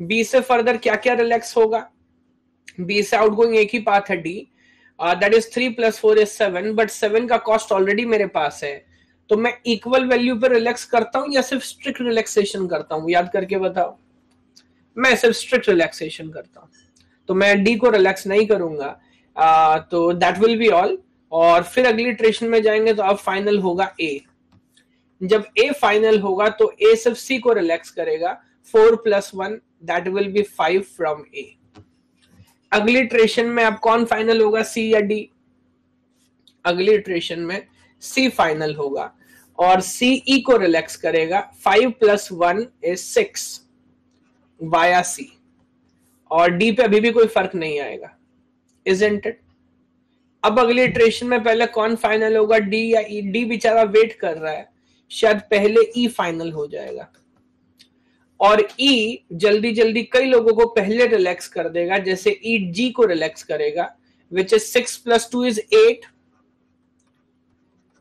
बी से फर्दर क्या क्या रिलैक्स होगा? बी से आउटगोइंग एक ही पाथ है D that is three plus four is seven but seven का कॉस्ट ऑलरेडी मेरे पास है. तो मैं इक्वल वैल्यू पर रिलैक्स करता हूँ या सिर्फ़ स्ट्रिक्ट रिलैक्सेशन करता हूँ? याद करके बताओ. मैं सिर्फ़ स्ट्रिक्ट रिलैक्सेशन करता हूँ. तो मैं डी को रिलैक्स नहीं करूँगा. Uh, तो दैट विल बी ऑल और फिर अगली ट्रेशन में जाएँगे तो अब फाइनल होगा ए जब ए फाइनल होगा तो ए सिर्फ़ सी को रिलैक्स करेगा. Four plus one that will be five from A अगली ट्रेशन में अब कौन फाइनल होगा? सी या डी अगली ट्रेशन में सी फाइनल होगा और सी ई को रिलैक्स करेगा. Five plus one is six via C और डी पे अभी भी कोई फ़र्क नहीं आएगा इज़ इट अब अगली इटरेशन में पहले कौन फाइनल होगा? डी या ई डी बेचारा वेट कर रहा है। शायद पहले ई e फाइनल हो जाएगा। और ई e जल्दी जल्दी कई लोगों को पहले रिलैक्स कर देगा। जैसे ई e जी को रिलैक्स करेगा which is six plus two is eight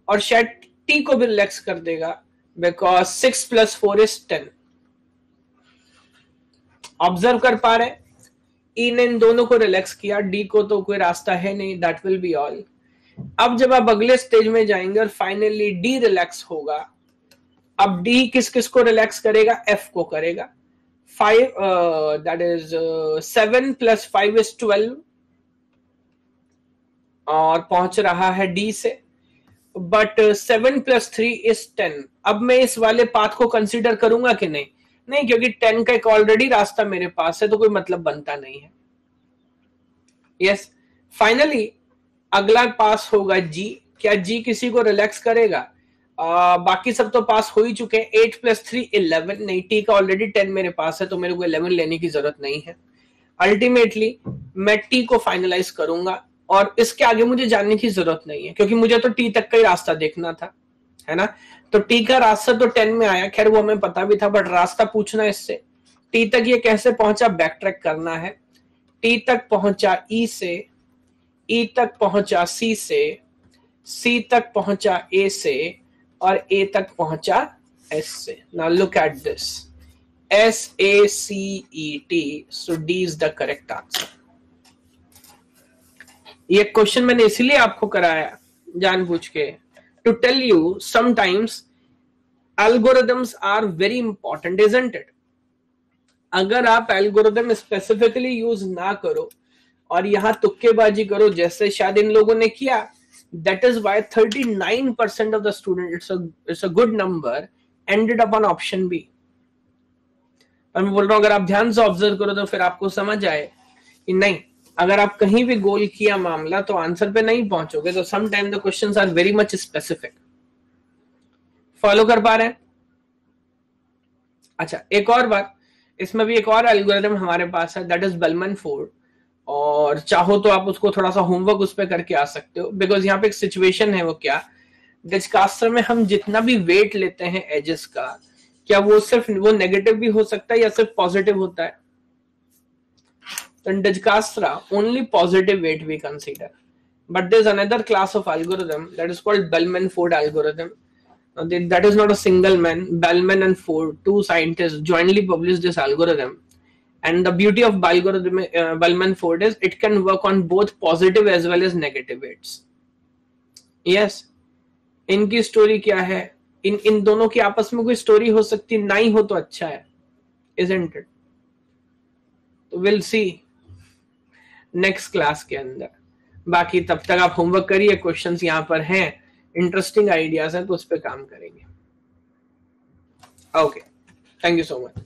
और शायद टी को भी रिलैक्स कर देगा because six plus four is ten observe कर पा रहे ई ने इन दोनों को रिलैक्स किया डी को तो कोई रास्ता है नहीं दैट विल बी ऑल अब जब आप अगले स्टेज में जाएँगे और फाइनली डी रिलैक्स होगा, अब डी किस किस को रिलैक्स करेगा? एफ़ को करेगा. Five that is seven plus five is twelve और पहुँच रहा है डी से. But seven plus three is ten अब मैं इस वाले पाथ को कंसिडर करूँगा कि नहीं? नहीं क्योंकि टेन का एक ऑलरेडी रास्ता मेरे पास है तो कोई मतलब बनता नहीं है। यस फाइनली अगला पास होगा जी क्या जी किसी को रिलैक्स करेगा? आ, बाकी सब तो पास हो ही चुके हैं। एट प्लस थ्री इलेवन नहीं टी का ऑलरेडी टेन मेरे पास है तो मेरे को इलेवन लेने की ज़रूरत नहीं है। अल्टीमेटली मैं टी को फाइनलाइज करूँगा और इसके आगे मुझे जानने की ज़रूरत नहीं है क्योंकि मुझे तो टी तक का ही रास्ता देखना था है ना? तो टी का रास्ता तो टेन में आया, खैर वो हमें पता भी था बट रास्ता पूछना इससे। टी तक ये कैसे पहुँचा? बैक ट्रैक करना है। टी तक पहुँचा ई e से ई e तक पहुँचा सी से सी तक पहुँचा ए से, और ए तक पहुँचा एस से। Now look at this S A C E T so D is the correct answer ये क्वेश्चन मैंने इसलिए आपको कराया, जानबूझ के to tell you sometimes algorithms are very important isn't it अगर आप एल्गोरिदम स्पेसिफिकली यूज़ ना करो और यहाँ तुक्केबाजी करो, जैसे शायद इन लोगों ने किया that is why thirty nine percent of the student it's it's a good number ended up on option B और मैं बोल रहा हूँ, अगर आप ध्यान से ऑब्ज़र्व करो तो फिर आपको समझ आए कि नहीं, अगर आप कहीं भी गोल किया मामला तो आंसर पे नहीं पहुंचोगे तो some time the question are very much specific follow कर पा रहे हैं। अच्छा एक और बात। इसमें भी एक और एल्गोरिथम हमारे पास है दैट इज़ बेलमन फोर्ड और चाहो तो आप उसको थोड़ा सा होमवर्क उस पर करके आ सकते हो। बिकॉज़ यहाँ पे एक सिचुएशन है वो क्या? डिस्कास्टर में हम जितना भी वेट लेते हैं एजेस का क्या वो सिर्फ़ वो नेगेटिव भी हो सकता है या सिर्फ़ पॉजिटिव होता है? Dijkastra, only positive weight we consider. But there's another class of algorithm that is called Bellman-Ford. Now, that is not a single man. Bellman and Ford, two scientists, jointly published this algorithm. And the beauty of algorithm, uh, Bellman-Ford is it can work on both positive as well as negative weights. Yes. इनकी story क्या है इन इन दोनों की आपस में कोई story हो सकती नहीं हो तो अच्छा है isn't it? तो we'll see नेक्स्ट क्लास के अंदर बाकी तब तक आप होमवर्क करिए क्वेश्चंस यहाँ पर हैं इंटरेस्टिंग आइडियाज़ हैं तो उस पर काम करेंगे। Okay thank you so much